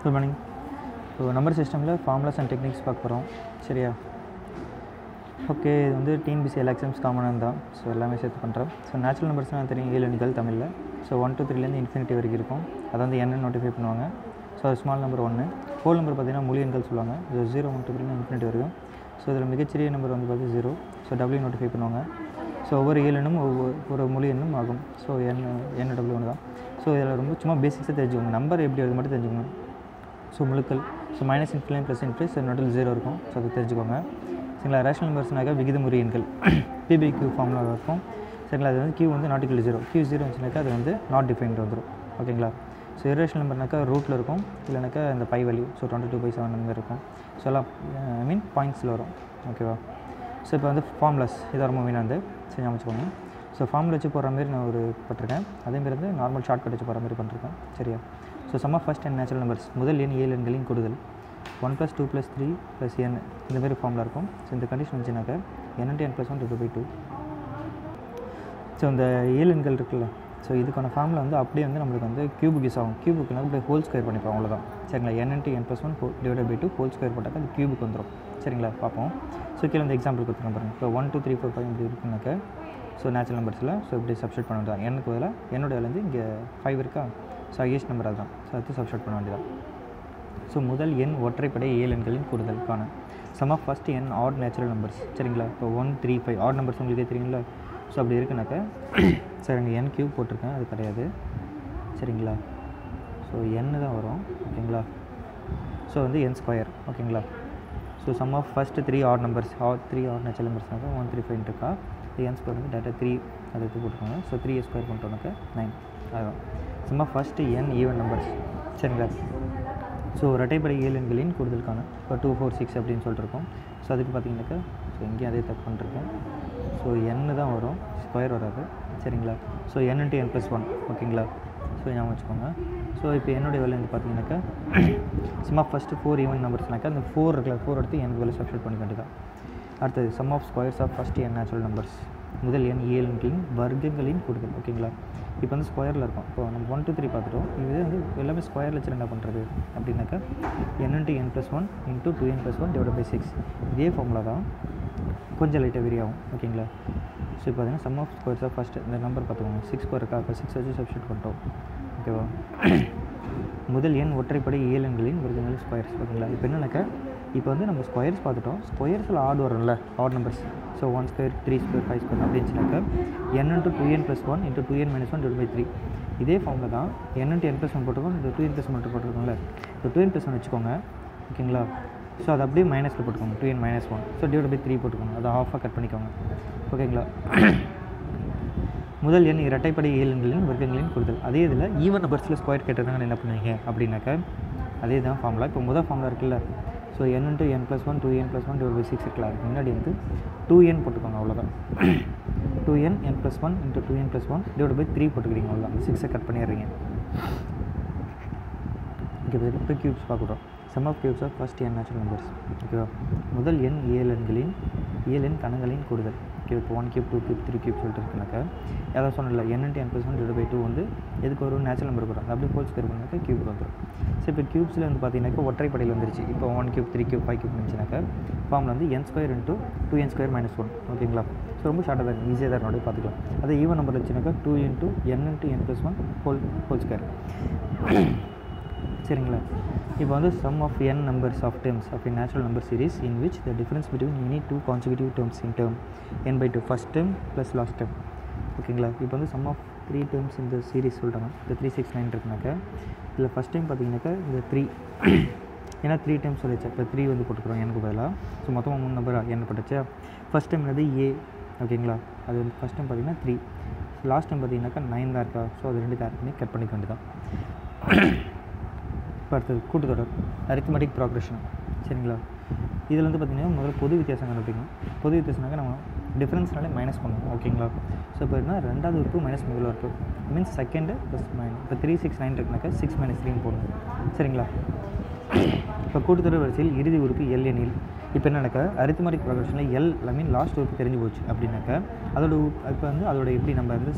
Good morning so number சிஸ்டமில் formulas and techniques பார்க்க போகிறோம் சரியா? ஓகே இது வந்து டிஎன்பிசி எல்லா எக்ஸாம்ஸ் காமனாக தான் ஸோ எல்லாமே சேர்த்து பண்ணுறேன் ஸோ நேச்சுரல் நம்பர்ஸ்னால் தெரியும் ஏழு எண்கள் தமிழில். ஸோ ஒன் டூ த்ரீலேருந்து இன்ஃபினிட்டி வரைக்கும் இருக்கும். அதை வந்து என்ன நோட்டிஃபை பண்ணுவாங்க. ஸோ அது ஸ்மால் நம்பர் ஒன்று ஹோல் நம்பர் பார்த்தீங்கன்னா முழு எண்கள் சொல்லுவாங்க. ஸோ ஜீரோ ஒன் டூ த்ரீலேருந்து இன்ஃபினிட்டி வரைக்கும். ஸோ இதில் மிகச்சிறிய நம்பர் வந்து பார்த்து ஜீரோ ஸோ டபுள்யூ நோட்டிஃபை பண்ணுவாங்க. ஸோ ஒவ்வொரு ஏழு எண்ணும் ஒவ்வொரு ஒரு மொழி எண்ணும் ஆகும். ஸோ என் என் டபுள்யூ ஒன்று தான் ஸோ இதில் ரொம்ப சும்மா பேசிக்ஸாக தெரிஞ்சுக்கோங்க. நம்பர் எப்படி அது மட்டும் தெரிஞ்சுக்கணும் so முழுக்கள். So minus infinity plus infinity நோட்டில் ஜீரோ இருக்கும். ஸோ அதை தெரிஞ்சுக்கோங்க. சரிங்களா? ரேஷனல் நம்பர்ஸ்னாக்கா விகிதமுறை எண்கள். பிபி கியூ ஃபார்முலா இருக்கும். சரிங்களா? அது வந்து கியூ வந்து not equal zero Q zero இருந்துச்சுனாக்கா அது வந்து நாட் டிஃபைன்ட் வந்துடும் ஓகேங்களா? ஸோ இரேஷனல் நம்பர்னாக்கா ரூட்டில் இருக்கும். இல்லைனாக்கா இந்த pi value so twenty two by seven அந்த மாதிரி இருக்கும். ஸோ எல்லாம் ஐ மீன் பாயிண்ட்ஸில் வரும். ஓகேவா ஸோ இப்போ வந்து ஃபார்ம்லஸ் இதாக ரொம்ப மீன் வந்து செஞ்சு அமைச்சுக்கோங்க. ஸோ ஃபார்மில் வச்சு போகிற மாதிரி நான் ஒரு பட்டிருக்கேன். அதேமாரி வந்து நார்மல் ஷார்ட்கட் வச்சு போகிற மாதிரி பண்ணிருக்கேன் சரியா? ஸோ சம்மா ஃபஸ்ட் அண்ட் நேச்சுரல் நம்பர்ஸ் முதல் எண் ஏழு எண்களின் கூடுதல். One plus two plus three plus n இந்த மாதிரி ஃபார்மில் இருக்கும். ஸோ இந்த condition வந்துச்சுனாக்கா n n plus one two by two so இந்த ஏழு எண்கள் இருக்குல்ல. ஸோ இதுக்கான ஃபார்மில் வந்து அப்படியே வந்து நம்மளுக்கு வந்து கியூபுக்கு யூஸ் ஆகும் கியூபுக்கு அப்படியே ஹோல் ஸ்கொயர் பண்ணிப்போம் அவ்வளோதான் சரிங்களா? N into n plus one whole divide by two whole square போட்டாக்கா அது கியூபுக்கு வந்துடும் சரிங்களா? பார்ப்போம். ஸோ கீழே வந்து எக்ஸாம்பிள் கொடுத்துருக்கேன் பாருங்கள் இப்போ one two three four five இப்படி இருக்குனாக்கா ஸோ நேச்சுரல் நம்பர்ஸில் ஸோ இப்படி சப்ஸ்டியூட் பண்ண வேண்டியதான் எனக்கு பதிலாக என்னுடைய வந்து இங்கே ஃபைவ் இருக்கா? ஸோ ஹையஸ்ட் நம்பர் அதுதான். ஸோ அது சப்ஸ்டியூட் பண்ண வேண்டியதான் ஸோ முதல் எண் ஒற்றைப்படை ஏழு எண்களின் கூடுதல் காண சம் ஆஃப் ஃபஸ்ட் எண் ஆட் நேச்சுரல் நம்பர்ஸ் சரிங்களா? இப்போ one three five odd numbers உங்களுக்கே தெரியுங்களா ஸோ அப்படி இருக்குனாக்கா சார் அங்கே என் கியூப் போட்டிருக்கேன். அது கிடையாது. சரிங்களா? ஸோ என்னு தான் வரும். ஓகேங்களா? ஸோ வந்து என் ஸ்கொயர் ஓகேங்களா? So sum of first three odd numbers odd three odd natural நம்பர்ஸ்னாக்கா one three five இருக்கா? என் ஸ்கொயர் வந்து டேட்டா த்ரீ அதை எடுத்து போட்டுக்கோங்க ஸோ த்ரீ ஸ்கொயர் பண்ணிட்டோம்னாக்கா நைன் அதுதான் சும்மா ஃபஸ்ட்டு என் ஈவன் நம்பர்ஸ் சரிங்களா? ஸோ இரட்டைப்படை ஏழு எண்களின் கூடுதலுக்கான இப்போ டூ ஃபோர் சிக்ஸ் அப்படின்னு சொல்லிட்டு இருக்கோம். ஸோ அதுக்கு பார்த்தீங்கன்னாக்கா ஸோ இங்கேயும் அதே தப்பு பண்ணிருக்கேன். ஸோ என்னு தான் வரும். ஸ்கொயர் வராது. சரிங்களா? So n into n plus one ஓகேங்களா? ஸோ ஞாபகம் வச்சுக்கோங்க. ஸோ இப்போ என்னுடைய வேலை வந்து பார்த்தீங்கன்னாக்கா சும்மா ஃபஸ்ட்டு ஃபோர் ஈவன் நம்பர்ஸ்னாக்கா அந்த ஃபோர் இருக்குல்ல ஃபோர் எடுத்து எனக்கு வேலை சப்ஸ்டியூட் பண்ணிக்க வேண்டியதான் அடுத்தது sum of squares of first n natural numbers முதல் எண் ஏழுன்றையும் வர்க்கங்களின் கூடுதல் ஓகேங்களா இப்போ வந்து ஸ்கொயரில் இருக்கும். இப்போ நம்ம ஒன் டூ த்ரீ பார்த்துட்டோம். இது வந்து எல்லாமே ஸ்கொயரில் வச்சு என்ன பண்ணுறது அப்படின்னாக்கா n into n plus one into two n plus one divide by six இதே ஃபார்முலா தான் கொஞ்சம் லைட்டாக வெரி ஆகும் ஓகேங்களா ஸோ இப்போ பார்த்தீங்கன்னா sum of squares of first இந்த நம்பர் பார்த்துக்கோங்க. சிக்ஸ் ஸ்கொயர் இருக்கா? அப்போ சிக்ஸ் வச்சு சப்ஸ்டியூட் பண்ணிட்டோம் ஓகேவா முதல் எண் ஒற்றைப்படை ஏழு எண்களின் வர்க்கங்களின் ஸ்கொயர்ஸ் ஓகேங்களா இப்போ என்னன்னாக்கா இப்போ வந்து நம்ம ஸ்கொயர்ஸ் பார்த்துட்டோம். ஸ்கொயர்ஸில் ஆட் வரும்ல odd numbers so one square three square five square அப்படின்னு சொன்னாக்க n into two n plus one into two n minus one divide by three இதே ஃபார்மில் தான் n into n plus one போட்டுருக்கோம் இந்த டூ என் ப்ளஸ் ஒன் போட்டுருக்கோம்ல. இப்போ two என் plus one வச்சுக்கோங்க. ஓகேங்களா ஸோ அது அப்படியே மைனஸில் போட்டுக்கோங்க two n minus one so divide by three போட்டுக்கோங்க அதை ஆஃபாக கட் பண்ணிக்கோங்க. ஓகேங்களா முதல் எண் இரட்டைப்படை ஏழு வர்க்கங்களின் கூடுதல். அதே இதில் ஈவன் நம்பர்ஸில் ஸ்கொயர் கேட்டிருந்தாங்க என்ன பண்ணுவீங்க அப்படின்னாக்கா அதே தான் ஃபார்முலா இப்போ முதல் ஃபார்முலா இருக்குல்ல so n into n plus one two n plus one divide by six இருக்கலாம் அதுக்கு முன்னாடி வந்து டூ என் போட்டுக்கோங்க அவ்வளோதான் two n n plus one into two n plus one divide by three போட்டுக்கிறீங்க அவ்வளோதான் சிக்ஸை கட் பண்ணிடுறீங்க. ஓகே இப்போ க்யூப்ஸ் பார்க்குறோம் sum of cubes of first n natural numbers ஓகேவா முதல் எண் ஏழு எண்களின் ஏழு எண் கணங்களின் கூடுதல். கியூப் இப்போ one cube two cube three cube சொல்லிட்டு இருக்குனாக்கா ஏதாவது சொன்னல n into n plus one divide by two வந்து எதுக்கு ஒரு நேச்சுரல் நம்பர் வரும். அப்படி அப்படியே ஹோல் ஸ்கொயர் பண்ணாக்கா கியூப் வந்துடும் ஸோ இப்போ கியூப்ஸில் வந்து பார்த்தீங்கன்னாக்கா ஒற்றைப்படையில் வந்துருச்சு. இப்போ one cube three cube five cube இருந்துச்சுனாக்கா ஃபார்மில் வந்து n square into two n square minus one ஓகேங்களா? ஸோ ரொம்ப ஷார்ட்டாக தான் ஈஸியாக தான் அப்படியே பார்த்துக்கலாம். அதே even number வச்சுனாக்கா two into n into n plus one whole whole square சரிங்களா? இப்போ வந்து sum of n numbers of terms of a natural number series in which the difference between any two consecutive terms in term n by two first term plus last term ஓகேங்களா இப்போ வந்து some of three terms இந்த series சொல்கிறாங்க இந்த three six nine இருக்குனாக்கா இதில் first time பார்த்தீங்கன்னாக்கா இந்த three ஏன்னா த்ரீ டைம்ஸ் சொல்லிச்சு இப்போ த்ரீ வந்து போட்டுக்கிறோம் எனக்கு பதிலாக ஸோ மொத்தமாக மூணு நம்பர் என்ன போட்டுச்சா. ஃபஸ்ட் டைம் என்னது? ஏ ஓகேங்களா அது வந்து ஃபஸ்ட் டைம் பார்த்தீங்கன்னா த்ரீ லாஸ்ட் டைம் பார்த்தீங்கன்னாக்கா நைன் தான் இருக்கா? ஸோ அது ரெண்டு தான் இருக்குமே கட் பண்ணிக்க வேண்டியதான் இப்போ அடுத்தது கூட்டுத்தொடர் அரித்மெட்டிக் ப்ராக்ரெஷன் சரிங்களா? இதில் வந்து பார்த்திங்கன்னா முதல்ல பொது வித்தியாசம் கண்டுபிடிக்கணும் பொது வித்தியாசம்னாக்க நம்ம டிஃப்ரென்ஸ்னாலே மைனஸ் பண்ணுவோம் ஓகேங்களா ஸோ இப்போ என்ன? ரெண்டாவது உறுப்பு மைனஸ் முதல் உறுப்பு. மீன்ஸ் செகண்டு ப்ளஸ் மைனஸ் இப்போ த்ரீ சிக்ஸ் நைன் இருக்குனாக்கா சிக்ஸ் மைனஸ் த்ரீன்னு போடணும். சரிங்களா? இப்போ கூட்டுத்தொடர் வரிசையில் இறுதி உறுப்பு எல் எண்ணில் இப்போ என்னன்னாக்கா அரித்மெட்டிக் ப்ராக்ரெஷனில் எல் ஐ மீன் லாஸ்ட் உறுப்பு தெரிஞ்சு போச்சு அப்படின்னாக்கா அதோட இப்போ வந்து அதோட எப்படி நம்ம வந்து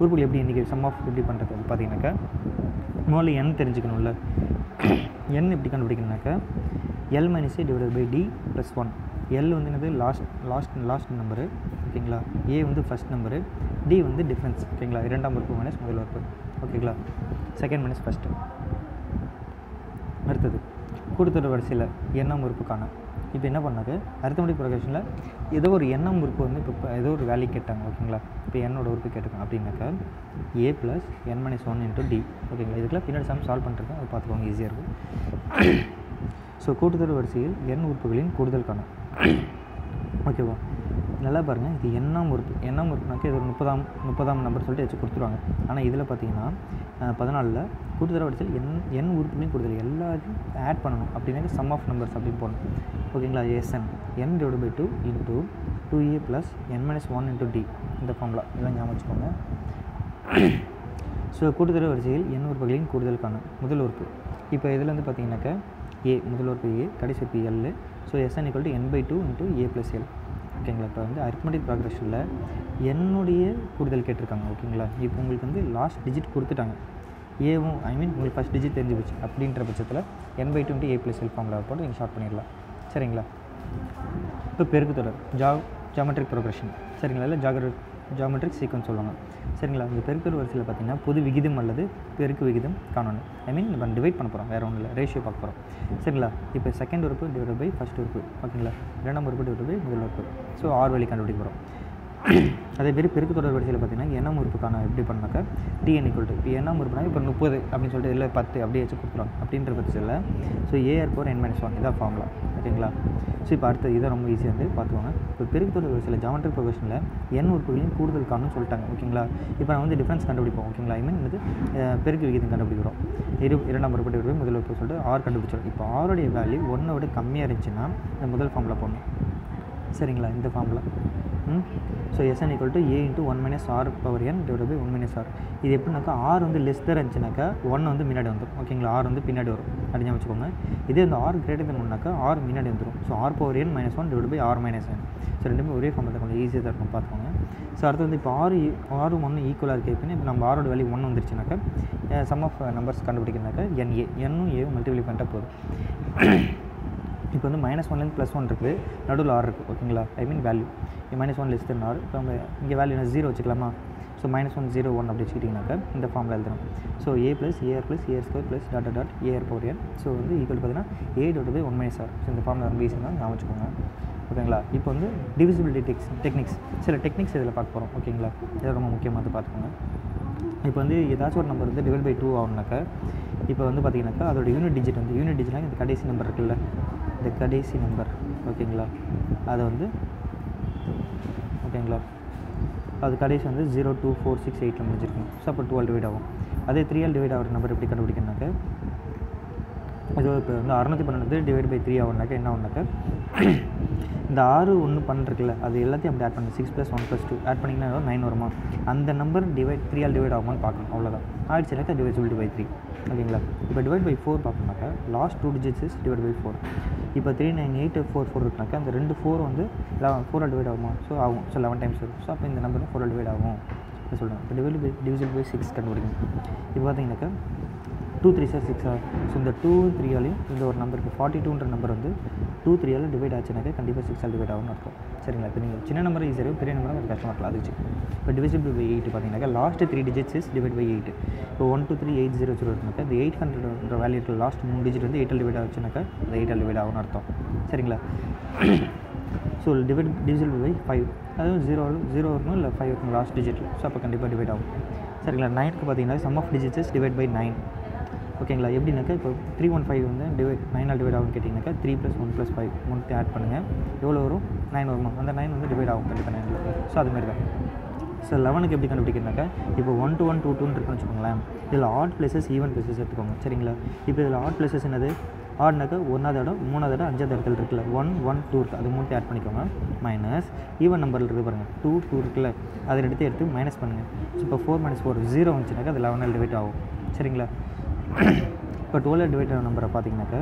உறுப்புகள் எப்படி இன்றைக்கி சம் ஆஃப் எப்படி பண்ணுறது பார்த்தீங்கன்னாக்கா முதல்ல என் தெரிஞ்சுக்கணும்ல. என் எப்படி கண்டுபிடிக்கணும்னாக்கா l minus a divide by d plus one l வந்து என்னது? லாஸ்ட் லாஸ்ட் லாஸ்ட் நம்பரு ஓகேங்களா ஏ வந்து ஃபஸ்ட் நம்பரு டி வந்து டிஃப்ரென்ஸ் ஓகேங்களா இரண்டாம் உறுப்பு மைனஸ் முதல் வகுப்பு ஓகேங்களா செகண்ட் மைனஸ் ஃபஸ்ட்டு அடுத்தது கூட்டுத்தொடர் வரிசையில் எண்ணம் உறுப்புக்கான இப்போ என்ன பண்ணாக்க அரித்தமெட்டிக் ப்ரொகேஷனில் ஏதோ ஒரு எண்ணம் உறுப்பு வந்து இப்போ ஏதோ ஒரு வேல்யூ கேட்டாங்க. ஓகேங்களா இப்போ என்னோட உறுப்பு கேட்டுக்கோங்க. அப்படின்னாக்கா a plus n minus one into d ஓகேங்களா? இதுக்கெல்லாம் பின்னாடி சம் சால்வ் பண்ணுறதுக்கு அதை பார்த்துக்கோங்க. ஈஸியாக இருக்கும். ஸோ கூட்டுத்தொடர் வரிசையில் எண் உறுப்புகளின் கூடுதல் காணும். ஓகேவா? நல்லா பாருங்கள் இது எண்ணாம் உறுப்பு. எண்ணாம் உறுப்புனாக்கா இது ஒரு முப்பதாம் முப்பதாம் நம்பர் சொல்லிட்டு வச்சு கொடுத்துருவாங்க. ஆனால் இதில் பார்த்தீங்கன்னா பதினாலில் கூட்டுத்தர வரிசையில் எண் எண் உறுப்புமே கூடுதல். எல்லாத்தையும் ஆட் பண்ணணும். அப்படின்னாக்க சம் ஆஃப் நம்பர்ஸ் அப்படின்னு போடணும். ஓகேங்களா? S n n divide by two into two a plus n minus one into d இந்த ஃபார்முலா இதெல்லாம் ஞாபகம் வச்சுக்கோங்க. ஸோ கூட்டுத்தர வரிசையில் எண் உறுப்புகளின் கூடுதலுக்கான முதல் உறுப்பு. இப்போ இதில் வந்து பார்த்தீங்கன்னாக்கா ஏ முதல் உறுப்பு ஏ கடைசி உறுப்பு l so s n equal to n by two into a plus l ஓகேங்களா இப்போ வந்து அரித்மெட்டிக் ப்ராக்ரஷனில் என்னுடைய கூடுதல் கேட்டிருக்காங்க. ஓகேங்களா இப்போ உங்களுக்கு வந்து லாஸ்ட் டிஜிட் கொடுத்துட்டாங்க. ஏவும் ஐ மீன் உங்களுக்கு ஃபஸ்ட் டிஜிட் தெரிஞ்சு போச்சு. அப்படின்ற பட்சத்தில் n by twenty a plus l formula போட்டு நீங்கள் ஷார்ட் பண்ணிடலாம். சரிங்களா? இப்போ பெருக்கு தொடர் ஜா ஜாமெட்ரிக் ப்ரோக்ரஷன் சரிங்களா? இல்லை ஜாகிர ஜாமெட்ரிக் சீக்வன்ஸ் சொல்லுவாங்க. சரிங்களா? இந்த பெருக்கல் வரிசையில் பார்த்தீங்கன்னா பொது விகிதம் அல்லது பெருக்கு விகிதம் காணணும். ஐ மீன் நம்ம டிவைட் பண்ண போகிறோம் வேறு ஒன்றும் இல்லை ரேஷியோ பார்க்க போகிறோம் சரிங்களா? இப்போ செகண்ட் உறுப்பு டிவைட் பை ஃபஸ்ட் உறுப்பு. ஓகேங்களா இரண்டாம் உறுப்பு டிவைட் பை முதல் உறுப்பு. ஸோ ஆறு வழி கண்டுபிடிக்க போகிறோம் அதே மாதிரி பெருக்கு தொடர் வரிசையில் பார்த்தீங்கன்னா எண்ணம் உறுப்புக்கான எப்படி பண்ணாக்கா டிஎன் ஈக்குவல் டு இப்போ எண்ணம் உறுப்புனா இப்போ முப்பது அப்படின்னு சொல்லிட்டு இல்லை பத்து அப்படியே வச்சு கொடுத்துருவாங்க அப்படின்ற பட்சத்தில் so a r power n minus one இதான் ஃபார்முலா ஓகேங்களா? ஸோ இப்போ அடுத்து இதை ரொம்ப ஈஸியாக வந்து பார்த்துவாங்க இப்போ பெருக்கு தொடர் வரிசையில் ஜாமெட்ரிக் ப்ரொஃபஷனில் எண் உறுப்புகளையும் கூடுதல் காணும்னு சொல்லிட்டாங்க. ஓகேங்களா? இப்போ நான் வந்து டிஃப்ரென்ஸ் கண்டுபிடிப்போம். ஓகேங்களா? ஐ மீன் வந்து பெருக்கு விகிதம் கண்டுபிடிக்கிறோம். இரு இரண்டாம் உறுப்பு டிவைட் முதல் உறுப்பு சொல்லிட்டு ஆர் கண்டுபிடிச்சிடும் இப்போ ஆருடைய வேல்யூ ஒன்றை விட கம்மியாக இருந்துச்சுன்னா இந்த முதல் ஃபார்முலா போடணும். சரிங்களா? இந்த formula so s n equal to a into one minus r power n divide by one minus r இது எப்படின்னாக்கா ஆர் வந்து லெஸ் தான் இருந்துச்சுனாக்கா ஒன் வந்து முன்னாடி வந்துடும் ஓகேங்களா ஆர் வந்து பின்னாடி வரும். அப்படின்னு வச்சுக்கோங்க. இதே இந்த ஆர் கிரேட்டர் தென் ஒன்னாக்கா ஆர் முன்னாடி வந்துடும் so r power n minus one divide by r minus n so ரெண்டுமே ஒரே ஃபார்மில் தான் கொஞ்சம் ஈஸியாக தான் இருக்கும். பார்த்துக்கோங்க. ஸோ அடுத்து வந்து இப்போ ஆறு e- ஆறு ஒன்று ஈக்குவலாக இருக்குது எப்படின்னா இப்போ நம்ம ஆரோட வேல்யூ ஒன்று வந்துருச்சுனாக்கா சம் ஆஃப் நம்பர்ஸ் uh, கண்டுபிடிக்கிறனாக்கா என்ஏ என்னும் ஏ மல்டிபிளை பண்ணிட்டா போதும். இப்போ வந்து மைனஸ் ஒன்லேருந்து ப்ளஸ் ஒன் இருக்குது. நடுவில் ஆர் இருக்குது ஓகேங்களா I mean value minus one less than r இப்போ நம்ம இங்கே வேல்யூ ஜீரோ வச்சுக்கலாமா? So minus one zero one அப்படி வச்சுக்கிட்டிங்கனாக்கா இந்த ஃபார்மில் எழுதுறோம் so a plus a r plus a r square plus dot dot a r power n so வந்து ஈக்குவல் பார்த்தீங்கன்னா a dot by one minus r so இந்த ஃபார்மில் ரொம்ப ஈஸியாக தான் நான் வச்சுக்கோங்க. ஓகேங்களா இப்போ வந்து டிவிசிபிலிட்டி டெக்ஸ் டெக்னிக்ஸ் சில டெக்னிக்ஸ் இதில் பார்க்க போகிறோம் ஓகேங்களா இது ரொம்ப முக்கியமாக பார்த்துக்கோங்க. இப்போ வந்து ஏதாச்சும் ஒரு நம்பர் வந்து டிவைட் பை டூ ஆகுனாக்கா இப்போ வந்து பார்த்தீங்கன்னாக்கா அதோட யூனிட் டிஜிட் வந்து யூனிட் டிஜிட்னா இந்த கடைசி நம்பர் இருக்குல்ல? இந்த கடைசி நம்பர் ஓகேங்களா? அதை வந்து ஓகேங்களா? அது கடைசி வந்து ஜீரோ டூ ஃபோர் சிக்ஸ் எயிட்டில் முடிஞ்சிருக்கும். ஸோ அப்போ டுவெல் டிவைட் ஆகும். அதே த்ரீ ஆல் டிவைட் ஆகிற நம்பர் எப்படி கண்டுபிடிக்கணுனாக்கா இது இப்போ வந்து அறநூற்றி பன்னெண்டு டிவைட் பை த்ரீ ஆகுனாக்கா என்ன ஆகுனாக்கா இந்த ஆறு ஒன்று பண்ணிருக்குல்ல அது எல்லாத்தையும் அப்படி ஆட் பண்ணி. Six plus one plus two add பண்ணிங்கன்னா நைன் வருமா? அந்த number divide three all divide ஆகுமான்னு பார்க்கணும். அவ்வளோதான் ஆயிடுச்சுனாக்கா டிவைசிபிலிட்டி பை த்ரீ ஓகேங்களா? இப்போ divide by four பார்க்கணுனாக்கா last two digits is divide by four இப்போ three nine eight four four இருக்குனாக்கா அந்த ரெண்டு ஃபோர் வந்து லெவன் ஃபோர் டிவைட் ஆகுமா? ஸோ ஆகும். ஸோ லெவன் டைம்ஸ் வரும். ஸோ அப்போ இந்த நம்பர் ஃபோர் டிவைட் ஆகும். அப்படின்னு சொல்கிறேன் இப்போ divide by divisible by six கண்டுபிடிக்கும் இப்போ பார்த்தீங்கன்னாக்கா டூ த்ரீ சார் சிக்ஸ் ஆர் ஸோ இந்த டூ த்ரீயாலையும் இந்த ஒரு நம்பருக்கு ஃபார்ட்டி டூன்ற நம்பர் வந்து டூ த்ரீயால் டிவைட் ஆச்சுனாக்கா கண்டிப்பாக சிக்ஸால் டிவைட் ஆகும்னு அர்த்தம். சரிங்களா? இப்போ நீங்கள் சின்ன நம்பர் ஈஸியாக பெரிய நம்பர் கொஞ்சம் கஷ்டமாக இருக்கலாம் அதுச்சு இப்போ டிவிசிபிள் பை எயிட் பார்த்தீங்கன்னாக்கா last three digits is divide by eight இப்போ one two three eight zero zero இருந்தாக்கா இந்த எயிட் ஹண்ட்ரட்ன்ற வேல்யூ இருக்கிற லாஸ்ட் மூணு டிஜிட் வந்து எயிட்டில் டிவைட் ஆச்சுனாக்கா அது எயிட்டால் டிவைட் ஆகும்னு அர்த்தம். சரிங்களா? So divide divisible by five அதுவும் ஜீரோ ஜீரோ இருக்கணும் இல்லை ஃபைவ் இருக்கணும் லாஸ்ட் டிஜிட்டில் ஸோ அப்போ கண்டிப்பாக டிவைட் ஆகும். சரிங்களா? நைனுக்கு பார்த்தீங்கன்னா sum of digits divide by nine ஓகேங்களா? எப்படின்னாக்கா இப்போ த்ரீ ஒன் ஃபைவ் வந்து டிவைட் நைனால் டிவைட் ஆகும் கேட்டிங்கனாக்கா three plus one plus five மூணுத்தையும் ஆட் பண்ணுங்கள் எவ்வளோ வரும்? நைன் வரும். அந்த நைன் வந்து டிவைட் ஆகும் கண்டிப்பாக நைனில் ஸோ அதுமாரி தான். ஸோ லெவனுக்கு எப்படி கண்டுபிடிக்கிறனாக்கா இப்போ ஒன் டு ஒன் டூ டூன்னு இருக்குன்னு வச்சுக்கோங்களேன். இதில் ஆட் ப்ளஸஸ் ஈவன் ப்ளஸஸ் எடுத்துக்கோங்க. சரிங்களா? இப்போ இதில் ஆட் ப்ளஸஸ் என்னது? ஆட்னாக்கா ஒன்றாவது இடம் மூணாவது இடம் அஞ்சாவது இடத்துல இருக்குல்ல. ஒன் ஒன் டூ இருக்குது அது மூணுத்தையும் ஆட் பண்ணிக்கோங்க. மைனஸ் ஈவன் நம்பரில் இருக்குது பாருங்கள் டூ டூ இருக்குல்ல. அதை எடுத்து எடுத்து மைனஸ் பண்ணுங்கள் ஸோ இப்போ ஃபோர் மைனஸ் ஃபோர் ஜீரோ வந்துச்சுனாக்கா அது லெவனில் டிவைட் ஆகும். சரிங்களா? இப்போ டுவெல் டிவைடட் நம்பரை பார்த்தீங்கன்னாக்கா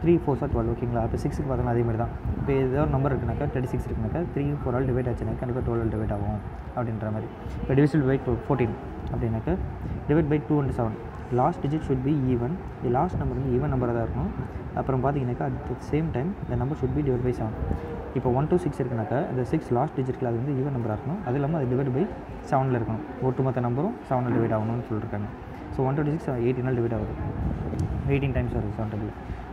த்ரீ ஃபோர் சார் டுவெல் ஓகேங்களா இப்போ சிக்ஸுக்கு பார்த்தீங்கன்னா அதே மாதிரி தான். இப்போ ஏதோ ஒரு நம்பர் இருக்குனாக்கா தேர்ட்டி சிக்ஸ் இருக்குனாக்கா த்ரீ ஃபோர் ஆல் டிவைட் ஆச்சுனாக்கா கண்டிப்பாக டுவெல் டிவைட் ஆகும் அப்படின்ற மாதிரி. இப்போ டிவிஷன் பை ஃபோர்டீன் அப்படின்னாக்கா divide by two and seven last digit should be even the last number வந்து ஈவன் நம்பராக தான் இருக்கும் அப்புறம் பார்த்தீங்கன்னாக்கா அட் த சேம் டைம் இந்த number should be divide by seven இப்போ ஒன் டூ சிக்ஸ் இருக்குனாக்கா இந்த சிக்ஸ் லாஸ்ட் டிஜிட்டில் அது வந்து ஈவன் நம்பராக இருக்கணும். அது இல்லாமல் அது டிவைட் பை செவனில் இருக்கணும். ஒட்டுமொத்த நம்பரும் செவனில் டிவைட் ஆகணும்னு சொல்லியிருக்காங்க ஸோ ஒன் டுவெண்ட்டி சிக்ஸ் எயிட்டினால் டிவைட் ஆகுது. எயிட்டீன் டைம்ஸ் வருது seven double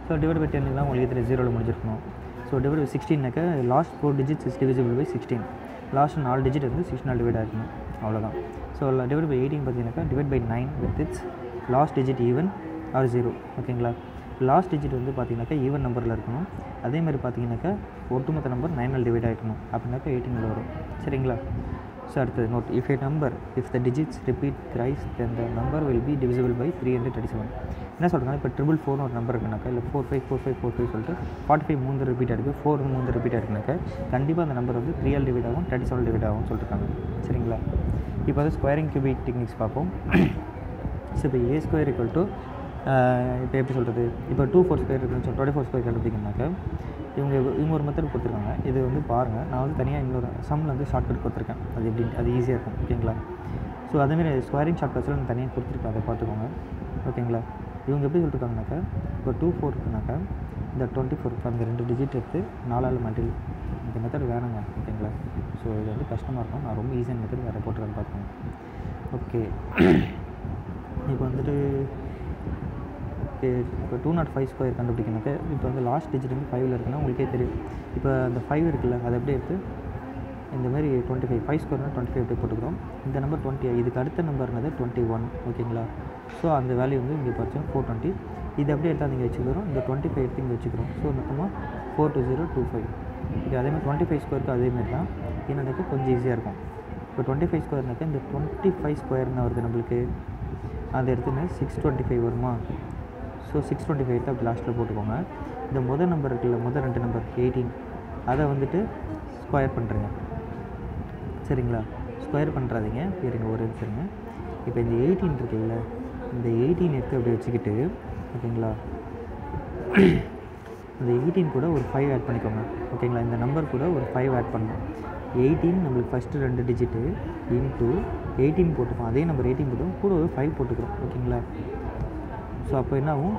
so divide by ten தான் உங்களுக்கு இதில் ஜீரோவில் முடிஞ்சிருக்கணும். So divide by சிக்ஸ்டீன்னாக்க last four digits is divisible by sixteen last நாலு டிஜிட் வந்து சிக்ஸ்டீனால் டிவைட் ஆகிருக்கணும் அவ்வளோதான் ஸோ டிவைட் பை எயிட்டின் பார்த்தீங்கன்னாக்கா divide by nine with its last digit even or zero ஓகேங்களா? லாஸ்ட் டிஜிட் வந்து பார்த்தீங்கன்னாக்கா ஈவன் நம்பரில் இருக்கணும். அதேமாதிரி பார்த்தீங்கன்னாக்கா ஒட்டுமொத்த நம்பர் நைனால் டிவைட் ஆகிக்கணும் அப்படின்னாக்கா எயிட்டீனில் வரும். சரிங்களா? ஸோ அடுத்தது note if a number if the digits repeat thrice then the number will be divisible by three hundred thirty seven என்ன சொல்கிறாங்க இப்போ ட்ரிபிள் ஃபோர்னு ஒரு நம்பர் இருக்குனாக்கா இல்லை four five four five four five சொல்லிட்டு ஃபார்ட்டி ஃபைவ் மூணு ரிப்பீட் ஆகிருக்கு ஃபோர் மூணு ரிப்பீட் ஆகிருக்குனாக்கா கண்டிப்பாக அந்த நம்பர் வந்து த்ரீ ஆல் டிவைட் ஆகும் தேர்ட்டி செவன் டிவைட் ஆகும் சொல்லியிருக்காங்க சரிங்களா? இப்போ வந்து ஸ்கொயரிங் கியூபிக் டெக்னிக்ஸ் பார்ப்போம். ஸோ இப்போ ஏ ஸ்கொயர் ஈக்குவல் டு இப்போ எப்படி சொல்கிறது இப்போ டூ ஃபோர் ஸ்கொயர் இருக்குன்னு சொல்லி டுவெண்ட்டி ஃபோர் ஸ்கொயர் கண்டுபிடிக்கணுனாக்கா இவங்க இவங்க ஒரு மெத்தட் கொடுத்துருக்காங்க. இது வந்து பாருங்கள் நான் வந்து தனியாக இன்னொரு சம்மில் வந்து ஷார்ட்கட் கொடுத்துருக்கேன். அது எப்படி அது ஈஸியாக இருக்கும். ஓகேங்களா ஸோ அதேமாரி ஸ்கொயரிங் ஷார்ட்கட்ஸில் நான் தனியாக கொடுத்துருக்கேன். அதை பார்த்துக்கோங்க. ஓகேங்களா இவங்க எப்படி சொல்லியிருக்காங்கனாக்கா இப்போ டூ ஃபோர் இருக்குனாக்கா இந்த டுவெண்ட்டி ஃபோர் அந்த ரெண்டு டிஜிட் எடுத்து நாலாள் மல்டில் இந்த மெத்தட் வேணுங்க. ஓகேங்களா ஸோ இது வந்து கஷ்டமாக இருக்கும். நான் ரொம்ப ஈஸியான மெத்தட் வேறு போட்டுருக்கேன் பார்த்துக்கோங்க. ஓகே இப்போ வந்துட்டு ஓகே இப்போ டூ நாட் ஃபைவ் ஸ்கொயர் கண்டுபிடிக்கணுக்கு இப்போ வந்து லாஸ்ட் டிஜிட் வந்து ஃபைவ்ல இருக்குன்னா உங்களுக்கே தெரியும். இப்போ அந்த ஃபைவ் இருக்குல்ல அதை எப்படி எடுத்து இந்த மாதிரி டுவெண்ட்டி ஃபைவ் ஃபைவ் ஸ்கொயர்னா டுவெண்ட்டி ஃபைவ் எப்படி போட்டுக்கிறோம். இந்த நம்பர் டுவெண்ட்டி இதுக்கு அடுத்த நம்பர்னது டுவெண்ட்டி ஒன் ஓகேங்களா? ஸோ அந்த வேல்யூ வந்து இங்கே பார்த்தீங்கன்னா ஃபோர் டுவெண்ட்டி இது அப்படியே எடுத்து நீங்கள் வச்சுக்கிறோம். இந்த டுவெண்ட்டி ஃபைவ் எடுத்து இங்கே வச்சுக்கிறோம். ஸோ மொத்தமாக four two zero two five இது அதேமாதிரி டுவெண்ட்டி ஃபைவ் ஸ்கொயருக்கு அதேமாதிரி தான். என்னதுக்கு கொஞ்சம் ஈஸியாக இருக்கும். இப்போ டுவெண்ட்டி ஃபைவ் ஸ்கொயர்னாக்கா இந்த டுவெண்ட்டி ஃபைவ் ஸ்கொயர்னு வருது நம்மளுக்கு. அதை எடுத்துன்னு சிக்ஸ் டுவெண்ட்டி ஃபைவ் வருமா? ஸோ சிக்ஸ் டுவெண்ட்டி ஃபைவ் தான் லாஸ்ட்டில் போட்டுக்கோங்க. இந்த முதல் நம்பர் இருக்குல்ல முதல் ரெண்டு நம்பர் எயிட்டீன் அதை வந்துட்டு ஸ்கொயர் பண்ணுறேங்க சரிங்களா? ஸ்கொயர் பண்ணுறாதீங்க இருங்க ஒரு நிமிஷங்க இப்போ இந்த எயிட்டீன் இருக்குல்ல இந்த எயிட்டீன் எடுத்து அப்படி வச்சுக்கிட்டு ஓகேங்களா? இந்த எயிட்டீன் கூட ஒரு ஃபைவ் ஆட் பண்ணிக்கோங்க. ஓகேங்களா? இந்த நம்பர் கூட ஒரு ஃபைவ் ஆட் பண்ணோம் எயிட்டீன் நம்மளுக்கு ஃபஸ்ட்டு ரெண்டு டிஜிட்டு இன்ட்டு எயிட்டீன் போட்டுப்போம் அதே நம்பர் எயிட்டீன் போட்டோம் கூட ஒரு ஃபைவ் போட்டுக்கிறோம். ஓகேங்களா? ஸோ அப்போ என்ன ஆகும்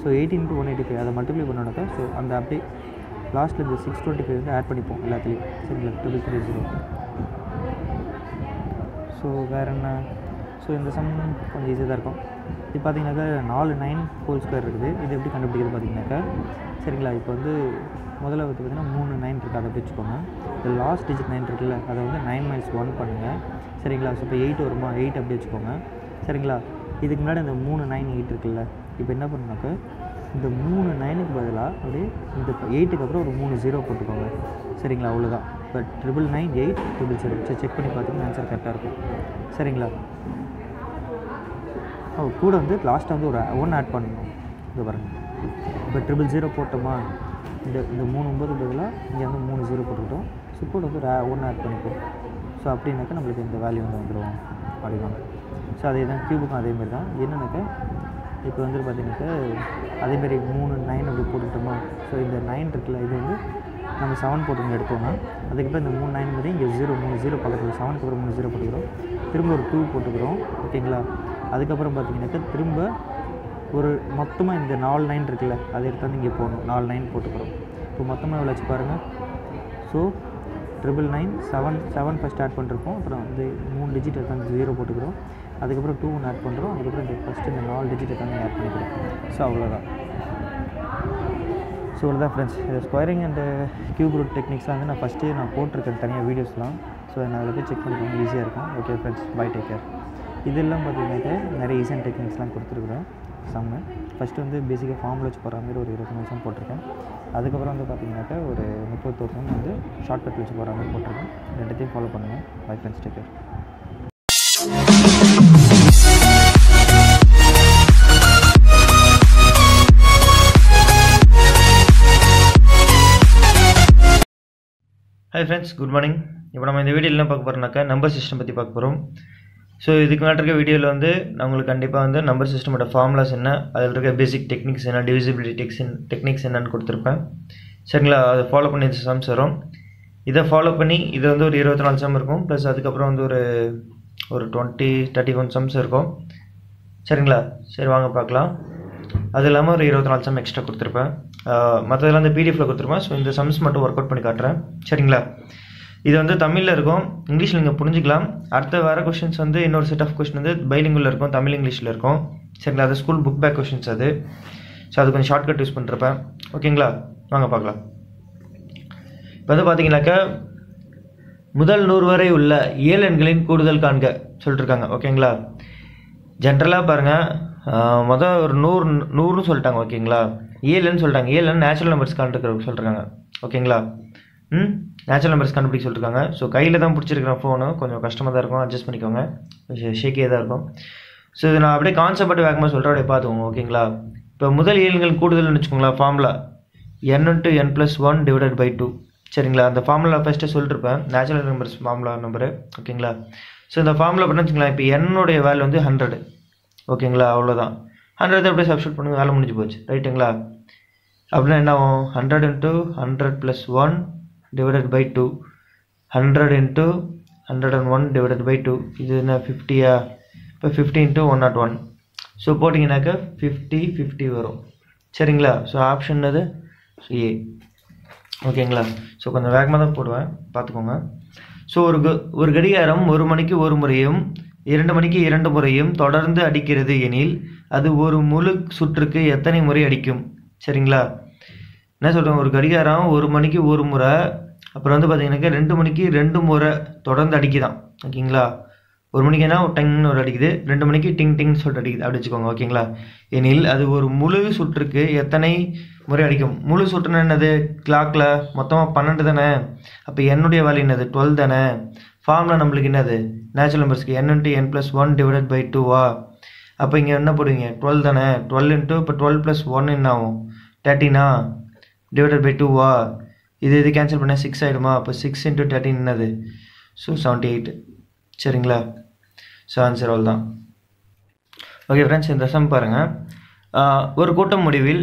so eighteen to one eighty five அதை மல்டிப்ளை பண்ணோட ஸோ அந்த அப்படியே லாஸ்ட்டில் இந்த சிக்ஸ் டுவெண்ட்டி ஃபைவ் வந்து ஆட் பண்ணிப்போம் எல்லாத்துலேயும். சரிங்களா டபுள் த்ரீ ஜீரோ ஸோ வேறு என்ன? ஸோ இந்த சம் கொஞ்சம் ஈஸியாக தான் இருக்கும். இது பார்த்தீங்கன்னாக்கா நாலு நைன் ஹோல் ஸ்கொயர் இருக்குது. இது எப்படி கண்டுபிடிக்கிறது பார்த்தீங்கன்னாக்கா சரிங்களா? இப்போ வந்து முதல்ல வந்து பார்த்தீங்கன்னா மூணு நைன் இருக்குது அதை வச்சுக்கோங்க. இந்த லாஸ்ட் டிஜிட் நைன் இருக்குல்ல அதை வந்து நைன் மைனஸ் ஒன் பண்ணுங்கள் சரிங்களா? ஸோ இப்போ எயிட் வருமா? எயிட் அப்படி வச்சுக்கோங்க. சரிங்களா? இதுக்கு முன்னாடி அந்த மூணு நைன் எயிட் இருக்குல்ல இப்போ என்ன பண்ணுனாக்கா இந்த மூணு நைனுக்கு பதிலாக அப்படியே இந்த எயிட்டுக்கு அப்புறம் ஒரு மூணு ஜீரோ போட்டுக்கோங்க. சரிங்களா? அவ்வளோதான் இப்போ triple nine eight triple zero சரி செக் பண்ணி பார்த்தீங்கன்னா ஆன்சர் கரெக்டாக இருக்கும். சரிங்களா? ஓ கூட வந்து லாஸ்ட்டாக வந்து ஒரு ஒன் ஆட் பண்ணணும். இது பாருங்க. இப்போ ட்ரிபிள் ஜீரோ போட்டோமா? இந்த இந்த மூணு ஒம்பது பதிலாக இங்கே வந்து மூணு ஜீரோ போட்டுக்கிட்டோம். ஸோ கூட வந்து ஒரு ஒன் ஆட் பண்ணிப்போம். ஸோ அப்படின்னாக்கா நம்மளுக்கு இந்த வேல்யூ வந்து வந்துடும் அப்படிவாங்க ஸோ அதே தான் க்யூபுக்கும் அதேமாரி தான். என்னென்னாக்கா இப்போ வந்து பார்த்தீங்கன்னாக்கா அதேமாரி மூணு நைன் அப்படி போட்டுக்கிட்டோமா? ஸோ இந்த நைன் இருக்குல்ல இது வந்து நம்ம செவன் போட்டு எடுத்தோம்னா அதுக்கப்புறம் இந்த மூணு நைன் மாதிரி இங்கே ஜீரோ மூணு ஜீரோ பக்கத்தில் செவனுக்கு அப்புறம் மூணு ஜீரோ போட்டுக்கிறோம் திரும்ப ஒரு டூ போட்டுக்கிறோம். ஓகேங்களா? அதுக்கப்புறம் பார்த்தீங்கன்னாக்கா திரும்ப ஒரு மொத்தமாக இந்த நாலு நைன் இருக்குல்ல அதை எடுத்தாந்து இங்கே போகணும் நாலு நைன் போட்டுக்கிறோம். இப்போ மொத்தமாக எவ்வளோ வச்சு பாருங்கள் so triple nine seven seven first add பண்ணிருக்கோம். அப்புறம் வந்து மூணு டிஜிட் எடுத்தாந்து ஜீரோ போட்டுக்கிறோம். அதுக்கப்புறம் டூ ஒன்று ஆட் பண்ணுறோம் அதுக்கப்புறம் இந்த ஃபஸ்ட்டு இந்த நாலு டிஜிட்டை எடுத்தாந்து ஆட் பண்ணிக்கிறோம். ஸோ அவ்வளோதான் ஸோ இவ்வளோதான் ஃப்ரெண்ட்ஸ் இந்த ஸ்கொயரிங் அண்டு கியூப் ரூட் டெக்னிக்ஸ்லாம் வந்து நான் ஃபஸ்ட்டே நான் போட்டிருக்கேன் தனியாக வீடியோஸ்லாம் ஸோ நான் அதில் போய் செக் பண்ணிக்கோங்க ஈஸியாக இருக்கும். Okay friends bye take care இதெல்லாம் பார்த்தீங்கன்னாக்கா நிறைய ஈஸியான டெக்னிக்ஸ்லாம் கொடுத்துருக்குறோம். செம்ம. ஃபஸ்ட்டு வந்து பேசிக்காக ஃபார்மில் வச்சு போகிற மாதிரி ஒரு இருபது நிமிஷம் போட்டிருக்கேன். அதுக்கப்புறம் வந்து பார்த்தீங்கன்னாக்கா ஒரு முப்பத்தொரு நிமிஷம் வந்து ஷார்ட்கட் வச்சு போகிற மாதிரி போட்டிருக்கேன். ரெண்டுத்தையும் ஃபாலோ பண்ணுங்கள் bye friends take care hi friends good morning இப்போ நம்ம இந்த வீடியோலாம் என்ன பார்க்க போகிறோம்னாக்கா நம்பர் சிஸ்டம் பற்றி பார்க்க போகிறோம் ஸோ இதுக்கு மேலே இருக்க வீடியோவில் வந்து நான் உங்களுக்கு கண்டிப்பாக வந்து நம்பர் சிஸ்டமோட ஃபார்முலாஸ் என்ன அதில் இருக்க பேசிக் டெக்னிக்ஸ் என்ன டிவிசிபிலிட்டி டெக்ஸ் டெக்னிக்ஸ் என்னன்னு கொடுத்துருப்பேன். சரிங்களா? அதை ஃபாலோ பண்ணி சம்ஸ் வரும். இதை ஃபாலோ பண்ணி இது வந்து ஒரு இருபத்தி நாலு சம் இருக்கும். ப்ளஸ் அதுக்கப்புறம் வந்து ஒரு ஒரு டுவெண்ட்டி தேர்ட்டி ஒன் சம்ஸ் இருக்கும். சரிங்களா? சரி வாங்க பார்க்கலாம். அது இல்லாமல் ஒரு இருபத்தி நாலு சம் எக்ஸ்ட்ரா கொடுத்துருப்பேன். மற்றதெல்லாம் இந்த பிடிஎஃப்பில் கொடுத்துருவேன் ஸோ இந்த சம்ஸ் மட்டும் ஒர்க் அவுட் பண்ணி காட்டுறேன். சரிங்களா? இது வந்து தமிழில் இருக்கும். இங்கிலீஷில் நீங்கள் புரிஞ்சுக்கலாம். அடுத்த வர கொஷின்ஸ் வந்து இன்னொரு செட் ஆஃப் கொஷின் வந்து பைலிங்குள்ள இருக்கும். தமிழ் இங்கிலீஷில் இருக்கும். சரிங்களா? அது ஸ்கூல் புக் பேக் கொஷின்ஸ் அது. ஸோ அது கொஞ்சம் ஷார்ட்கட் யூஸ் பண்ணுறப்பேன் ஓகேங்களா? வாங்க பார்க்கலாம். இப்போ வந்து பார்த்தீங்கன்னாக்கா முதல் நூறு வரை உள்ள ஏழு எண்களின் கூடுதல் காண்க சொல்லிட்டுருக்காங்க ஓகேங்களா? ஜென்ரலாக பாருங்கள் மொதல் ஒரு நூறு நூறுன்னு சொல்லிட்டாங்க. ஓகேங்களா? ஏழுன்னு சொல்லிட்டாங்க. ஏழுன்னு நேச்சுரல் நம்பர்ஸ் கண்டுக்க சொல்கிறாங்க ஓகேங்களா? ம்? நேச்சுரல் நம்பர்ஸ் கண்டுபிடிக்க சொல்லிருக்காங்க. ஸோ கையில் தான் பிடிச்சிருக்கிறேன் ஃபோனு கொஞ்சம் கஷ்டமாக தான் இருக்கும். அட்ஜஸ்ட் பண்ணிக்கோங்க. ஷேக்கியாக தான் இருக்கும். ஸோ இது நான் அப்படியே கான்செப்ட் வேகமாக சொல்கிறேன் அப்படியே பார்த்துக்கோங்க. ஓகேங்களா? இப்போ முதல் ஏழுங்கள் கூடுதல்னு வச்சுக்கோங்களேன் formula n into n plus one divided by two சரிங்களா? அந்த ஃபார்முலா ஃபஸ்ட்டு சொல்லிருப்பேன் நேச்சுரல் நம்பர்ஸ் ஃபார்முலா நம்பரு ஓகேங்களா? ஸோ இந்த ஃபார்முலா பண்ண வச்சுக்கலாம் இப்போ என்னுடைய வேல்யூ வந்து ஹண்ட்ரடு ஓகேங்களா? அவ்வளோதான் ஹண்ட்ரட் அப்படியே சப்ஸ்டியூட் பண்ணுங்க வேலை முடிஞ்சு போச்சு. ரைட்டுங்களா அப்படின்னா என்ன ஆகும்? Hundred into hundred plus one divided by two hundred into hundred and one divided by two இது என்ன ஃபிஃப்டியா இப்போ fifty into one nought one so போட்டிங்கனாக்கா fifty fifty வரும். சரிங்களா? ஸோ ஆப்ஷன் அது ஏ ஓகேங்களா? ஸோ கொஞ்சம் வேகமாக தான் போடுவேன். பார்த்துக்கோங்க. ஸோ ஒரு க ஒரு கடிகாரம் ஒரு மணிக்கு ஒரு முறையும் இரண்டு மணிக்கு இரண்டு முறையும் தொடர்ந்து அடிக்கிறது எனில் அது ஒரு முழு சுற்றுக்கு எத்தனை முறை அடிக்கும்? சரிங்களா? என்ன சொல்கிறேன் ஒரு கடிகாரம் ஒரு மணிக்கு ஒரு முறை அப்புறம் வந்து பார்த்தீங்கன்னாக்கா ரெண்டு மணிக்கு ரெண்டு முறை தொடர்ந்து அடிக்குதான். ஓகேங்களா? ஒரு மணிக்குனா டங்னு ஒரு அடிக்குது. ரெண்டு மணிக்கு டிங் டிங் சொல்லிட்டு அடிக்குது. அப்படி வச்சுக்கோங்க. ஓகேங்களா? எனில் அது ஒரு முழு சுற்றுக்கு எத்தனை முறை அடிக்கும்? முழு சுற்றுனா என்னது? கிளாக்கில் மொத்தமாக பன்னெண்டு தானே? அப்போ என்னுடைய வேல்யூ என்னது? டுவெல் தானே? ஃபார்மில் நம்மளுக்கு என்னது? Natural நம்பர்ஸ்க்கு n into n plus one divided by டூவா அப்போ இங்கே என்ன போடுவீங்க? டுவெல் தானே? டுவெல் இன்ட்டு இப்போ டுவெல் ப்ளஸ் ஒன் என்ன ஆகும்? தேர்ட்டினா டிவைடட் பை டூவா இது இது கேன்சல் பண்ணால் சிக்ஸ் ஆகிடுமா அப்போ சிக்ஸ் இன்ட்டு தேர்ட்டின் என்னது? ஸோ செவன்ட்டி எயிட் சரிங்களா? ஸோ ஆன்சர் அவள் தான் ஓகே ஃப்ரெண்ட்ஸ் இந்த சம் பாருங்கள் ஒரு கூட்டம் முடிவில்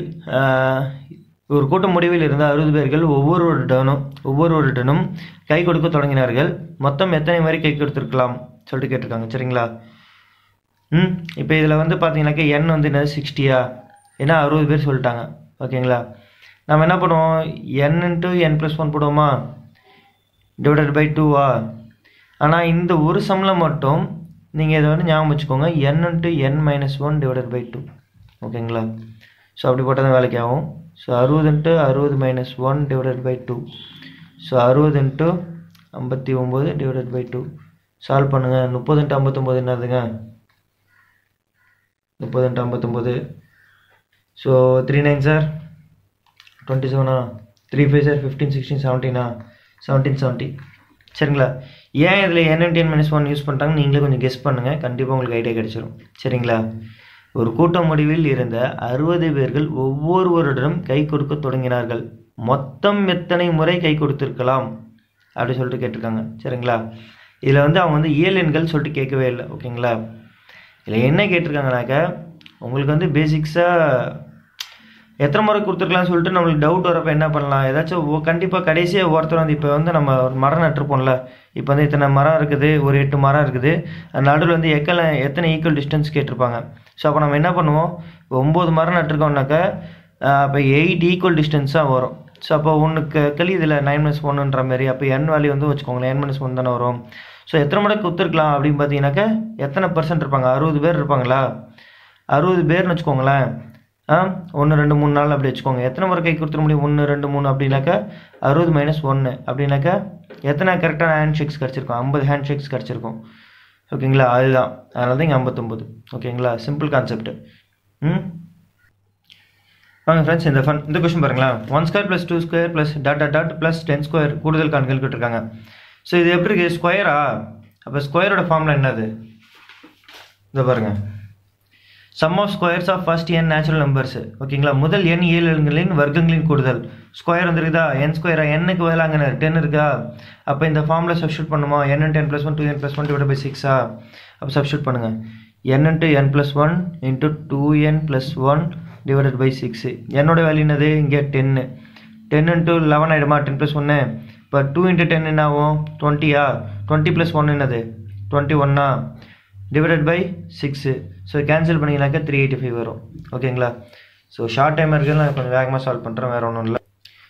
ஒரு கூட்டம் முடிவில் இருந்த அறுபது பேர்கள் ஒவ்வொரு டனும் ஒவ்வொரு டனும் கை கொடுக்க தொடங்கினார்கள். மொத்தம் எத்தனை மாதிரி கை கொடுத்துருக்கலாம்? சொல்லிட்டு கேட்டிருக்காங்க. சரிங்களா? ம். இப்போ இதில் வந்து பார்த்தீங்கன்னாக்கா என் வந்து என்னது? சிக்ஸ்டியா ஏன்னா அறுபது பேர் சொல்லிட்டாங்க. ஓகேங்களா? நம்ம என்ன பண்ணுவோம்? N into n plus one போடுவோமா? டிவைடட் பை டூவா ஆனால் இந்த ஒரு சம்மில் மட்டும் நீங்கள் இதை வந்து ஞாபகம் வச்சுக்கோங்க. N into n minus one divided by two ஓகேங்களா? ஸோ அப்படி போட்டால் தான் வேலைக்கு ஆகும். ஸோ அறுபது இன்ட்டு அறுபது minus one divided by two so அறுபது இன்ட்டு ஐம்பத்தி ஒம்பது டிவைடட் பை டூ சால்வ் பண்ணுங்கள் முப்பது இன்ட்டு ஐம்பத்தொம்போது என்னதுங்க? முப்பது இன்ட்டு ஐம்பத்தொம்போது. So three nine sir twenty செவனா three five sir fifteen sixteen செவன்டீனா seventeen seventy சரிங்களா? ஏன் இதில் என்என்டிஎன் மைனஸ் ஒன் யூஸ் பண்ணுறாங்க நீங்களே கொஞ்சம் கெஸ் பண்ணுங்கள் கண்டிப்பாக உங்களுக்கு ஐடியா கிடச்சிரும். சரிங்களா? ஒரு கூட்ட முடிவில் இருந்த அறுபது பேர்கள் ஒவ்வொருவருடனும் கை கொடுக்க தொடங்கினார்கள். மொத்தம் எத்தனை முறை கை கொடுத்துருக்கலாம்? அப்படி சொல்லிட்டு கேட்டிருக்காங்க. சரிங்களா? இதில் வந்து அவங்க வந்து இயல் எண்கள் சொல்லிட்டு கேட்கவே இல்லை. ஓகேங்களா? இதில் என்ன கேட்டிருக்காங்கனாக்கா உங்களுக்கு வந்து பேசிக்ஸாக எத்தனை முறை கொடுத்துருக்கலாம்னு சொல்லிட்டு நம்மளுக்கு டவுட் வரப்போ என்ன பண்ணலாம்? ஏதாச்சும் ஓ கண்டிப்பாக கடைசியாக ஒருத்தர் வந்து இப்போ வந்து நம்ம ஒரு மரம் நட்டுருப்போம்ல இப்போ வந்து இத்தனை மரம் இருக்குது ஒரு எட்டு மரம் இருக்குது அந்த நடுவில் வந்து எக்கல எத்தனை ஈக்குவல் டிஸ்டன்ஸ் கேட்டிருப்பாங்க. ஸோ அப்போ நம்ம என்ன பண்ணுவோம்? ஒம்பது மரம் நட்டுருக்கோம்னாக்கா அப்போ எயிட் ஈக்குவல் டிஸ்டன்ஸாக வரும். ஸோ அப்போ ஒன்றுக்கு களி இதில் நைன் மைனஸ் ஒன்றுன்ற மாதிரி அப்போ என் வேல்யூ வந்து வச்சுக்கோங்களேன் என் மைனஸ் ஒன் தானே வரும். ஸோ எத்தனை மடங்கு கொடுத்துருக்கலாம் அப்படின்னு பார்த்தீங்கன்னாக்கா எத்தனை பர்சன்ட் இருப்பாங்க? அறுபது பேர் இருப்பாங்களா? அறுபது பேர்னு வச்சுக்கோங்களேன். ஆ ஒன்று ரெண்டு மூணு நாள் அப்படி வச்சுக்கோங்க. எத்தனை முறை கை கொடுத்துட முடியும்? ஒன்று ரெண்டு மூணு அப்படின்னாக்கா அறுபது மைனஸ் ஒன்று அப்படின்னாக்கா எத்தனை கரெக்டான ஹேண்ட் ஷேக்ஸ் கிடச்சிருக்கும்? ஐம்பது ஹேண்ட் ஷேக்ஸ் கிடச்சிருக்கும். ஓகேங்களா? அதுதான். அதனால தான் இங்கே ஐம்பத்தொம்பது. ஓகேங்களா? சிம்பிள் கான்செப்ட் ம்? வாங்க ஃப்ரெண்ட்ஸ் இந்த ஃபன் இந்த கொஸ்டின் பாருங்களேன். One square plus two square plus dot dot dot plus ten square கூடுதல் காண்கள் கேட்டிருக்காங்க. ஸோ இது எப்படி இருக்குது ஸ்கொயரா அப்போ ஸ்கொயரோட ஃபார்முலா என்னது? இதை பாருங்கள் sum of squares of first n natural numbers ஓகேங்களா? முதல் எண் ஏழுங்களின் வர்க்கங்களின் கூடுதல். ஸ்கொயர் வந்துருக்குதா? என் ஸ்கொயரா என்னுக்கு பதிலாங்க டென் இருக்கா? அப்போ இந்த ஃபார்மில் சப்ஸ்டியூட் பண்ணுமா? N ten plus one two n plus one divide by சிக்ஸா அப்போ சப்ஸ்டியூட் பண்ணுங்கள் n into n plus one into two n plus one divided by six என்னோட வேல்யூ என்னது? இங்கே டென்னு டென் இன்ட்டு லெவன் ஆகிடுமா டென் ப்ளஸ் ஒன்று இப்போ டூ இன்ட்டு டென் என்ன ஆகும் டுவெண்ட்டியா டுவெண்ட்டி ப்ளஸ் ஒன் என்னது? டுவெண்ட்டி ஒன்னா divided by six so cancel பண்ணிங்கனாக்கா three eighty five வரும் ஓகேங்களா ஸோ ஷார்ட் டைம் இருக்கிறது நான் கொஞ்சம் வேகமாக சால்வ் பண்ணுறேன் வேறு ஒன்றும் இல்லை.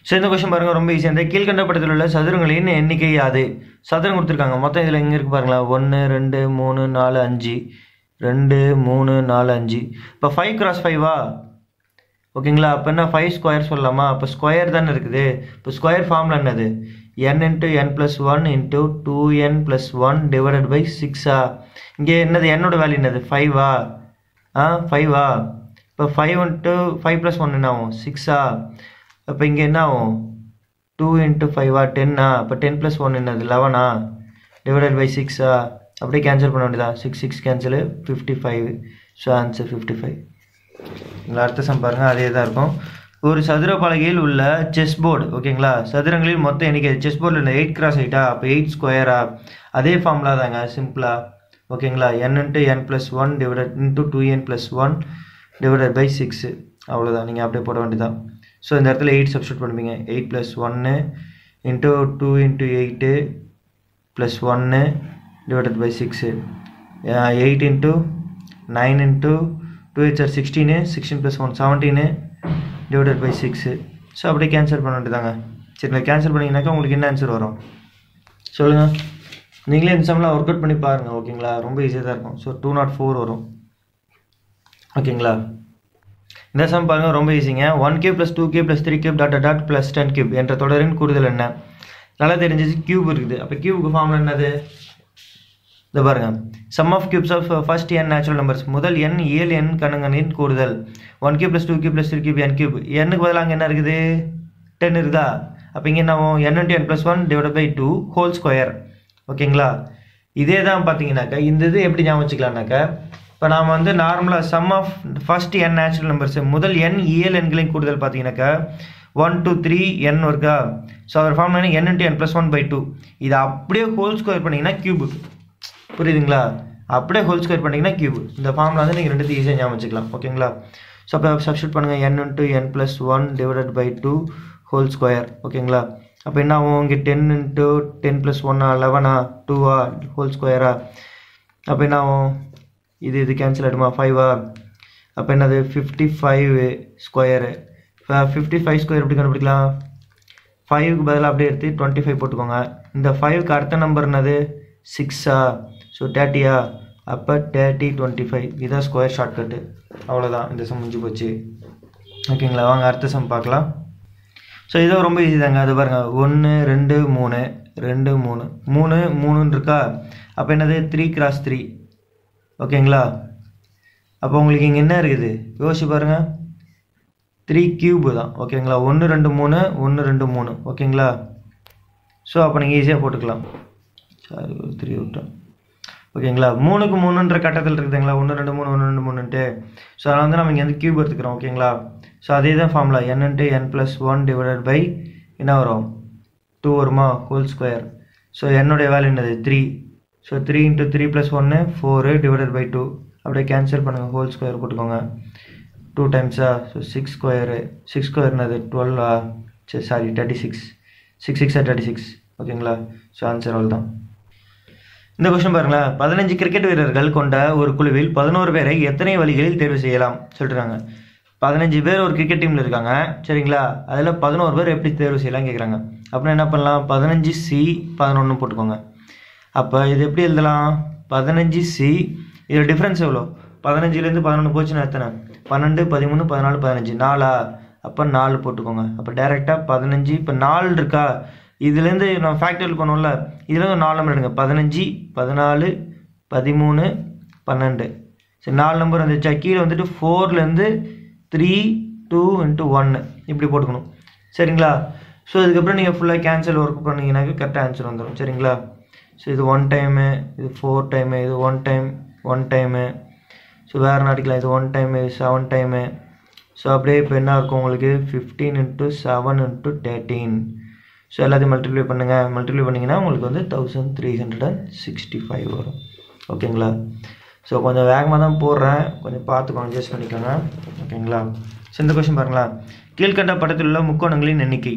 ஸோ இந்த கொஸ்டின் பாருங்கள் ரொம்ப ஈஸியாக இந்த கீழ்கண்ட படத்தில் உள்ள சதுரங்களின் எண்ணிக்கை யாது? சதுரம் கொடுத்துருக்காங்க. மொத்தம் இதில் எங்கே இருக்குது பாருங்களா ஒன்று ரெண்டு மூணு நாலு அஞ்சு. ரெண்டு மூணு நாலு அஞ்சு. இப்போ ஃபைவ் கிராஸ் ஃபைவா ஓகேங்களா? அப்போ என்ன ஃபைவ் ஸ்கொயர் சொல்லலாமா? அப்போ ஸ்கொயர் தானே இருக்குது. இப்போ ஸ்கொயர் ஃபார்மில் என்னது? N into n plus one into two n plus one divided by சிக்ஸா இங்கே என்னது என்னோட வேல்யூ என்னது? ஃபைவா ஆ? ஃபைவா இப்போ five into five plus one என்ன ஆகும்? சிக்ஸா அப்போ இங்கே என்ன ஆகும்? டூ இன்ட்டு ஃபைவா டென்னா அப்போ டென் ப்ளஸ் ஒன் என்னது? லெவனா டிவைடட் பை சிக்ஸா அப்படியே கேன்சல் பண்ண வேண்டியதா six six cancel fifty five so answer fifty five அடுத்த சம் பாருங்கள் அதே தான் இருக்கும். ஒரு சதுர பலகையில் உள்ள செஸ் போர்டு ஓகேங்களா சதுரங்களில் மொத்தம் எண்ணிக்கை செஸ் போர்டில் இந்த எயிட் கிராஸ் எயிட்டா அப்போ எயிட் ஸ்கொயரா அதே ஃபார்முலா தாங்க சிம்பிளாக ஓகேங்களா n into n plus one divided into two n plus one divided by six அவ்வளோதான் நீங்கள் அப்படியே போட வேண்டியதான் ஸோ இந்த இடத்துல எயிட் சப்ஸ்டியூட் பண்ணுவீங்க எயிட் ப்ளஸ் ஒன்று into two into eight plus ஒன்று divided by six eight into nine into two eight sir sixteen sixteen plus one seventeen divided by six so அப்படியே கேன்சல் பண்ண வேண்டியதாங்க சரிங்களா கேன்சல் பண்ணிங்கனாக்கா உங்களுக்கு என்ன ஆன்சர் வரும்? சொல்லுங்கள் நீங்களே இந்த சம்லாம் ஒர்க் அவுட் பண்ணி பாருங்கள் ஓகேங்களா ரொம்ப ஈஸியாக தான் இருக்கும். ஸோ டூ நாட் ஃபோர் வரும். ஓகேங்களா இந்த சம் பாருங்கள் ரொம்ப ஈஸிங்க one cube plus two cube plus three cube dot dot plus ten cube என்ற தொடரின் கூடுதல் என்ன? நல்லா தெரிஞ்சிச்சு. கியூப் இருக்குது. அப்போ கியூபுக்கு ஃபார்ம்ல என்னது? இந்த பாருங்க. Sum of cubes of first n natural numbers முதல் எண் ஏழு எண் கணங்கனின் கூடுதல் one cube plus two cube plus three cube n cube எண்ணுக்கு பதிலாக அங்கே என்ன இருக்குது? டென் இருக்குதா? அப்போ இங்கே என்ன ஆகும்? N into n plus one divide by two whole square ஓகேங்களா? இதே தான் பார்த்தீங்கன்னாக்கா இந்த இது எப்படி ஞாபகம் வச்சுக்கலாம்னாக்கா இப்போ நாம் வந்து நார்மலாக sum of first n natural numbers முதல் எண் ஏழு எண்களின் கூடுதல் பார்த்தீங்கன்னாக்கா ஒன் டூ த்ரீ என் இருக்கா? ஸோ அதோட ஃபார்ம் என்ன? N into n plus one by two இதை அப்படியே ஹோல் ஸ்கொயர் பண்ணிங்கன்னா கியூபு புரியுதுங்களா? அப்படியே ஹோல் ஸ்கொயர் பண்ணிங்கன்னா கியூப் இந்த ஃபார்மில் வந்து நீங்கள் ரெண்டுத்தையும் ஈஸியாக ஞாபகம் வச்சுக்கலாம். ஓகேங்களா ஸோ அப்போ சப்ஸ்டியூட் பண்ணுங்கள் n into n plus one divided by two whole square ஓகேங்களா அப்போ என்ன ஆகும்? இங்கே டென் இன்ட்டு டென் ப்ளஸ் ஒன்னா லெவனா டூவா ஹோல் ஸ்கொயரா அப்போ என்ன ஆகும்? இது இது கேன்சல் ஆகிடுமா ஃபைவா அப்போ என்னது? Fifty five square fifty five square எப்படி கண்டுபிடிக்கலாம்? ஃபைவ்க்கு பதிலாக அப்படியே எடுத்து டுவெண்ட்டி ஃபைவ் போட்டுக்கோங்க. இந்த ஃபைவ்க்கு அடுத்த நம்பர் என்னது? சிக்ஸா? ஸோ தேர்ட்டியா அப்போ தேர்ட்டி டுவெண்ட்டி ஃபைவ் இதான் ஸ்கொயர் ஷார்ட்கட்டு அவ்வளோதான் இந்த சம் முடிஞ்சு போச்சு. ஓகேங்களா? வாங்க அடுத்த சம் பார்க்கலாம். ஸோ இதுவும் ரொம்ப ஈஸி தாங்க. அது பாருங்கள் ஒன்று ரெண்டு மூணு. ரெண்டு மூணு. மூணு மூணுன்னு இருக்கா? அப்போ என்னது? த்ரீ கிராஸ் த்ரீ ஓகேங்களா? அப்போ உங்களுக்கு இங்கே என்ன இருக்குது? யோசிச்சு பாருங்கள் த்ரீ கியூபு தான். ஓகேங்களா? ஒன்று ரெண்டு மூணு. ஒன்று ரெண்டு மூணு. ஓகேங்களா? ஸோ அப்போ நீங்கள் ஈஸியாக போட்டுக்கலாம். சாரி ஒரு த்ரீ விட்டோம். ஓகேங்களா? மூணுக்கு மூணுன்ற கட்டத்தில் இருக்குதுங்களா? ஒன்று ரெண்டு மூணு ஒன்று ரெண்டு மூணுன்ட்டு. ஸோ அதனால் வந்து நம்ம இங்கே வந்து கியூப் எடுத்துக்கிறோம் ஓகேங்களா? ஸோ அதே தான் ஃபார்முலா என்னன்ட்டு n plus one divided by என்ன வரும்? டூ வருமா? ஹோல் ஸ்கொயர் ஸோ என்னுடைய வேல்யூ என்னது? Three so three into three plus ஒன்று ஃபோரு டிவைடட் பை டூ அப்படியே கேன்சல் பண்ணுங்கள் ஹோல் ஸ்கொயர் போட்டுக்கோங்க. Two டைம்ஸா so six square six square என்னது? டுவெல்வா சரி சாரி தேர்ட்டி சிக்ஸ் சிக்ஸ் சிக்ஸா தேர்ட்டி சிக்ஸ் ஓகேங்களா? ஸோ ஆன்சர் அவ்வளோ தான் இந்த கொஸ்டின் பாருங்களேன். பதினஞ்சு கிரிக்கெட் வீரர்கள் கொண்ட ஒரு குழுவில் பதினோரு பேரை எத்தனை வழிகளில் தேர்வு செய்யலாம் சொல்லிட்டுருக்காங்க பதினஞ்சு பேர் ஒரு கிரிக்கெட் டீமில் இருக்காங்க. சரிங்களா? அதில் பதினோரு பேர் எப்படி தேர்வு செய்யலாம் கேட்குறாங்க அப்புறம் என்ன பண்ணலாம்? பதினஞ்சு சி பதினொன்று போட்டுக்கோங்க. அப்போ இது எப்படி எழுதலாம்? பதினஞ்சு சி இதில் டிஃப்ரென்ஸ் எவ்வளோ பதினஞ்சுலேருந்து பதினொன்று போச்சுன்னா எத்தனை? பன்னெண்டு பதிமூணு பதினாலு பதினஞ்சு. நாலா? அப்போ நாலு போட்டுக்கோங்க. அப்போ டேரெக்டாக பதினஞ்சு இப்போ நாலு இருக்கா? இதுலேருந்து நம்ம ஃபேக்டரியில் போனோம்ல இதுலேருந்து நாலு நம்பர் எடுங்க. பதினஞ்சு பதினாலு பதிமூணு பன்னெண்டு. சரி நாலு நம்பர் வந்துச்சா? கீழே வந்துட்டு ஃபோர்லேருந்து த்ரீ டூ இன்ட்டு ஒன்று இப்படி போட்டுக்கணும். சரிங்களா? ஸோ இதுக்கப்புறம் நீங்கள் ஃபுல்லாக கேன்சல் ஒர்க் பண்ணிங்கனாக்க கரெக்டாக ஆன்சர் வந்துடும் சரிங்களா? ஸோ இது ஒன் டைமு இது ஃபோர் டைமு இது one time one time so வேறு நாட்டிக்கலாம் இது ஒன் டைமு இது செவன் டைமு ஸோ அப்படியே இப்போ என்ன இருக்கும் உங்களுக்கு? Fifteen into seven into thirteen so எல்லாத்தையும் மல்டிப்ளை பண்ணுங்கள் மல்டிப்ளை பண்ணிங்கன்னா உங்களுக்கு வந்து thousand three hundred and sixty five வரும் ஓகேங்களா ஸோ கொஞ்சம் வேகமாக தான் போடுறேன். கொஞ்சம் பார்த்துக்கோங்க அட்ஜஸ்ட் பண்ணிக்கோங்க. ஓகேங்களா ஸோ இந்த கொஸ்டின் பாருங்களேன் கீழ்கண்ட படத்தில் உள்ள முக்கோணங்களின் எண்ணிக்கை.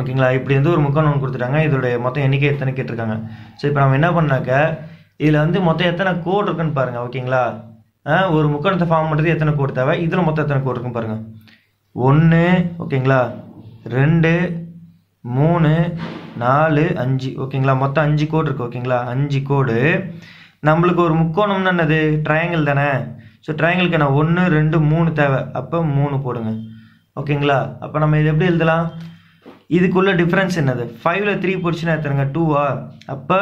ஓகேங்களா இப்படி வந்து ஒரு முக்கோணம் கொடுத்துட்டாங்க. இதோடைய மொத்தம் எண்ணிக்கை எத்தனை கேட்டிருக்காங்க? ஸோ இப்போ நம்ம என்ன பண்ணாக்க இதில் வந்து மொத்தம் எத்தனை கோடு இருக்குன்னு பாருங்கள் ஓகேங்களா ஒரு முக்கோணத்தை ஃபார்ம் பண்ணுறது எத்தனை கோடு தேவை? இதில் மொத்தம் எத்தனை கோடு இருக்குன்னு பாருங்கள் ஒன்று ஓகேங்களா ரெண்டு மூணு நாலு அஞ்சு. ஓகேங்களா? மொத்தம் அஞ்சு கோடு இருக்குது ஓகேங்களா? அஞ்சு கோடு நம்மளுக்கு ஒரு முக்கோணம்னு என்னது? ட்ரையாங்கிள் தானே? ஸோ ட்ரையாங்கிளுக்கு நான் ஒன்று ரெண்டு மூணு தேவை. அப்போ மூணு போடுங்க. ஓகேங்களா? அப்போ நம்ம இது எப்படி எழுதலாம்? இதுக்குள்ள டிஃப்ரென்ஸ் என்னது? ஃபைவ்ல த்ரீ போச்சுன்னா எத்தனைங்க? டூவா அப்போ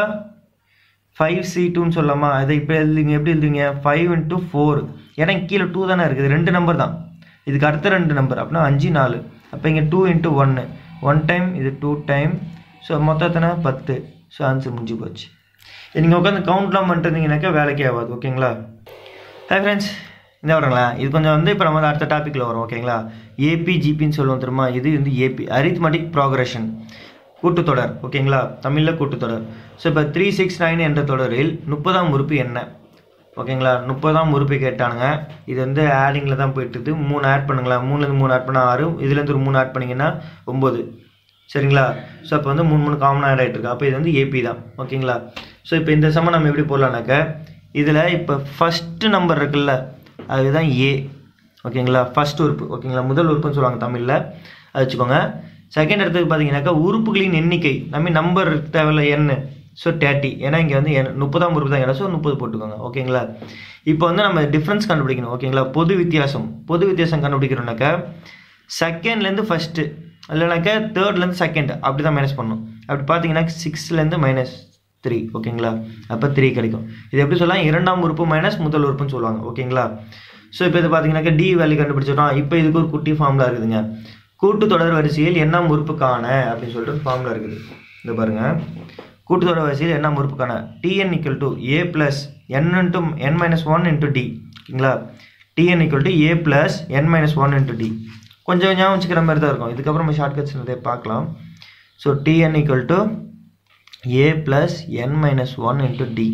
ஃபைவ் சி டூன்னு சொல்லலாமா? அதை இப்போ எழுதுங்க. எப்படி எழுதுங்க ஃபைவ் இன்ட்டு ஃபோர் ஏன்னா கீழே டூ தானே இருக்குது. ரெண்டு நம்பர் தான். இதுக்கு அடுத்த ரெண்டு நம்பர் அப்படின்னா அஞ்சு நாலு. அப்போ இங்கே டூ இன்ட்டு ஒன்று ஒன் டைம் இது டூ டைம் ஸோ மொத்தத்தினா பத்து. ஸோ ஆன்சர் முடிஞ்சு போச்சு. நீங்கள் உட்காந்து கவுண்ட்லாம் பண்ணிட்டுருந்தீங்கனாக்கா வேலைக்கே ஆகாது ஓகேங்களா? ஹாய் ஃப்ரெண்ட்ஸ் இந்த வரங்களா இது கொஞ்சம் வந்து இப்போ நம்ம வந்து அடுத்த டாப்பிக்கில் வரும் ஓகேங்களா? ஏபி ஜிபின்னு சொல்லுவோம் தெரியுமா? இது வந்து ஏபி அரித்மெட்டிக் ப்ராக்ரஷன் கூட்டுத்தொடர் ஓகேங்களா? தமிழில் கூட்டுத்தொடர். ஸோ இப்போ த்ரீ சிக்ஸ் நைன் என்ற தொடரில் முப்பதாம் உறுப்பு என்ன? ஓகேங்களா? முப்பதாம் உறுப்பு கேட்டானுங்க. இது வந்து ஆடிங்கில் தான் போயிட்டு மூணு ஆட் பண்ணுங்களா மூணுலேருந்து மூணு ஆட் பண்ணால் ஆறு. இதுலேருந்து ஒரு மூணு ஆட் பண்ணிங்கன்னா ஒம்பது சரிங்களா? ஸோ அப்போ வந்து மூணு மூணு காமனாக ஆட் ஆகிட்டு இருக்கு அப்போ இது வந்து ஏபி தான். ஓகேங்களா? ஸோ இப்போ இந்த சம நம்ம எப்படி போடலாம்னாக்க இதில் இப்போ ஃபஸ்ட்டு நம்பர் இருக்குல்ல அதுதான் ஏ ஓகேங்களா? ஃபர்ஸ்ட் உறுப்பு. ஓகேங்களா? முதல் உறுப்புன்னு சொல்லுவாங்க தமிழில். அது வச்சுக்கோங்க. செகண்ட் இடத்துக்கு பார்த்தீங்கன்னாக்கா உறுப்புகளின் எண்ணிக்கை. நம்ம நம்பர் தேவையில்ல எண்ணு ஸோ தேர்ட்டி ஏன்னா இங்கே வந்து முப்பதாம் உறுப்பு தான் ஏன்னா ஸோ முப்பது போட்டுக்கோங்க. ஓகேங்களா? இப்போ வந்து நம்ம டிஃப்ரென்ஸ் கண்டுபிடிக்கணும். ஓகேங்களா? பொது வித்தியாசம். பொது வித்தியாசம் கண்டுபிடிக்கிறோம்னாக்கா செகண்ட்லேருந்து ஃபஸ்ட்டு இல்லைனாக்கா தேர்ட்லேருந்து செகண்ட் அப்படி தான் மைனஸ் பண்ணணும். அப்படி பார்த்தீங்கன்னா சிக்ஸ்லேருந்து மைனஸ் த்ரீ ஓகேங்களா? அப்போ த்ரீ கிடைக்கும். இது எப்படி சொல்லலாம்? இரண்டாம் உறுப்பு மைனஸ் முதல் உறுப்புன்னு சொல்லுவாங்க. ஓகேங்களா? ஸோ இப்போ இது பார்த்தீங்கன்னாக்கா டி வேல்யூ கண்டுபிடிச்சிட்டோம். இப்போ இதுக்கு ஒரு குட்டி ஃபார்முலா இருக்குதுங்க. கூட்டு தொடர் வரிசையில் என்ன உறுப்புக்கான அப்படின்னு சொல்லிட்டு ஃபார்முலா இருக்குது. இந்த பாருங்கள் கூட்டுத்தொடர் வரிசையில் என்ன உறுப்புக்கான t n equal to a plus n into n minus one into d ஓகேங்களா t n equal to a plus n minus one into d கொஞ்சம் ஞாபகம் வச்சுக்கிற மாதிரி தான் இருக்கும். இதுக்கப்புறம் நம்ம ஷார்ட்கட்ஸ் நிறைய பார்க்கலாம். So t n equal to a plus n minus one into d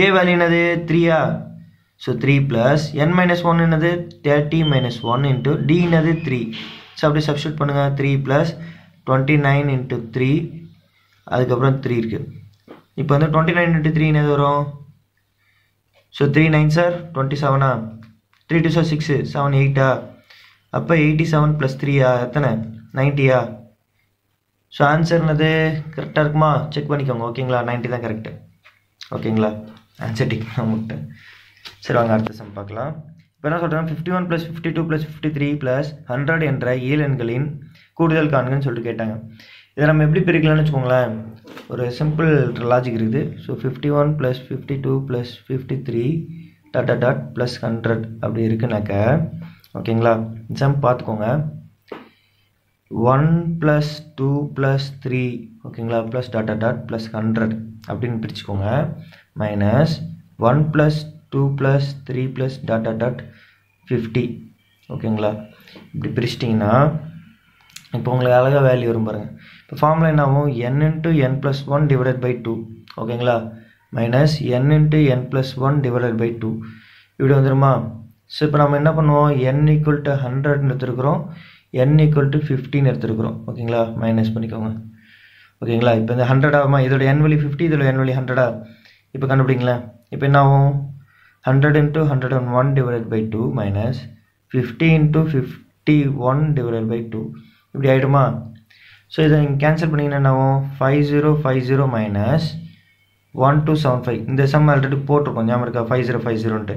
a value என்னது? த்ரீயா so three plus n minus one என்னது? Thirty minus one into d என்னது? த்ரீ ஸோ அப்படி சப்ஸ்டியூட் பண்ணுங்கள் three plus twenty nine into three அதுக்கப்புறம் three இருக்குது இப்போ வந்து twenty nine into three என்னது வரும்? So three nine sir twenty செவனா three two sir six seven எயிட்டா அப்போ எயிட்டி செவன் ப்ளஸ் த்ரீயா எத்தனை? நைன்ட்டியா ஸோ ஆன்சர் என்னது? கரெக்டாக இருக்குமா? செக் பண்ணிக்கோங்க. ஓகேங்களா 90 தான் கரெக்டு ஓகேங்களா ஆன்சர் டிக் முட்டேன் சரி வாங்க அடுத்த சம் பார்க்கலாம். இப்போ என்ன சொல்கிறேன் fifty one plus fifty two plus fifty three plus hundred என்ற ஏழு எண்களின் கூடுதல் காணுங்கன்னு சொல்லிட்டு கேட்டாங்க. இதை நம்ம எப்படி பிரிக்கலாம்னு வச்சுக்கோங்களேன். ஒரு சிம்பிள் லாஜிக் இருக்குது. So fifty one plus fifty two plus fifty three tata dot plus hundred அப்படி இருக்குனாக்க ஓகேங்களா? எக்ஸாம் பார்த்துக்கோங்க. One plus two plus three ஓகேங்களா? ப்ளஸ் டாட்டா டாட் ப்ளஸ் ஹண்ட்ரட் அப்படின்னு பிரிச்சுக்கோங்க. Minus one plus two plus three plus tata dot dot fifty ஓகேங்களா? இப்படி பிரிச்சிட்டிங்கன்னா இப்போ உங்களுக்கு அழகாக வேல்யூ வரும் பாருங்கள் இப்போ ஃபார்முலா என்ன ஆகும்? N into n plus one divided by two ஓகேங்களா minus n into n plus one divided by two இப்படி வந்துருமா? ஸோ இப்போ நம்ம என்ன பண்ணுவோம்? என் ஈக்குவல் டு ஹண்ட்ரட்னு எடுத்துருக்குறோம். என் ஈக்குவல் டு ஃபிஃப்டின்னு எடுத்துருக்குறோம். ஓகேங்களா மைனஸ் பண்ணிக்கோங்க. ஓகேங்களா இப்போ இந்த ஹண்ட்ரட் ஆகுமா? இதோட என் வழி ஃபிஃப்டி இதோட என் வழி ஹண்ட்ரடா இப்போ கண்டுபிடிங்களேன். இப்போ என்ன ஆகும்? Hundred into hundred and one divided by two minus fifty into fifty one divided by two இப்படி ஆகிடுமா ஸோ இதை நீங்கள் கேன்சல் பண்ணிங்கன்னா என்ன ஆகும் five zero five zero minus one two seven five இந்த சம் ஆல்ரெடி போட்டிருக்கோம். ஞாபகம் இருக்கா? ஃபைவ் ஜீரோ ஃபைவ் ஜீரோன்ட்டு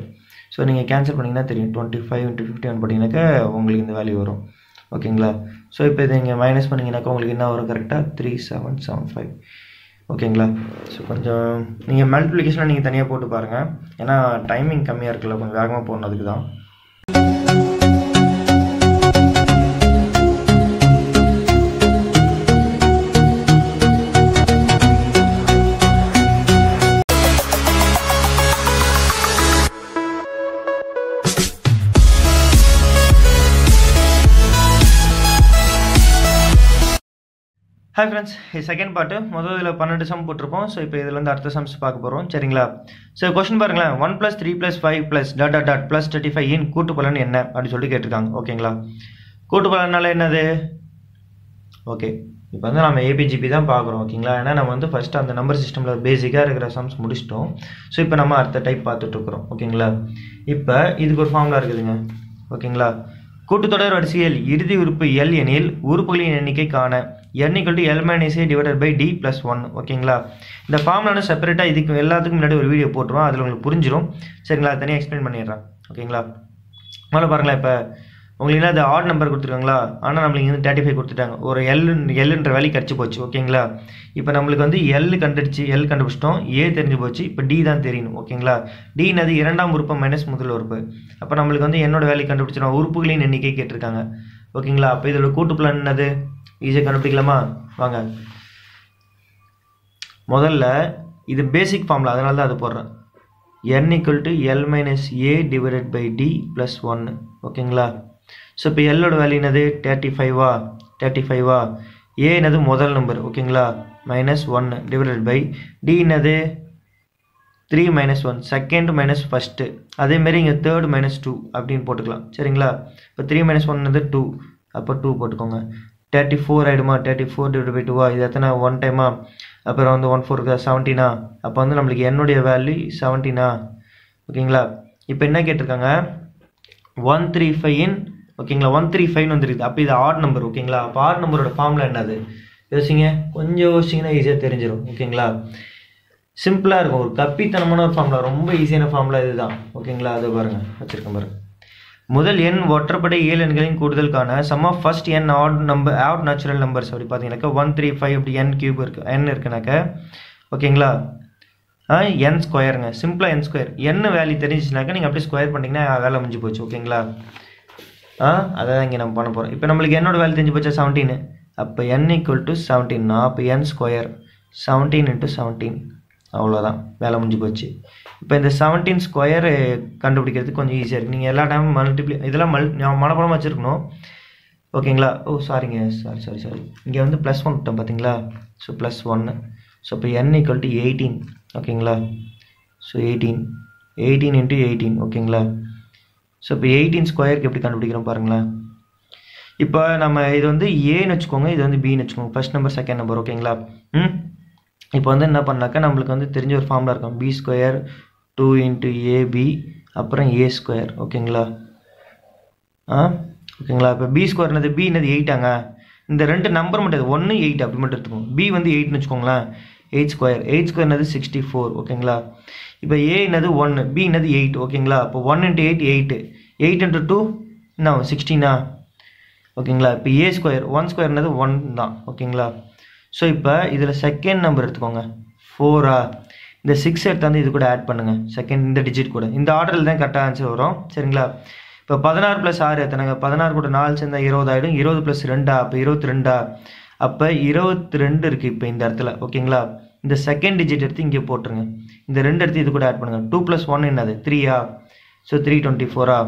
ஸோ நீங்கள் கேன்சல் பண்ணிங்கன்னா தெரியும். Twenty five into fifty one உங்களுக்கு இந்த வேல்யூ வரும். ஓகேங்களா ஸோ இப்போ இதை நீங்கள் மைனஸ் பண்ணிங்கனாக்கா உங்களுக்கு என்ன வரும்? கரெக்டாக த்ரீ செவன் செவன் ஃபைவ் ஓகேங்களா ஸோ கொஞ்சம் நீங்கள் மல்டிப்ளிகேஷனை நீங்கள் தனியாக போட்டு பாருங்கள் ஏன்னா டைமிங் கம்மியாக இருக்குல்ல. கொஞ்சம் வேகமாக போகணும் அதுக்கு தான் ஹாய் ஃப்ரெண்ட்ஸ் இது செகண்ட் பார்ட்டு முதல் இதில் பன்னெண்டு சம் போட்டிருப்போம். ஸோ இப்போ இதுலேருந்து அடுத்த சம்ஸ் பார்க்க போகிறோம் சரிங்களா? ஸோ கொஸ்டின் பாருங்களேன். One plus three plus five plus dot dot dot plus thirty five இன் கூட்டு பலன் என்ன? அப்படின்னு சொல்லிட்டு கேட்டிருக்காங்க. ஓகேங்களா கூட்டு பலனால என்னது? ஓகே இப்போ வந்து நம்ம ஏபிஜிபி தான் பார்க்குறோம். ஓகேங்களா ஏன்னா நம்ம வந்து ஃபஸ்ட்டு அந்த நம்பர் சிஸ்டமில் பேசிக்காக இருக்கிற சம்ஸ் முடிச்சிட்டோம். ஸோ இப்போ நம்ம அடுத்த டைப் பார்த்துட்ருக்குறோம் ஓகேங்களா இப்போ இதுக்கு ஒரு ஃபார்முலா இருக்குதுங்க. ஓகேங்களா கூட்டுத்தொடர் வரிசையில் இறுதி உறுப்பு எல் எனில் உறுப்புகளின் எண்ணிக்கை காண n equal to l minus a divided by d plus one ஓகேங்களா இந்த ஃபார்முலான செப்பரேட்டாக இதுக்கு எல்லாத்துக்கும் முன்னாடி ஒரு வீடியோ போட்டுருவோம். அதில் உங்களுக்கு புரிஞ்சிடும் சரிங்களா? அது தனியாக எக்ஸ்பிளைன் பண்ணிடுறேன். ஓகேங்களா முதல்ல பாருங்களேன் இப்போ. உங்களுக்கு என்ன அது ஆட் நம்பர் கொடுத்துருக்காங்களா? ஆனால் நம்மளுக்கு வந்து தேர்ட்டி ஃபைவ் கொடுத்துட்டாங்க. ஒரு எல் எல்லுன்ற வேலைக்கு கிடச்சி போச்சு. ஓகேங்களா இப்போ நம்மளுக்கு வந்து எல் கண்டுபிடிச்சு எல் கண்டுபிடிச்சிட்டோம். ஏ தெரிஞ்சு போச்சு. இப்போ டி தான் தெரியணும். ஓகேங்களா டினது இரண்டாம் உறுப்பு மைனஸ் முதல் உறுப்பு. அப்போ நம்மளுக்கு வந்து என்னோட வேலையை கண்டுபிடிச்சிடும் உறுப்புகளின் எண்ணிக்கை கேட்டிருக்காங்க. ஓகேங்களா அப்போ இதோட கூட்டு பிளான் என்னது? ஈஸியாக கண்டுபிடிக்கலாமா? வாங்க. முதல்ல இது பேசிக் ஃபார்மில் அதனால தான் அது போடுறேன். n equal to l minus a divided by d plus ஒன்று ஓகேங்களா? ஸோ இப்போ எல்லோட வேல்யூ என்னது? தேர்ட்டி ஃபைவா தேர்ட்டி ஃபைவா ஏ என்னது? முதல் நம்பர் ஓகேங்களா? மைனஸ் ஒன்று டிவைடட் பை டி என்னது? Three minus one second minus first அதேமாரி இங்கே தேர்ட் மைனஸ் டூ அப்படின்னு போட்டுக்கலாம். சரிங்களா? இப்போ த்ரீ மைனஸ் ஒன் வந்து டூ அப்போ டூ போட்டுக்கோங்க. தேர்ட்டி ஃபோர் ஆகிடுமா தேர்ட்டி ஃபோர் டிவைட் பை டூவா இது எத்தனை? ஒன் டைமா அப்புறம் வந்து ஒன் ஃபோர் செவன்டீனா அப்போ வந்து நம்மளுக்கு என்னுடைய வேல்யூ செவன்டீனா ஓகேங்களா? இப்போ என்ன கேட்டிருக்காங்க? ஒன் த்ரீ ஃபைவ் இன் ஓகேங்களா? ஒன் த்ரீ ஃபைவ்னு வந்துருக்குது. அப்போ இது ஆட் நம்பர் ஓகேங்களா? அப்போ ஆட் நம்பரோட ஃபார்முலா என்னது? யோசிங்க. கொஞ்சம் யோசிச்சிங்கன்னா ஈஸியாக தெரிஞ்சிடும் ஓகேங்களா? சிம்பிளாக இருக்கும். ஒரு கப்பித்தனமான ஒரு ஃபார்முலா ரொம்ப ஈஸியான ஃபார்முலா இதுதான். ஓகேங்களா? அது பாருங்கள் வச்சுருக்கேன் பாருங்க. முதல் எண் ஒற்றைப்படை ஏழு எண்களின் கூடுதலுக்கான sum of first n odd number odd natural numbers அப்படி பார்த்தீங்கன்னாக்கா ஒன் த்ரீ ஃபைவ் அப்படி என் கியூப் இருக்குது என் இருக்குனாக்கா ஓகேங்களா என் ஸ்கொயருங்க சிம்பிளாக என் ஸ்கொயர் என்ன வேல்யூ தெரிஞ்சிச்சுனாக்கா நீங்கள் அப்படியே ஸ்கொயர் பண்ணிங்கன்னா வேலை முடிஞ்சு போச்சு ஓகேங்களா ஆ அதை தான் இங்கே நம்ம பண்ண போகிறோம் இப்போ நம்மளுக்கு என்னோட வேல்யூ தெரிஞ்சு போச்சா செவன்டீன் அப்போ என் ஈக்குவல் டு செவன்டீன்னா அப்போ n square seventeen into seventeen அவ்வளோதான் வேலை முடிஞ்சு போச்சு. இப்போ இந்த செவன்டீன் ஸ்கொயர் கண்டுபிடிக்கிறதுக்கு கொஞ்சம் ஈஸியாக இருக்குது நீங்கள் எல்லா டைமும் மல்டிப்ளி இதெல்லாம் மல் மனப்படமாக வச்சுருக்கணும். ஓகேங்களா ஓ சாரிங்க சாரி சாரி சாரி இங்கே வந்து ப்ளஸ் ஒன் விட்டோம் பார்த்தீங்களா ஸோ ப்ளஸ் ஒன்று ஸோ இப்போ என் ஈக்குவல் டு எயிட்டீன் ஓகேங்களா so eighteen eighteen into eighteen ஓகேங்களா ஸோ இப்போ எயிட்டீன் ஸ்கொயருக்கு எப்படி கண்டுபிடிக்கிறோம் பாருங்களேன். இப்போ நம்ம இது வந்து ஏன்னு வச்சுக்கோங்க. இது வந்து பின்னு வச்சுக்கோங்க. ஃபஸ்ட் நம்பர் செகண்ட் நம்பர் ஓகேங்களா ம்? இப்போ வந்து என்ன பண்ணலாக்கா நம்மளுக்கு வந்து தெரிஞ்ச ஒரு ஃபார்முலா இருக்கும். B square two into a b அப்புறம் ஏ ஸ்கொயர் ஓகேங்களா ஆ? ஓகேங்களா இப்போ பி ஸ்கொயர் என்னது? பி என்னது? எயிட்டாங்க இந்த ரெண்டு நம்பர் மட்டும் ஒன்று எயிட் அப்படி மட்டும் எடுத்துக்கோங்க பி வந்து எயிட்னு வச்சுக்கோங்களேன். எயிட் ஸ்கொயர் எயிட் ஸ்கொயர் என்னது? சிக்ஸ்டி ஃபோர் ஓகேங்களா இப்போ ஏ என்னது? ஒன்று பி என்னது? எயிட் ஓகேங்களா இப்போ one into eight eight eight into two என்ன சிக்ஸ்டீனா ஓகேங்களா இப்போ ஏ ஸ்கொயர் ஒன் ஸ்கொயர்னது ஒன் தான். ஓகேங்களா ஸோ இப்போ இதில் செகண்ட் நம்பர் எடுத்துக்கோங்க. ஃபோரா இந்த சிக்ஸ் எடுத்தாந்து இது கூட ஆட் பண்ணுங்கள் செகண்ட் இந்த டிஜிட் கூட. இந்த ஆர்டரில் தான் கரெக்டாக ஆன்சர் வரும். சரிங்களா? இப்போ பதினாறு ப்ளஸ் ஆறு எத்தனைங்க? பதினாறு கூட நாலு சேர்ந்தா இருபது ஆகிடும் இருபது ப்ளஸ் ரெண்டா? அப்போ இருபத்தி ரெண்டா? அப்போ இருபத்தி ரெண்டு இருக்குது இப்போ இந்த இடத்துல. ஓகேங்களா? இந்த செகண்ட் டிஜிட் எடுத்து இங்கே போட்டுருங்க. இந்த ரெண்டு எடுத்து இது கூட ஆட் பண்ணுங்கள் டூ ப்ளஸ் ஒன் என்னது? த்ரீயா ஸோ த்ரீ டுவெண்ட்டி ஃபோரா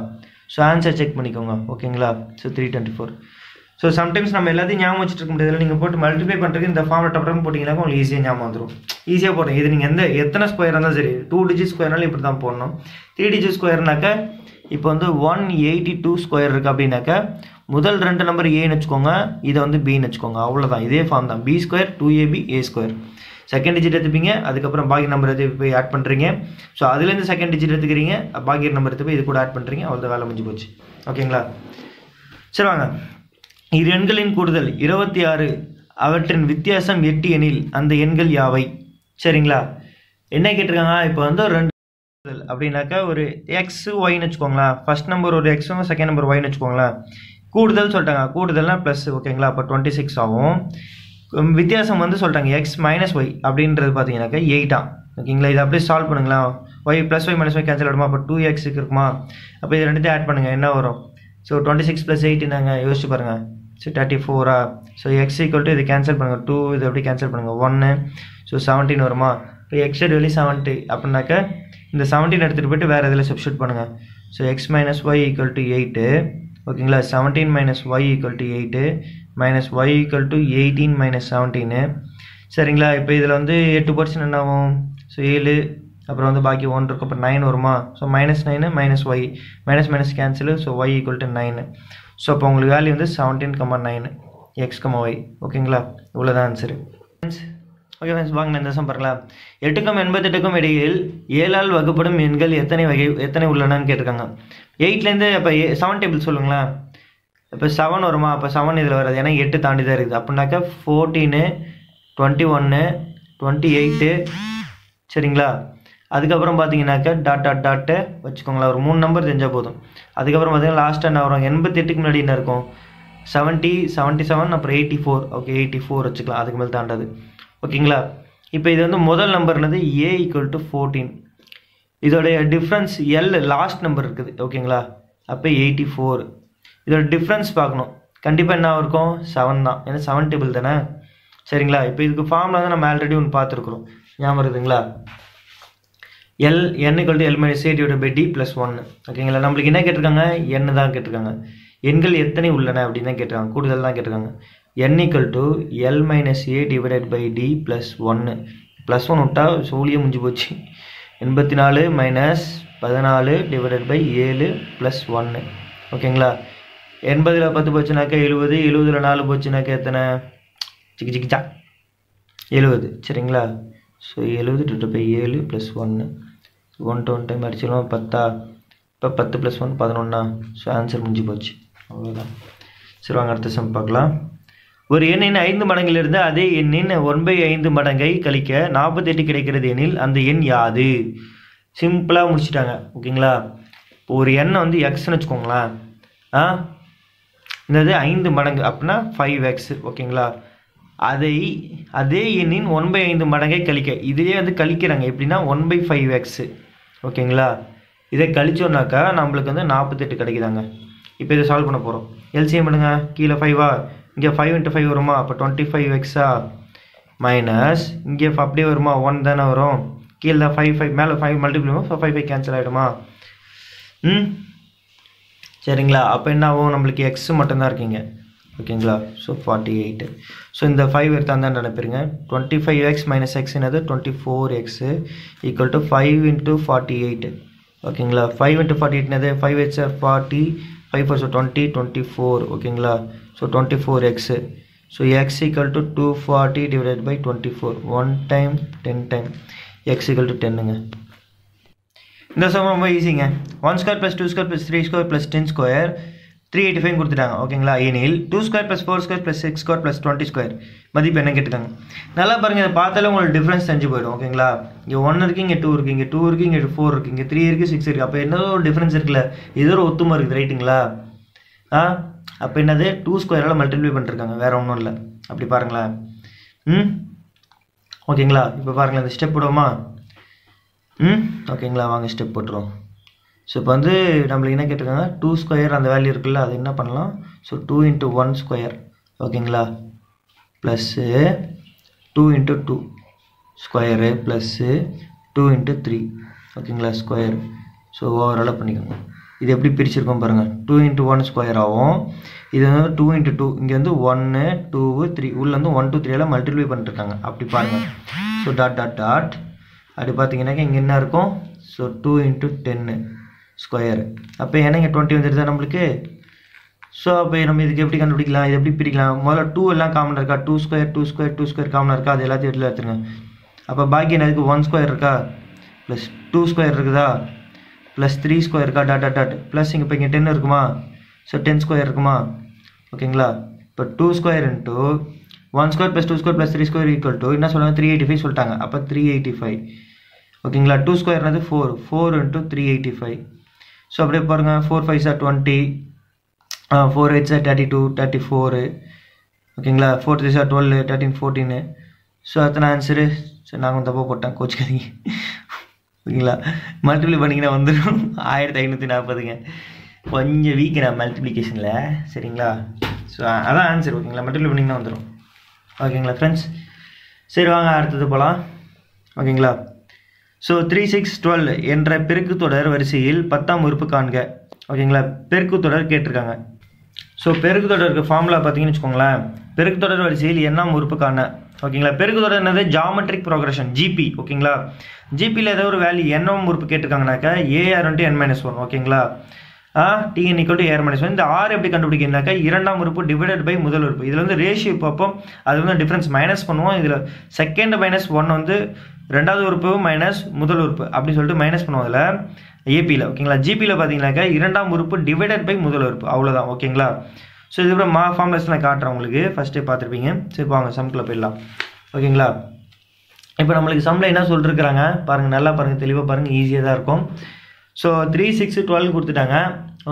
ஸோ ஆன்சர் செக் பண்ணிக்கோங்க. ஓகேங்களா? So three twenty four so sometimes நம்ம எல்லாத்தையும் ஞாபகம் வச்சுட்டு இருக்க முடியாது நீங்கள் போட்டு மல்டிப்ளை பண்ணுறதுக்கு இந்த ஃபார்மில் டப்பரம் போட்டிங்கன்னா உங்களுக்கு ஈஸியாக ஞாபகம் வந்துடும் ஈஸியாக போடுறோம் இது நீங்கள் எந்த எத்தனை ஸ்கொயர் இருந்தாலும் சரி டூ டிஜிட் ஸ்கொயர்னாலும் இப்படி தான் போடணும். த்ரீ டிஜிட் ஸ்கொயர்னாக்கா இப்போ வந்து ஒன் எயிட்டி டூ ஸ்கொயர் இருக்குது அப்படின்னாக்கா முதல் ரெண்டு நம்பர் ஏன்னு வச்சுக்கோங்க இதை வந்து பின்னு வச்சுக்கோங்க. அவ்வளோதான் இதே ஃபார்ம் தான். B square two a b a square second digit எடுத்துப்பீங்க அதுக்கப்புறம் பாக்கி நம்பர் எடுத்து போய் ஆட் பண்ணுறீங்க ஸோ அதுலேருந்து செகண்ட் டிஜிட் எடுத்துக்கிறீங்க பாக்கி நம்பர் எடுத்து போய் இது கூட ஆட் பண்ணுறீங்க அவ்வளோ வேலை முடிஞ்சு போச்சு. ஓகேங்களா சரி வாங்க. இரு எண்களின் கூடுதல் இருபத்தி ஆறு அவற்றின் வித்தியாசம் எட்டு எனில் அந்த எண்கள் யாவை? சரிங்களா? என்ன கேட்டிருக்காங்க? இப்போ வந்து ஒரு ரெண்டு அப்படின்னாக்கா ஒரு எக்ஸ் ஒய்னு வச்சுக்கோங்களேன் ஃபர்ஸ்ட் நம்பர் ஒரு எக்ஸும் செகண்ட் நம்பர் ஒய்னு வச்சுக்கோங்களேன் கூடுதல் சொல்லிட்டாங்க. கூடுதல்னா ப்ளஸ் ஓகேங்களா? அப்போ டுவெண்ட்டி சிக்ஸ் ஆகும் வித்தியாசம் வந்து சொல்லிட்டாங்க. எக்ஸ் மைனஸ் ஒய் அப்படின்றது பார்த்தீங்கன்னாக்கா எயிட்டா ஓகேங்களா? இதை அப்படியே சால்வ் பண்ணுங்களா? Y plus y minus y cancel ஆகிடுமா அப்போ டூ எக்ஸுக்கு இருக்குமா? அப்போ இது ரெண்டுத்தையும் ஆட் பண்ணுங்கள் என்ன வரும்? So twenty six plus eight நாங்கள் யோசிச்சு பாருங்கள் ஸோ தேர்ட்டி ஃபோரா ஸோ எக்ஸ் ஈக்குவல் டு இது கேன்சல் பண்ணுங்கள் டூ இது எப்படி கேன்சல் பண்ணுங்கள் ஒன்று ஸோ செவன்டீன் வருமா? இப்போ எக்ஸ் வெளி செவன்ட்டி அப்படின்னாக்க இந்த செவன்டீன் எடுத்துகிட்டு போயிட்டு வேறு இதில் சப்ஸ்டியூட் பண்ணுங்கள் so x minus y equal to eight ஓகேங்களா? Seventeen minus y equal to eight minus y equal to eighteen minus seventeen சரிங்களா? இப்போ இதில் வந்து எட்டு பர்சன்ட் என்ன ஆகும் ஸோ ஏழு அப்புறம் வந்து பாக்கி ஒன் இருக்கும் அப்போ நைன் வருமா? So minus nine minus y minus minus cancel so y equal to nine so அப்போ உங்களுக்கு வேல்யூ வந்து seventeen comma nine x comma y ஓகேங்களா இவ்வளோதான் ஆன்சரு ஓகே ஃப்ரெண்ட்ஸ் வாங்க இந்த சம் பாருங்களா எட்டுக்கும் எண்பத்தெட்டுக்கும் இடையில் ஏழால் வகுப்படும் எண்கள் எத்தனை வகை எத்தனை உள்ளனன்னு கேட்டிருக்காங்க. எயிட்லேருந்து இப்போ செவன் டேபிள் சொல்லுங்களேன் இப்போ செவன் வருமா? அப்போ செவன் இதில் வராது. ஏன்னா எட்டு தாண்டி தான் இருக்குது. அப்படின்னாக்கா ஃபோர்டீனு டுவெண்ட்டி ஒன்று டுவெண்ட்டி எயிட்டு சரிங்களா? அதுக்கப்புறம் பார்த்தீங்கன்னாக்கா டாட் டாட் டாட்டு வச்சுக்கோங்களேன். ஒரு மூணு நம்பர் தெரிஞ்சால் போதும். அதுக்கப்புறம் பார்த்தீங்கன்னா லாஸ்ட்டாக என்ன வரும்? எண்பத்தெட்டுக்கு முன்னாடி என்ன இருக்கும்? செவன்ட்டி செவன்ட்டி செவன் அப்புறம் eighty four okay eighty four வச்சுக்கலாம். அதுக்கு மேலே தாண்டாது. ஓகேங்களா இப்போ இது வந்து முதல் நம்பர்னது ஏ ஈக்குவல் டு ஃபோர்டீன் இதோடைய டிஃப்ரென்ஸ் எல் லாஸ்ட் நம்பர் இருக்குது. ஓகேங்களா அப்போ எயிட்டி ஃபோர் இதோட டிஃப்ரென்ஸ் பார்க்கணும். கண்டிப்பாக என்ன இருக்கும் செவன் தான். ஏன்னா செவன் டேபிள் தானே? சரிங்களா? இப்போ இதுக்கு ஃபார்மில் வந்து நம்ம ஆல்ரெடி ஒன்று பார்த்துருக்குறோம். ஞாபகம் இருக்குதுங்களா? L n equal to l minus a divide by d plus ஒன்று ஓகேங்களா நம்மளுக்கு என்ன கேட்டிருக்காங்க? என் தான் கேட்டிருக்காங்க. எண்கள் எத்தனை உள்ளன அப்படின்னு தான் கேட்டிருக்காங்க. கூடுதல் தான் கேட்டிருக்காங்க. N equal to l minus a divided by d plus ஒன்று ப்ளஸ் ஒன் விட்டால் சோழியே முடிஞ்சு போச்சு. எண்பத்தி நாலு மைனஸ் பதினாலு டிவைடட் பை ஏழு ப்ளஸ் ஒன்று ஓகேங்களா எண்பதில் பத்து போச்சுனாக்கா எழுபது எழுபதில் நாலு போச்சுனாக்கா எத்தனை? சிக்கி சிக்கிச்சா எழுபது. சரிங்களா? ஸோ எழுபது டிவைட் பை ஏழு ப்ளஸ் ஒன்று ஒன் டு ஒன் டைம் அடிச்சிடலாம் பத்தா? இப்போ பத்து ப்ளஸ் ஒன் பதினொன்னா. ஸோ ஆன்சர் முடிஞ்சு போச்சு. அவ்வளோதான் சரி வாங்க அடுத்த சம் பார்க்கலாம். ஒரு எண்ணின் ஐந்து மடங்கிலிருந்து அதே எண்ணின் ஒன் பை ஐந்து மடங்கை கழிக்க நாற்பத்தெட்டு கிடைக்கிறது எனில் அந்த எண் யாது? சிம்பிளாக முடிச்சிட்டாங்க. ஓகேங்களா? இப்போ ஒரு எண்ணை வந்து எக்ஸ்னு வச்சுக்கோங்களேன். ஆ? இந்த இது ஐந்து மடங்கு. அப்படின்னா ஃபைவ் எக்ஸ் ஓகேங்களா? அதை அதே எண்ணின் ஒன் பை ஐந்து மடங்கை கழிக்க. இதுலேயே வந்து கழிக்கிறாங்க. எப்படின்னா ஒன் பை ஃபைவ் எக்ஸு ஓகேங்களா? இதை கழிச்சோம்னாக்கா நம்மளுக்கு வந்து நாற்பத்தெட்டு கிடைக்குதாங்க. இப்போ இதை சால்வ் பண்ண போகிறோம் எல்சிஎம் பண்ணுங்க கீழே ஃபைவா இங்கே ஃபைவ் இன்ட்டு ஃபைவ் வருமா? அப்போ டுவெண்ட்டி ஃபைவ் எக்ஸா மைனஸ் இங்கே அப்படியே வருமா? ஒன் தானே வரும். கீழே ஃபைவ் ஃபைவ் மேலே five multiple so five five cancel ஆகிடுமா ம்? சரிங்களா? அப்போ என்ன ஆகும்? நம்மளுக்கு எக்ஸ் மட்டும்தான் இருக்கீங்க. ஓகேங்களா ஸோ ஃபார்ட்டி எயிட்டு ஸோ இந்த ஃபைவ் எடுத்தால் தான் நினைப்பிருங்க? Twenty five x minus x என்னது? Twenty four x equal to five into forty eight ஓகேங்களா five into forty எயிட்னது five x forty five four so twenty twenty four ஓகேங்களா so twenty four x so x equal to two forty divided by twenty four one time ten time x equal to டென்னுங்க இந்த sum ரொம்ப ஈஸிங்க one square plus two square plus three square plus ten square three eighty five கொடுத்துட்டாங்க. ஓகேங்களா? ஏனில் two square plus four square plus six square plus twenty square மதிப்பு என்ன கேட்டுக்காங்க நல்லா பாருங்கள் இதை பார்த்தாலே உங்களுக்கு டிஃப்ரென்ஸ் தெரிஞ்சு போயிடும். ஓகேங்களா? இங்கே ஒன் இருக்குது இங்கே டூ இருக்குது இங்கே டூ இருக்குது இங்கே ஃபோர் இருக்குது இங்கே த்ரீ இருக்குது சிக்ஸ் இருக்குது அப்போ என்னதோ ஒரு டிஃப்ரென்ஸ் இருக்குல்ல? ஏதோ ஒரு ஒத்துமா இருக்குது ரைட்டுங்களா ஆ? அப்போ என்னது? டூ ஸ்கொயரால் மல்டிப்ளை பண்ணிருக்காங்க. வேறு ஒன்றும் இல்லை. அப்படி பாருங்களேன். ம்? ஓகேங்களா? இப்போ பாருங்களேன் இந்த ஸ்டெப் விடுவோமா ம்? ஓகேங்களா வாங்க ஸ்டெப் போட்டுருவோம். ஸோ இப்போ வந்து நம்மளுக்கு என்ன கேட்டிருக்காங்க? டூ ஸ்கொயர் அந்த வேல்யூ இருக்குல்ல அது என்ன பண்ணலாம்? So two into one square ஓகேங்களா? Plus two into two square plus two into three ஓகேங்களா ஸ்கொயர் ஸோ ஓவராலாக பண்ணிக்கோங்க. இது எப்படி பிரிச்சிருக்கோம் பாருங்கள் டூ இன்ட்டு ஒன் ஸ்கொயர் ஆகும். இது வந்து டூ இன்ட்டு டூ இங்கே வந்து ஒன்று டூ த்ரீ உள்ளேருந்து வந்து ஒன் டூ த்ரீலாம் மல்டிப்ளை பண்ணிட்டுருக்காங்க. அப்படி பாருங்கள் ஸோ டாட் டாட் டாட் அப்படி பார்த்தீங்கன்னாக்கா இங்கே என்ன இருக்கும்? So two into ten square அப்போ ஏன்னா டுவெண்ட்டி வந்துடுதா நம்மளுக்கு? ஸோ அப்போ நம்ம இதுக்கு எப்படி கண்டுபிடிக்கலாம்? இது எப்படி பிரிக்கலாம்? முதல்ல டூ எல்லாம் காமனாக இருக்கா? Two square two square two square காமனாக இருக்கா? அது எல்லாத்தையும் எடுத்து எடுத்துருங்க. அப்போ பாக்கி என்னதுக்கு ஒன் ஸ்கொயர் இருக்கா? ப்ளஸ் டூ ஸ்கொயர் இருக்குதா? ப்ளஸ் த்ரீ ஸ்கொயர் இருக்கா? டாட் டாட் டாட் ப்ளஸ் இங்கே இப்போ இங்கே டென் இருக்குமா? ஸோ டென் ஸ்கொயர் இருக்குமா? ஓகேங்களா இப்போ two square into one square plus two square plus three square equal to என்ன சொல்லுவாங்க த்ரீ எயிட்டி ஃபைவ் சொல்லிட்டாங்க. அப்போ த்ரீ எயிட்டி ஃபைவ் ஓகேங்களா two ஸ்கொயர்னது four four into three eighty five so அப்படியே பாருங்கள் four five are twenty four eight are thirty two thirty four ஓகேங்களா? Four three are twelve thirteen fourteen so அத்தனை answer சரி நாங்கள் தப்பாக போட்டேன் கோச்சிக்காதீங்க ஓகேங்களா? மல்டிப்ளை பண்ணிங்கன்னா வந்துடும் ஆயிரத்தி ஐநூற்றி நாற்பதுங்க. கொஞ்சம் வீக் நான் மல்டிப்ளிகேஷனில் சரிங்களா? ஸோ அதான் ஆன்சர் ஓகேங்களா? மல்டிப்ளை பண்ணிங்கன்னா வந்துடும் ஓகேங்களா ஃப்ரெண்ட்ஸ் சரி வாங்க அடுத்தது போகலாம் ஓகேங்களா? ஸோ த்ரீ சிக்ஸ் டுவெல் என்ற பெருக்கு தொடர் வரிசையில் பத்தாம் உறுப்பு காண்க. ஓகேங்களா பெருக்கு தொடர் கேட்டிருக்காங்க. ஸோ பெருக்கு தொடருக்கு ஃபார்முலா பார்த்தீங்கன்னு வச்சுக்கோங்களேன். பெருக்கு தொடர் வரிசையில் எண்ணாம் உறுப்பு காண. ஓகேங்களா பெருக்கு தொடர் என்னது? ஜாமெட்ரிக் ப்ரோக்ரஷன் ஜிபி ஓகேங்களா ஜிபியில் ஏதோ ஒரு வேல்யூ எண்ணாம் உறுப்பு கேட்டிருக்காங்கனாக்கா ஏஆர் வந்துட்டு என் மைனஸ் ஒன் ஓகேங்களா t n equal to a r minus one இந்த ஆர் எப்படி கண்டுபிடிக்கிறதுனாக்கா இரண்டாம் உறுப்பு டிவைடட் பை முதல் உறுப்பு. இதில் வந்து ரேஷியோ பார்ப்போம் அது வந்து டிஃப்ரென்ஸ் மைனஸ் பண்ணுவோம். இதில் செகண்ட் மைனஸ் ஒன் வந்து ரெண்டாவது உறுப்பு மைனஸ் முதல் உறுப்பு அப்படின்னு சொல்லிட்டு மைனஸ் பண்ணுவோம் அதில். ஏபியில் ஓகேங்களா ஜிபியில் பார்த்தீங்கன்னாக்கா இரண்டாம் உறுப்பு டிவைடட் பை முதல் உறுப்பு. அவ்வளோதான் ஓகேங்களா ஸோ இதுக்கப்புறம் மா ஃபார்ம்லெஸ் நான் காட்டுறேன் உங்களுக்கு. ஃபஸ்ட்டே பார்த்துருப்பீங்க. சரி வாங்க சம்குள்ளே போயிடலாம். ஓகேங்களா இப்போ நம்மளுக்கு சம்மில் என்ன சொல்லிருக்கிறாங்க? பாருங்கள் நல்லா பாருங்கள் தெளிவாக பாருங்கள் ஈஸியாக தான் இருக்கும். ஸோ த்ரீ சிக்ஸ் டுவெல் கொடுத்துட்டாங்க.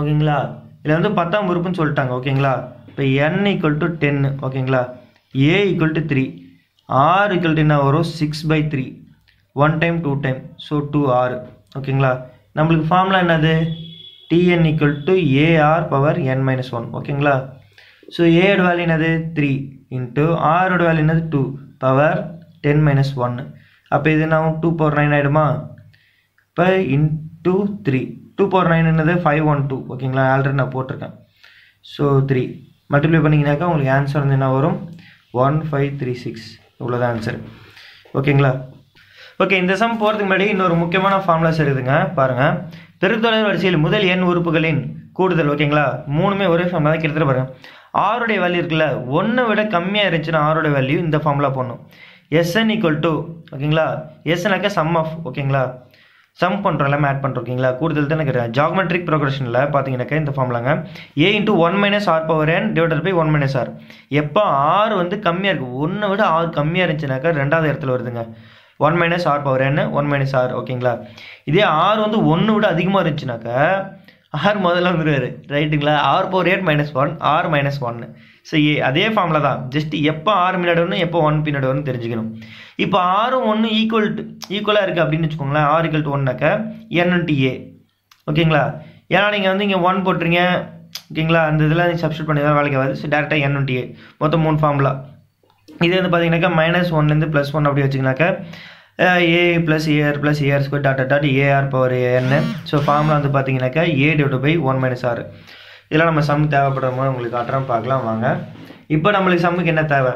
ஓகேங்களா? இதில் வந்து பத்தாம் உறுப்புன்னு சொல்லிட்டாங்க. ஓகேங்களா? இப்போ என் ஈக்குவல் டு டென்னு ஓகேங்களா? A equal to three r equal to என்ன வரும்? Six by three one time two time so two r ஓகேங்களா? நம்மளுக்கு ஃபார்முலா என்னது? T n equal to a r power n minus one ஓகேங்களா? ஸோ ஏயோட value என்னது? Three into ஆரோட value என்னது? டூ பவர் டென் மைனஸ் ஒன்று அப்போ இது நான் டூ பவர் நைன் ஆகிடுமா இப்போ into three two power nine என்னது? ஃபைவ் ஒன் டூ ஓகேங்களா ஆல்ரெடி நான் போட்டிருக்கேன். ஸோ த்ரீ மல்டிப்ளை பண்ணிங்கனாக்கா உங்களுக்கு ஆன்சர் வந்து என்ன வரும்? ஒன் ஃபைவ் த்ரீ சிக்ஸ் இவ்வளோதான் ஆன்சர் ஓகேங்களா ஓகே இந்த சம் போகிறதுக்கு முன்னாடி இன்னொரு முக்கியமான ஃபார்முலாஸ் இருக்குதுங்க பாருங்கள் பெருத்தொடர் வரிசையில் முதல் எண் உறுப்புகளின் கூடுதல். ஓகேங்களா மூணுமே ஒரே ஃபார்முலா தான். கிட்டத்தட்ட பாருங்கள் ஆருடைய வேல்யூ இருக்குல்ல ஒன்றை விட கம்மியாக இருந்துச்சுன்னா ஆறுடைய வேல்யூ இந்த ஃபார்முலா போடணும். எஸ்என் ஈக்குவல் டு ஓகேங்களா எஸ்எனாக்கா சம் ஆஃப் ஓகேங்களா சம் பண்ணுறோம் எல்லாமே ஆட் பண்ணுறோம் ஓகேங்களா கூடுதல் தான் கேட்டேன். ஜாக்மெட்ரிக் ப்ரோக்ரஷனில் பார்த்தீங்கன்னாக்கா இந்த ஃபார்ம்லாங்க a into one minus r power n divided by one minus r எப்போ ஆர் வந்து கம்மியாக இருக்குது ஒன்றை விட ஆறு கம்மியாக இருந்துச்சுனாக்கா ரெண்டாவது இடத்துல வருதுங்க. One minus r power n one minus r ஓகேங்களா இதே ஆர் வந்து ஒன்று விட அதிகமாக இருந்துச்சுனாக்கா ஆர் முதல்ல வந்துடுவார் ரைட்டுங்களா? R power eight minus one r minus ஒன்னு ஸோ ஏ அதே ஃபார்மில் தான். ஜஸ்ட் எப்போ ஆறு பின்னாடி வரணும் எப்போ ஒன் பின்னாடி வரணும் தெரிஞ்சுக்கணும். இப்போ ஆறும் ஒன்று ஈக்குவல் ஈக்குவலாக இருக்குது அப்படின்னு வச்சுக்கோங்களேன். ஆர் ஈக்குவல் டு ஒன்னாக்க என்என்டி ஏ ஓகேங்களா? ஏன்னா நீங்கள் வந்து இங்கே ஒன் போட்டுருங்க. ஓகேங்களா? அந்த இதெல்லாம் நீங்கள் சப்ஸ்டியூட் பண்ணி தான் வேலைக்கு ஆகாது ஸோ டேரெக்டாக என்என்டி ஏ மொத்தம் மூணு ஃபார்முலா இது வந்து பார்த்தீங்கன்னாக்கா மைனஸ் ஒன்லேருந்து ப்ளஸ் ஒன் அப்படி வச்சிங்கனாக்கா a plus a r plus a r square dot dot a r power ஏஎன்னு so formula வந்து பார்த்தீங்கன்னாக்கா a divide by one minus r இதெல்லாம் நம்ம சம் தேவைப்படுற போது உங்களுக்கு காட்டுறோம். பார்க்கலாம் வாங்க. இப்போ நம்மளுக்கு சம்முக்கு என்ன தேவை?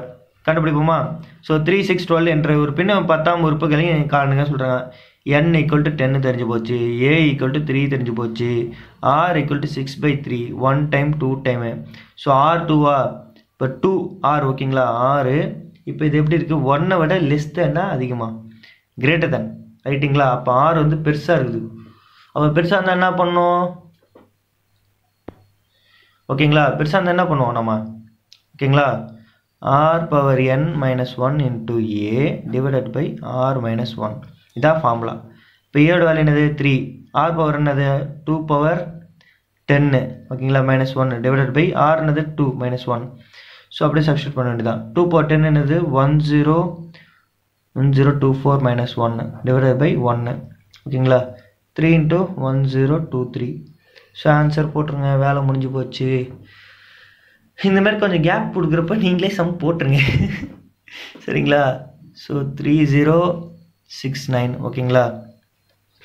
கண்டுபிடிப்போமா? ஸோ த்ரீ சிக்ஸ் டுவெல் என்ற உறுப்பின் பத்தாம் உறுப்புகளையும் காணுங்க. சொல்கிறாங்க என் ஈக்குவல் டு டென்னு தெரிஞ்சு போச்சு. ஏ ஈக்குவல் டு த்ரீ தெரிஞ்சு போச்சு. R equal to six by three one time two time so r டூவா இப்போ டூ ஆர் ஓகேங்களா ஆறு இப்போ இது எப்படி இருக்குது ஒன்னை விட லெஸ் தேன்னா அதிகமாக கிரேட்டர் தென் ரைட்டுங்களா அப்போ ஆர் வந்து பெருசாக இருக்குது. அப்போ பெருசாக இருந்தால் என்ன பண்ணோம்? ஓகேங்களா பெருசாக இருந்தால் என்ன பண்ணுவோம் நம்ம? ஓகேங்களா r power n minus one into a divided by r minus one இதான் ஃபார்முலா இப்போ ஏயோட வேலை என்னது? த்ரீ ஆர் பவர் என்னது? டூ பவர் டென்னு ஓகேங்களா minus one divided by r என்னது? டூ மைனஸ் ஒன் ஸோ அப்படியே சப்ஸ்டியூட் பண்ண வேண்டியதான் டூ பவர் டென் என்னது? One zero one zero two four minus ஒன்று டிவைடட் பை ஒன்று ஓகேங்களா? Three into one zero two three so answer போட்டுருங்க. வேலை முடிஞ்சு போச்சு. இந்த மாதிரி கொஞ்சம் கேப் கொடுக்குறப்ப நீங்களே சம் போட்டுருங்க. சரிங்களா? So three zero six nine ஓகேங்களா?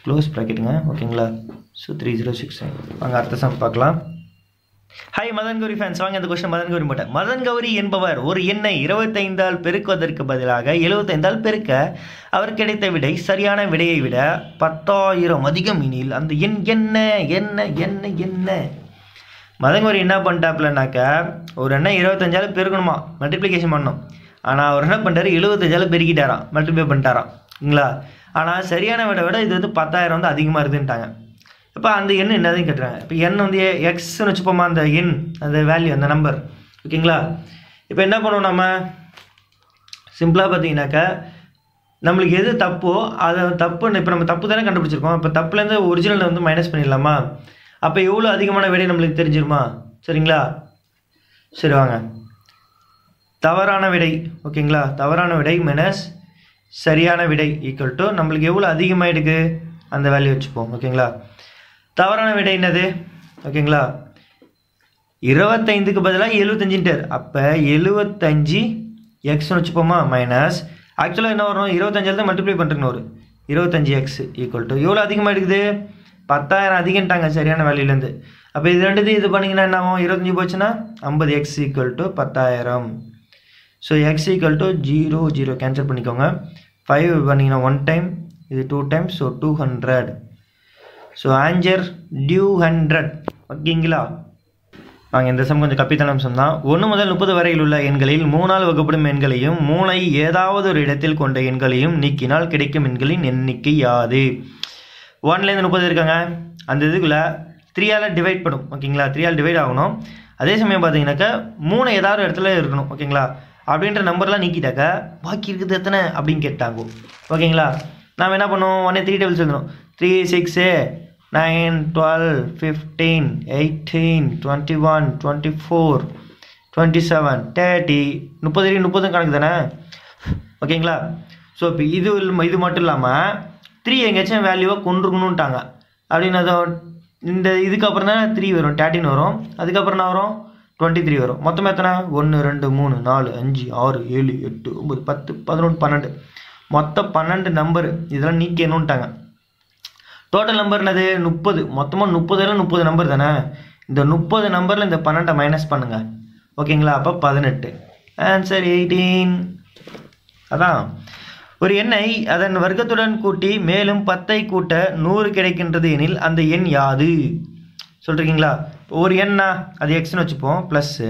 க்ளோஸ் ப்ராக்கெட்டுங்க ஓகேங்களா? So three zero six nine வாங்க அடுத்த சம் பார்க்கலாம். ஹாய் மதன் கௌரி ஃபேன்ஸ் வாங்க இந்த கொஸ்டின் மதன் கௌரி மட்டும் மதன் கௌரி என்பவர் ஒரு எண்ணை இருபத்தைந்தால் பெருக்குவதற்கு பதிலாக எழுபத்தைந்தால் பெருக்க அவர் கிடைத்த விடை சரியான விடையை விட பத்தாயிரம் அதிகம். எனில் அந்த எண் என்ன என்ன என்ன என்ன? மதன் கௌரி என்ன பண்ணிட்டாப்லனாக்கா ஒரு எண்ணெய் இருபத்தஞ்சால் பெருக்கணுமா? மல்டிப்ளிகேஷன் பண்ணணும் ஆனால் அவர் என்ன பண்ணுறாரு எழுபத்தஞ்சால் பெருக்கிட்டாராம். மல்டிப்ளை பண்ணிட்டாராம்ங்களா ஆனால் சரியான விட விட இது வந்து பத்தாயிரம் வந்து அதிகமாக இருக்குதுன்ட்டாங்க. இப்போ அந்த எண் என்னதுன்னு கேட்டுறாங்க. இப்போ எண் வந்து எக்ஸ்ன்னு வச்சுப்போமா அந்த எண் அந்த வேல்யூ அந்த நம்பர் ஓகேங்களா இப்போ என்ன பண்ணுவோம் நம்ம? சிம்பிளாக பார்த்தீங்கன்னாக்கா நம்மளுக்கு எது தப்போ அதை தப்புன்னு இப்போ நம்ம தப்பு தானே கண்டுபிடிச்சிருக்கோம். இப்போ தப்புலேருந்து ஒரிஜினல் வந்து மைனஸ் பண்ணிடலாமா? அப்போ எவ்வளோ அதிகமான விடை நம்மளுக்கு தெரிஞ்சிருமா? சரிங்களா? சரி வாங்க. தவறான விடை ஓகேங்களா தவறான விடை மைனஸ் சரியான விடை ஈக்குவல் டு நம்மளுக்கு எவ்வளோ அதிகமாகிடுக்கு அந்த வேல்யூ வச்சுப்போம் ஓகேங்களா தவறான விடை என்னது? ஓகேங்களா? இருபத்தைந்துக்கு பதிலாக எழுபத்தஞ்சுட்டார் அப்போ எழுபத்தஞ்சு எக்ஸ்னு வச்சுப்போமா? மைனஸ் ஆக்சுவலாக என்ன வரும்? இருபத்தஞ்சில் தான் மல்டிப்ளை பண்ணுறேன்னு வரும். இருபத்தஞ்சி எக்ஸ் ஈக்குவல் டு எவ்வளோ அதிகமாக எடுக்குது? பத்தாயிரம் அதிகம்ட்டாங்க சரியான வேலையிலேருந்து. அப்போ இது ரெண்டுத்தையும் இது பண்ணிங்கன்னா என்ன ஆகும்? இருபத்தஞ்சி போச்சுன்னா ஐம்பது எக்ஸ் ஈக்குவல் டு பத்தாயிரம். So x equal to zero zero cancel பண்ணிக்கோங்க. ஃபைவ் பண்ணிங்கன்னா ஒன் டைம் இது two times so two hundred so answer two hundred. ஓகேங்களா? நாங்கள் இந்த சம் கொஞ்சம் கப்பித்தனம் சொன்னால் ஒன்று முதல் முப்பது வரையில் உள்ள எண்களில் மூணால் வகுப்படும் எண்களையும் மூளை ஏதாவது ஒரு இடத்தில் கொண்ட எண்களையும் நீக்கினால் கிடைக்கும் எண்களின் எண்ணிக்கை யாது? ஒன்லேருந்து முப்பது இருக்காங்க. அந்த இதுக்குள்ளே த்ரீயால் டிவைட் பண்ணும் ஓகேங்களா? த்ரீயால் டிவைட் ஆகணும். அதே சமயம் பார்த்தீங்கன்னாக்கா மூணு ஏதாவது இடத்துல இருக்கணும். ஓகேங்களா? அப்படின்ற நம்பர்லாம் நீக்கிட்டாக்கா பாக்கி இருக்குது எத்தனை? அப்படின்னு கேட்டாங்க. ஓகேங்களா? நாம் என்ன பண்ணுவோம்? உடனே த்ரீ டேபிள்ஸ் எழுதணும். Three six nine twelve fifteen eighteen twenty one twenty four twenty seven thirty முப்பது முப்பதும் கணக்கு தானே? ஓகேங்களா? ஸோ இப்போ இது இது மட்டும் இல்லாமல் த்ரீ எங்கேயாச்சும் வேல்யூவாக கொண்டுருக்கணுன்ட்டாங்க அப்படின்னு அதை இந்த இதுக்கப்புறம் தான் த்ரீ வரும் தேர்ட்டின் வரும். அதுக்கப்புறம் என்ன வரும்? டுவெண்ட்டி த்ரீ வரும். மொத்தம் எத்தனை? ஒன்று ரெண்டு மூணு நாலு அஞ்சு ஆறு ஏழு எட்டு ஒம்பது பத்து பதினொன்று பன்னெண்டு. மொத்தம் பன்னெண்டு நம்பர் இதெல்லாம் நீக்கணுன்ட்டாங்க டோட்டல் நம்பர் என்னது? முப்பது. மொத்தமாக முப்பதுல முப்பது நம்பர் தானே? இந்த முப்பது நம்பரில் இந்த பன்னெண்டை மைனஸ் பண்ணுங்கள் ஓகேங்களா அப்போ பதினெட்டு. ஆன்சர் எயிட்டீன் அதான். ஒரு எண்ணை அதன் வர்க்கத்துடன் கூட்டி மேலும் பத்தை கூட்ட நூறு கிடைக்கின்றது எனில் அந்த எண் யாது? சொல்கிறீங்களா ஒரு எண்ணா? அது எக்ஸ்னு வச்சுப்போம். ப்ளஸ்ஸு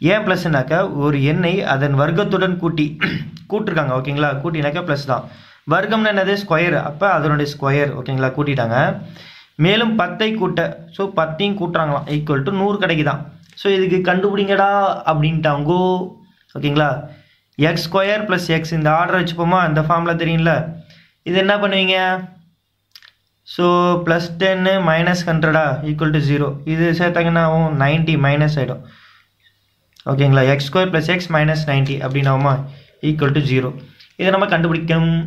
ஏன் ப்ளஸ்னாக்கா ஒரு எண்ணை அதன் வர்க்கத்துடன் கூட்டி கூட்டிருக்காங்க. ஓகேங்களா கூட்டினாக்கா ப்ளஸ் தான். வர்க்கம்னு என்னது? ஸ்கொயர் அப்போ அதனுடைய ஸ்கொயர் ஓகேங்களா கூட்டிட்டாங்க. மேலும் பத்தை கூட்ட ஸோ பத்தையும் கூட்டுறாங்களாம். ஈக்குவல் டு நூறு கிடைக்குதான். ஸோ இதுக்கு கண்டுபிடிங்கடா அப்படின்ட்டாங்கோ. ஓகேங்களா எக்ஸ் ஸ்கொயர் ப்ளஸ் எக்ஸ் இந்த ஆர்டர் வச்சுப்போமா? இந்த ஃபார்மில் தெரியும்ல? இது என்ன பண்ணுவீங்க? ஸோ ப்ளஸ் டென்னு மைனஸ் ஹண்ட்ரடா ஈக்குவல் டு ஜீரோ இது சேர்த்தாங்கன்னா ஆகும்? நைன்ட்டி மைனஸ் ஆகிடும் ஓகேங்களா x square plus x minus ninety அப்படின்னாவுமா equal to zero இதை நம்ம கண்டுபிடிக்கணும்.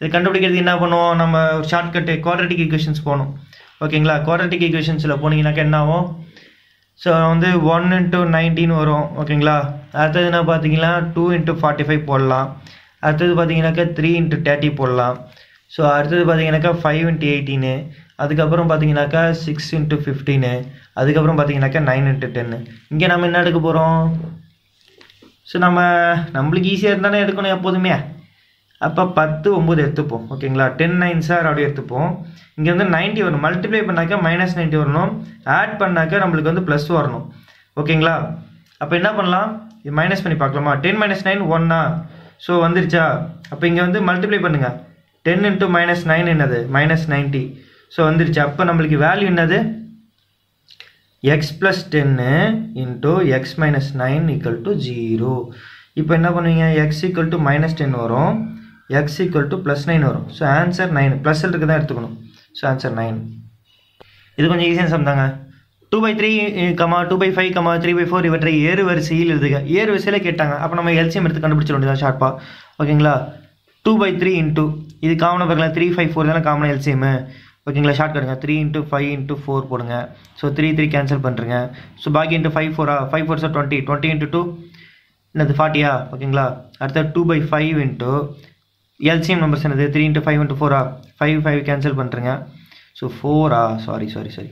இது கண்டுபிடிக்கிறதுக்கு என்ன பண்ணுவோம்? நம்ம ஷார்ட்கட்டு குவாட்ரட்டிக் ஈக்குவேஷன்ஸ் போகணும். ஓகேங்களா? குவாட்ரட்டிக் ஈக்குவேஷன்ஸில் போனீங்கன்னாக்கா என்ன ஆகும்? ஸோ வந்து ஒன் இன்ட்டு நைன்டீன் வரும். ஓகேங்களா? அடுத்தது என்ன பார்த்தீங்கன்னா டூ இன்ட்டு ஃபார்ட்டி ஃபைவ் போடலாம். அடுத்தது பார்த்தீங்கன்னாக்கா த்ரீ இன்ட்டு தேர்ட்டி போடலாம். ஸோ அடுத்தது பார்த்தீங்கன்னாக்கா ஃபைவ் இன்ட்டு எயிட்டீனு அதுக்கப்புறம் பார்த்தீங்கன்னாக்கா சிக்ஸ் இன்ட்டு ஃபிஃப்டீனு அதுக்கப்புறம் பார்த்தீங்கன்னாக்கா நைன் இன்ட்டு டென்னு இங்கே நம்ம என்ன எடுக்க போகிறோம் ஸோ நம்ம நம்மளுக்கு ஈஸியாக இருந்தானே எடுக்கணும் எப்போதுமே. அப்போ பத்து ஒம்பது எடுத்துப்போம். ஓகேங்களா? டென் நைன் சார் அப்படி எடுத்துப்போம். இங்கே வந்து 90 வரணும். மல்டிப்ளை பண்ணாக்கா மைனஸ் நைன்ட்டி வரணும். ஆட் பண்ணாக்கா நம்மளுக்கு வந்து ப்ளஸ் வரணும். ஓகேங்களா? அப்போ என்ன பண்ணலாம்? இது மைனஸ் பண்ணி பார்க்கலாமா? டென் மைனஸ் நைன் ஒன்னா ஸோ வந்துருச்சா? அப்போ இங்கே வந்து மல்டிப்ளை பண்ணுங்கள் டென் இன்ட்டு மைனஸ் நைன் என்னது? மைனஸ் நைன்ட்டி ஸோ வந்துருச்சு. அப்போ நம்மளுக்கு வேல்யூ என்னது? X plus ten into x minus nine equal to zero இப்போ என்ன பண்ணுவீங்க? X equal to minus ten வரும். X equal to plus nine வரும். ஸோ ஆன்சர் நைன் ப்ளஸ் இருக்கு தான் எடுத்துக்கணும். ஸோ ஆன்சர் நைன் இது கொஞ்சம் ஈஸியான சம் தாங்க. Two by three comma two by five comma three by four இவற்றை ஏறு வரிசையில் எழுதுக. ஏறு வரிசையில் கேட்டாங்க. அப்போ நம்ம எல்சிஎம் எடுத்து கண்டுபிடிச்சிட வேண்டியதான் ஷார்ப்பாக ஓகேங்களா டூ பை த்ரீ இன்ட்டு இது காமனாக பார்க்கலாம் த்ரீ ஃபைவ் ஃபோர் தானே காமனாக எல்சிஎம்மு ஓகேங்களா ஷார்ட் கட்டுங்க. Three into five into four போடுங்க. ஸோ த்ரீ த்ரீ கேன்சல் பண்ணுறங்க ஸோ பாக்கி into five ஃபோரா five four are twenty twenty into two என்னது ஃபார்ட்டியா ஓகேங்களா அடுத்த two by five into LCM numbers என்னது? த்ரீ இன்ட்டு ஃபைவ் இன்ட்டு ஃபோரா ஃபைவ் ஃபைவ் கேன்சல் பண்ணுறேங்க ஸோ ஃபோரா சாரி சாரி சாரி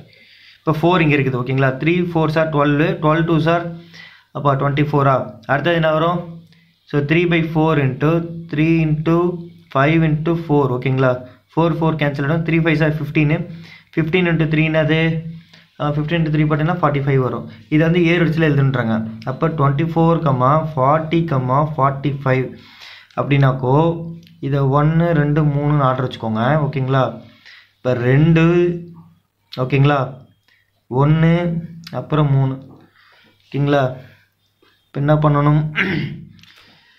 இப்போ ஃபோர் இங்கே இருக்குது ஓகேங்களா? Three four are twelve twelve two are அப்போ டுவெண்ட்டி ஃபோரா அடுத்தது என்ன வரும்? So three by four into three into five into four ஓகேங்களா? ஃபோர் ஃபோர் கேன்சல் ஆகிடும் three five are fifteen fifteen into த்ரீனது fifteen into three பார்த்தீங்கன்னா ஃபார்ட்டி ஃபைவ் வரும். இது வந்து ஏர் வரிசையில் எழுதுன்றாங்க. அப்போ twenty four comma forty comma forty five அப்படின்னாக்கோ இதை ஒன்று ரெண்டு மூணுன்னு ஆர்டர் வச்சுக்கோங்க ஓகேங்களா இப்போ ரெண்டு ஓகேங்களா ஒன்று அப்புறம் மூணு ஓகேங்களா இப்போ என்ன பண்ணணும்?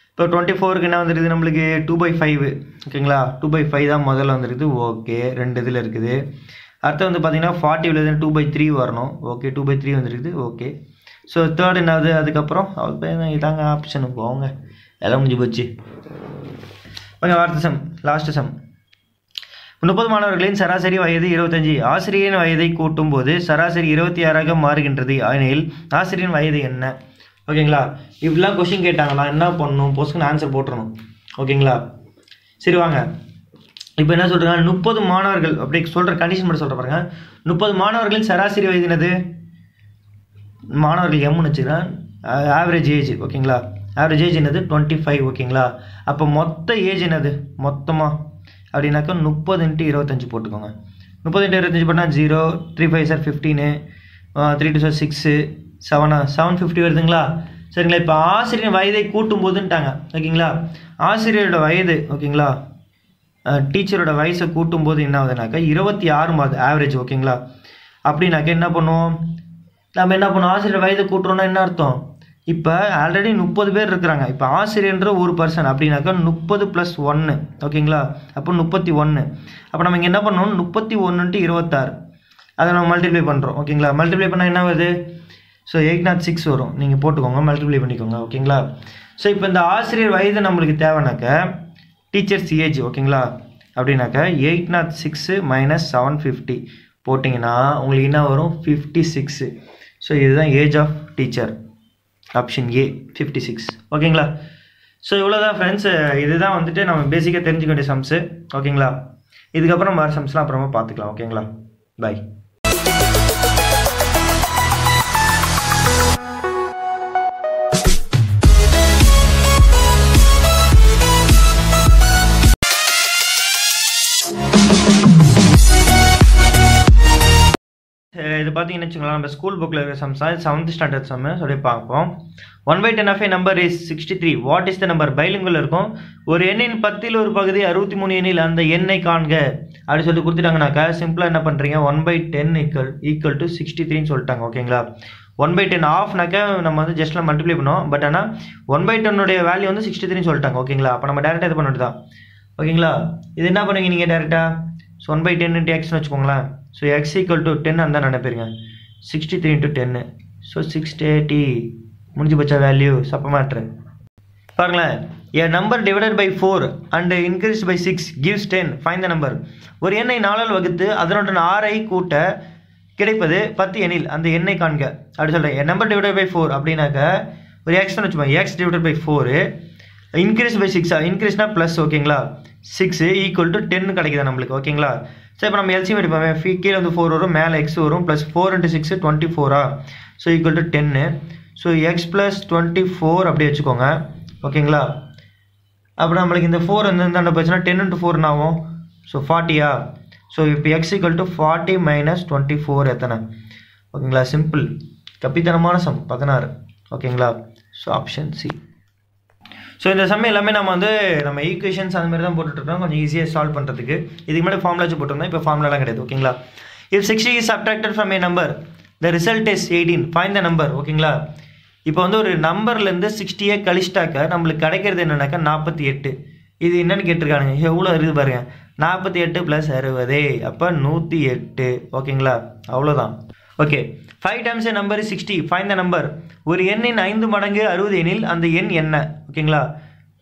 இப்போ டுவெண்ட்டி ஃபோருக்கு என்ன வந்துருக்குது நம்மளுக்கு? டூ பை ஃபைவ் ஓகேங்களா டூ பை ஃபைவ் தான் முதல்ல வந்துருக்குது. ஓகே ரெண்டு இதில் இருக்குது. அடுத்து வந்து பார்த்தீங்கன்னா ஃபார்ட்டிவில் டூ பை த்ரீ வரணும். ஓகே டூ பை த்ரீ வந்துருக்குது. ஓகே ஸோ தேர்ட் என்னது? அதுக்கப்புறம் அவ்வளோ இதாங்க ஆப்ஷனுக்கு போங்க. எல்லாம் முடிஞ்சு போச்சு. ஓகே அடுத்த சம் லாஸ்ட் சம். முப்பது மாணவர்களின் சராசரி வயது இருபத்தஞ்சு. ஆசிரியரின் வயதை கூட்டும் போது சராசரி இருபத்தி ஆறாக மாறுகின்றது. எனில் ஆசிரியரின் வயது என்ன? ஓகேங்களா? இப்படிலாம் கொஷின் கேட்டாங்களா? என்ன பண்ணணும்? பொசுக்குன்னு ஆன்சர் போட்டுருணும் ஓகேங்களா? சரி வாங்க. இப்போ என்ன சொல்கிறாங்க முப்பது மாணவர்கள் அப்படி சொல்கிற கண்டிஷன் மட்டும் சொல்கிற பாருங்க. முப்பது மாணவர்களின் சராசரி வயது என்னது? மாணவர்கள் எம்னு வச்சுக்கிறேன். ஆவரேஜ் ஏஜ் ஓகேங்களா? ஆவரேஜ் ஏஜ் என்னது? டுவெண்ட்டி ஃபைவ் ஓகேங்களா அப்போ மொத்த ஏஜ் என்னது? மொத்தமாக அப்படின்னாக்கா முப்பது இன்ட்டு இருபத்தஞ்சி போட்டுக்கோங்க. முப்பது இன்ட்டு இருபத்தஞ்சி போட்டால் zero three five are fifteen three two are six Sevana seven fifty வருதுங்களா? சரிங்களா? இப்போ ஆசிரியர் வயதை கூட்டும் போதுன்ட்டாங்க ஓகேங்களா? ஆசிரியரோட வயது ஓகேங்களா? டீச்சரோட வயசை கூட்டும் போது என்ன ஆகுதுனாக்கா இருபத்தி ஆறு மாதம் ஆவரேஜ் ஓகேங்களா? அப்படின்னாக்க என்ன பண்ணுவோம்? நம்ம என்ன பண்ணுவோம்? ஆசிரியர் வயதை கூட்டுறோம்னா என்ன அர்த்தம்? இப்போ ஆல்ரெடி முப்பது பேர் இருக்கிறாங்க. இப்போ ஆசிரியன்ற ஒரு பர்சன் அப்படின்னாக்கா முப்பது ப்ளஸ் ஒன்று ஓகேங்களா அப்போ முப்பத்தி ஒன்று அப்போ நம்ம இங்கே என்ன பண்ணணும்? முப்பத்தி ஒன்றுன்ட்டு இருபத்தாறு. அதை நம்ம மல்டிப்ளை பண்ணுறோம் ஓகேங்களா மல்டிப்ளை பண்ணால் என்ன வருது? ஸோ எயிட் நாட் சிக்ஸ் வரும். நீங்கள் போட்டுக்கோங்க. மல்டிப்ளை பண்ணிக்கோங்க. ஓகேங்களா ஸோ இப்போ இந்த ஆசிரியர் வயது நம்மளுக்கு தேவைனாக்க டீச்சர்ஸ் ஏஜ் ஓகேங்களா அப்படின்னாக்க eight nought six minus seven fifty போட்டிங்கன்னா உங்களுக்கு என்ன வரும்? ஃபிஃப்டி சிக்ஸு ஸோ இதுதான் age of teacher option a fifty six ஓகேங்களா ஸோ இவ்வளோதான் ஃப்ரெண்ட்ஸ் இதுதான் வந்துட்டு நம்ம பேசிக்காக தெரிஞ்சுக்க வேண்டிய சம்ஸு ஓகேங்களா இதுக்கப்புறம் வேறு சம்ஸ்லாம் அப்புறமா பார்த்துக்கலாம். ஓகேங்களா பை பார்த்தீங்கன்னு வச்சுக்கலாம் நம்ம ஸ்கூல் புக்கில் இருக்கிற சம்ஸ் தான் செவன்த் ஸ்டாண்டர்ட் சம்மு சொல்லி பார்ப்போம். One by ten of a number is sixty three what is the number பைலிங்குள்ள இருக்கும். ஒரு எண்ணின் பத்தில் ஒரு பகுதி அறுபத்தி மூணு எண்ணில் அந்த எண்ணை காண்க. அப்படின்னு சொல்லி கொடுத்துட்டாங்கனாக்கா சிம்பிளாக என்ன பண்ணுறீங்க one by ten equal equal to sixty த்ரீன்னு சொல்லிட்டாங்க ஓகேங்களா ஒன் பை டென் ஆஃப்னாக்கா நம்ம வந்து ஜஸ்ட்டில் மல்டிப்ளை பண்ணுவோம். பட் ஆனால் ஒன் பை டென்னுடைய வேல்யூ வந்து சிக்ஸ்டி த்ரீன்னு சொல்லிட்டாங்க ஓகேங்களா அப்போ நம்ம டேரெக்டாக இது பண்ணிட்டு தான் ஓகேங்களா இது என்ன பண்ணுவீங்க நீங்கள் டேரெக்டாக so one by ten into எக்ஸ்னு வச்சுக்கோங்களேன். So x equal to ten அந்த நினைப்பீங்க sixty three into ten so six eighty முடிஞ்சு போச்சா வேல்யூ சப்ப மேட்ரு பாருங்களேன். A number divided by four and increase by six gives ten find the number ஒரு எண்ணை நாளால் வகுத்து அதனுடன் ஆறை கூட்ட கிடைப்பது பத்து எண்ணில் அந்த எண்ணை காண்க. அப்படி சொல்கிறேன் என் நம்பர் டிவைடட் பை ஃபோர் அப்படின்னாக்க ஒரு எக்ஸ்னு வச்சுப்போம் x divided by four increase by சிக்ஸா இன்க்ரீஸ்னால் ப்ளஸ் ஓகேங்களா சிக்ஸு ஈக்குவல் டு டென்னு கிடைக்குது நம்மளுக்கு? ஓகேங்களா சரி இப்போ நம்ம எல்சிஎம் எடுப்போம். ஃபீ கீழே வந்து ஃபோர் வரும் மேலே எக்ஸ் வரும் plus four into six twenty ஃபோரா so equal to ten so x plus twenty four அப்படி வச்சுக்கோங்க. ஓகேங்களா? அப்புறம் நம்மளுக்கு இந்த ஃபோர் வந்து என்ன போச்சுன்னா டென் இன்ட்டு ஃபோர் என்ன ஆகும்? ஸோ ஃபார்ட்டியா ஸோ இப்போ x equal to forty minus twenty four எத்தனை? ஓகேங்களா? சிம்பிள் கப்பித்தனமான சம் பதினாறு. ஓகேங்களா? ஸோ ஆப்ஷன் சி ஸோ இந்த சம் எல்லாமே நம்ம வந்து நம்ம ஈக்குவேஷன்ஸ் அந்த மாதிரி தான் போட்டுட்ருக்கோம். கொஞ்சம் ஈஸியாக சால்வ் பண்ணுறதுக்கு இதுக்கு முன்னாடி ஃபார்முலா வச்சு போட்டிருந்தோம். இப்போ ஃபார்முலாலாம் கிடையாது. ஓகேங்களா if sixty is subtracted from a number the result is eighteen find the number ஓகேங்களா இப்போ வந்து ஒரு நம்பர்லேருந்து சிக்ஸ்டியே கழிச்சிட்டாக்க நம்மளுக்கு கிடைக்கிறது என்னன்னாக்கா நாற்பத்தி எட்டு. இது என்னன்னு கேட்டிருக்கானுங்க. எவ்வளோ இருக்குது பாருங்க. நாற்பத்தி எட்டு ப்ளஸ் அறுபது. அப்போ நூற்றி எட்டு. ஓகேங்களா அவ்வளோதான் okay five times a number sixty find the number ஒரு எண்ணின் ஐந்து மடங்கு அறுபது எண்ணில் அந்த எண் என்ன? ஓகேங்களா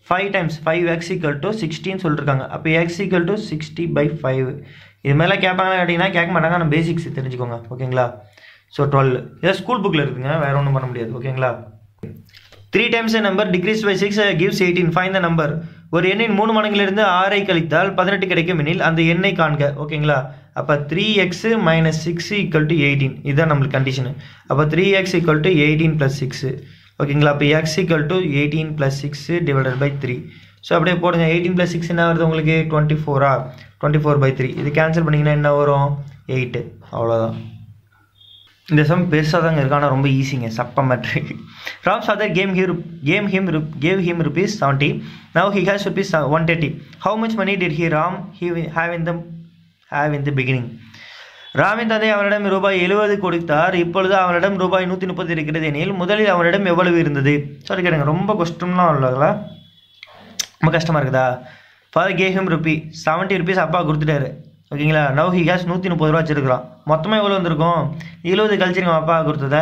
five times five x equal to சிக்ஸ்டின்னு சொல்லியிருக்காங்க அப்போ x equal to sixty by five இது மாதிரிலாம் கேட்பாங்களா கேட்டிங்கன்னா கேட்க மாட்டாங்க. நம்ம பேசிக்ஸ் தெரிஞ்சுக்கோங்க. ஓகேங்களா ஸோ டுவெல் இதை ஸ்கூல் புக்கில் இருக்குங்க வேறு ஒன்றும் பண்ண முடியாது. ஓகேங்களா three times number decrease by six gives eighteen find the number ஒரு எண்ணின் மூணு மடங்கிலிருந்து ஆறை கழித்தால் பதினெட்டு கிடைக்கும் எனில் அந்த எண்ணை காண்க. ஓகேங்களா அப்போ three x minus six equal to eighteen இதுதான் நம்மளுக்கு கண்டிஷனு அப்போ three x equal to eighteen plus six ஓகேங்களா அப்போ x equal to eighteen plus six divided by three so அப்படியே போடுங்க. எயிட்டீன் ப்ளஸ் சிக்ஸ் என்ன வருது உங்களுக்கு? டுவெண்ட்டி ஃபோரா டுவெண்ட்டி ஃபோர் பை த்ரீ இது கேன்சல் பண்ணிங்கன்னா என்ன வரும்? எயிட்டு அவ்வளோதான் இந்த சம் பெருசாக தாங்க இருக்கு. ஆனால் ரொம்ப ஈஸிங்க சப்ப matric Ram father came he came him gave him rupees seventy now he has rupees one thirty how much money did he Ram he have in the have in the beginning ராமின் தந்தை அவனிடம் ரூபாய் எழுபது கொடுத்தார். இப்பொழுது அவனிடம் ரூபாய் நூற்றி முப்பது இருக்கிறது எனில் முதலில் அவனிடம் எவ்வளவு இருந்தது? சாரி கேட்டுங்க ரொம்ப கஷ்டம்லாம் இல்லைங்களா ரொம்ப கஷ்டமாக இருக்குதா? Father gave him rupee seventy rupees அப்பா கொடுத்துட்டாரு. ஓகேங்களா நவ் ஹி கேஸ் நூற்றி முப்பது ரூபா வச்சிருக்கிறான். மொத்தமாக எவ்வளோ வந்திருக்கும்? எழுபது கழிச்சிருங்க அப்பா கொடுத்தத?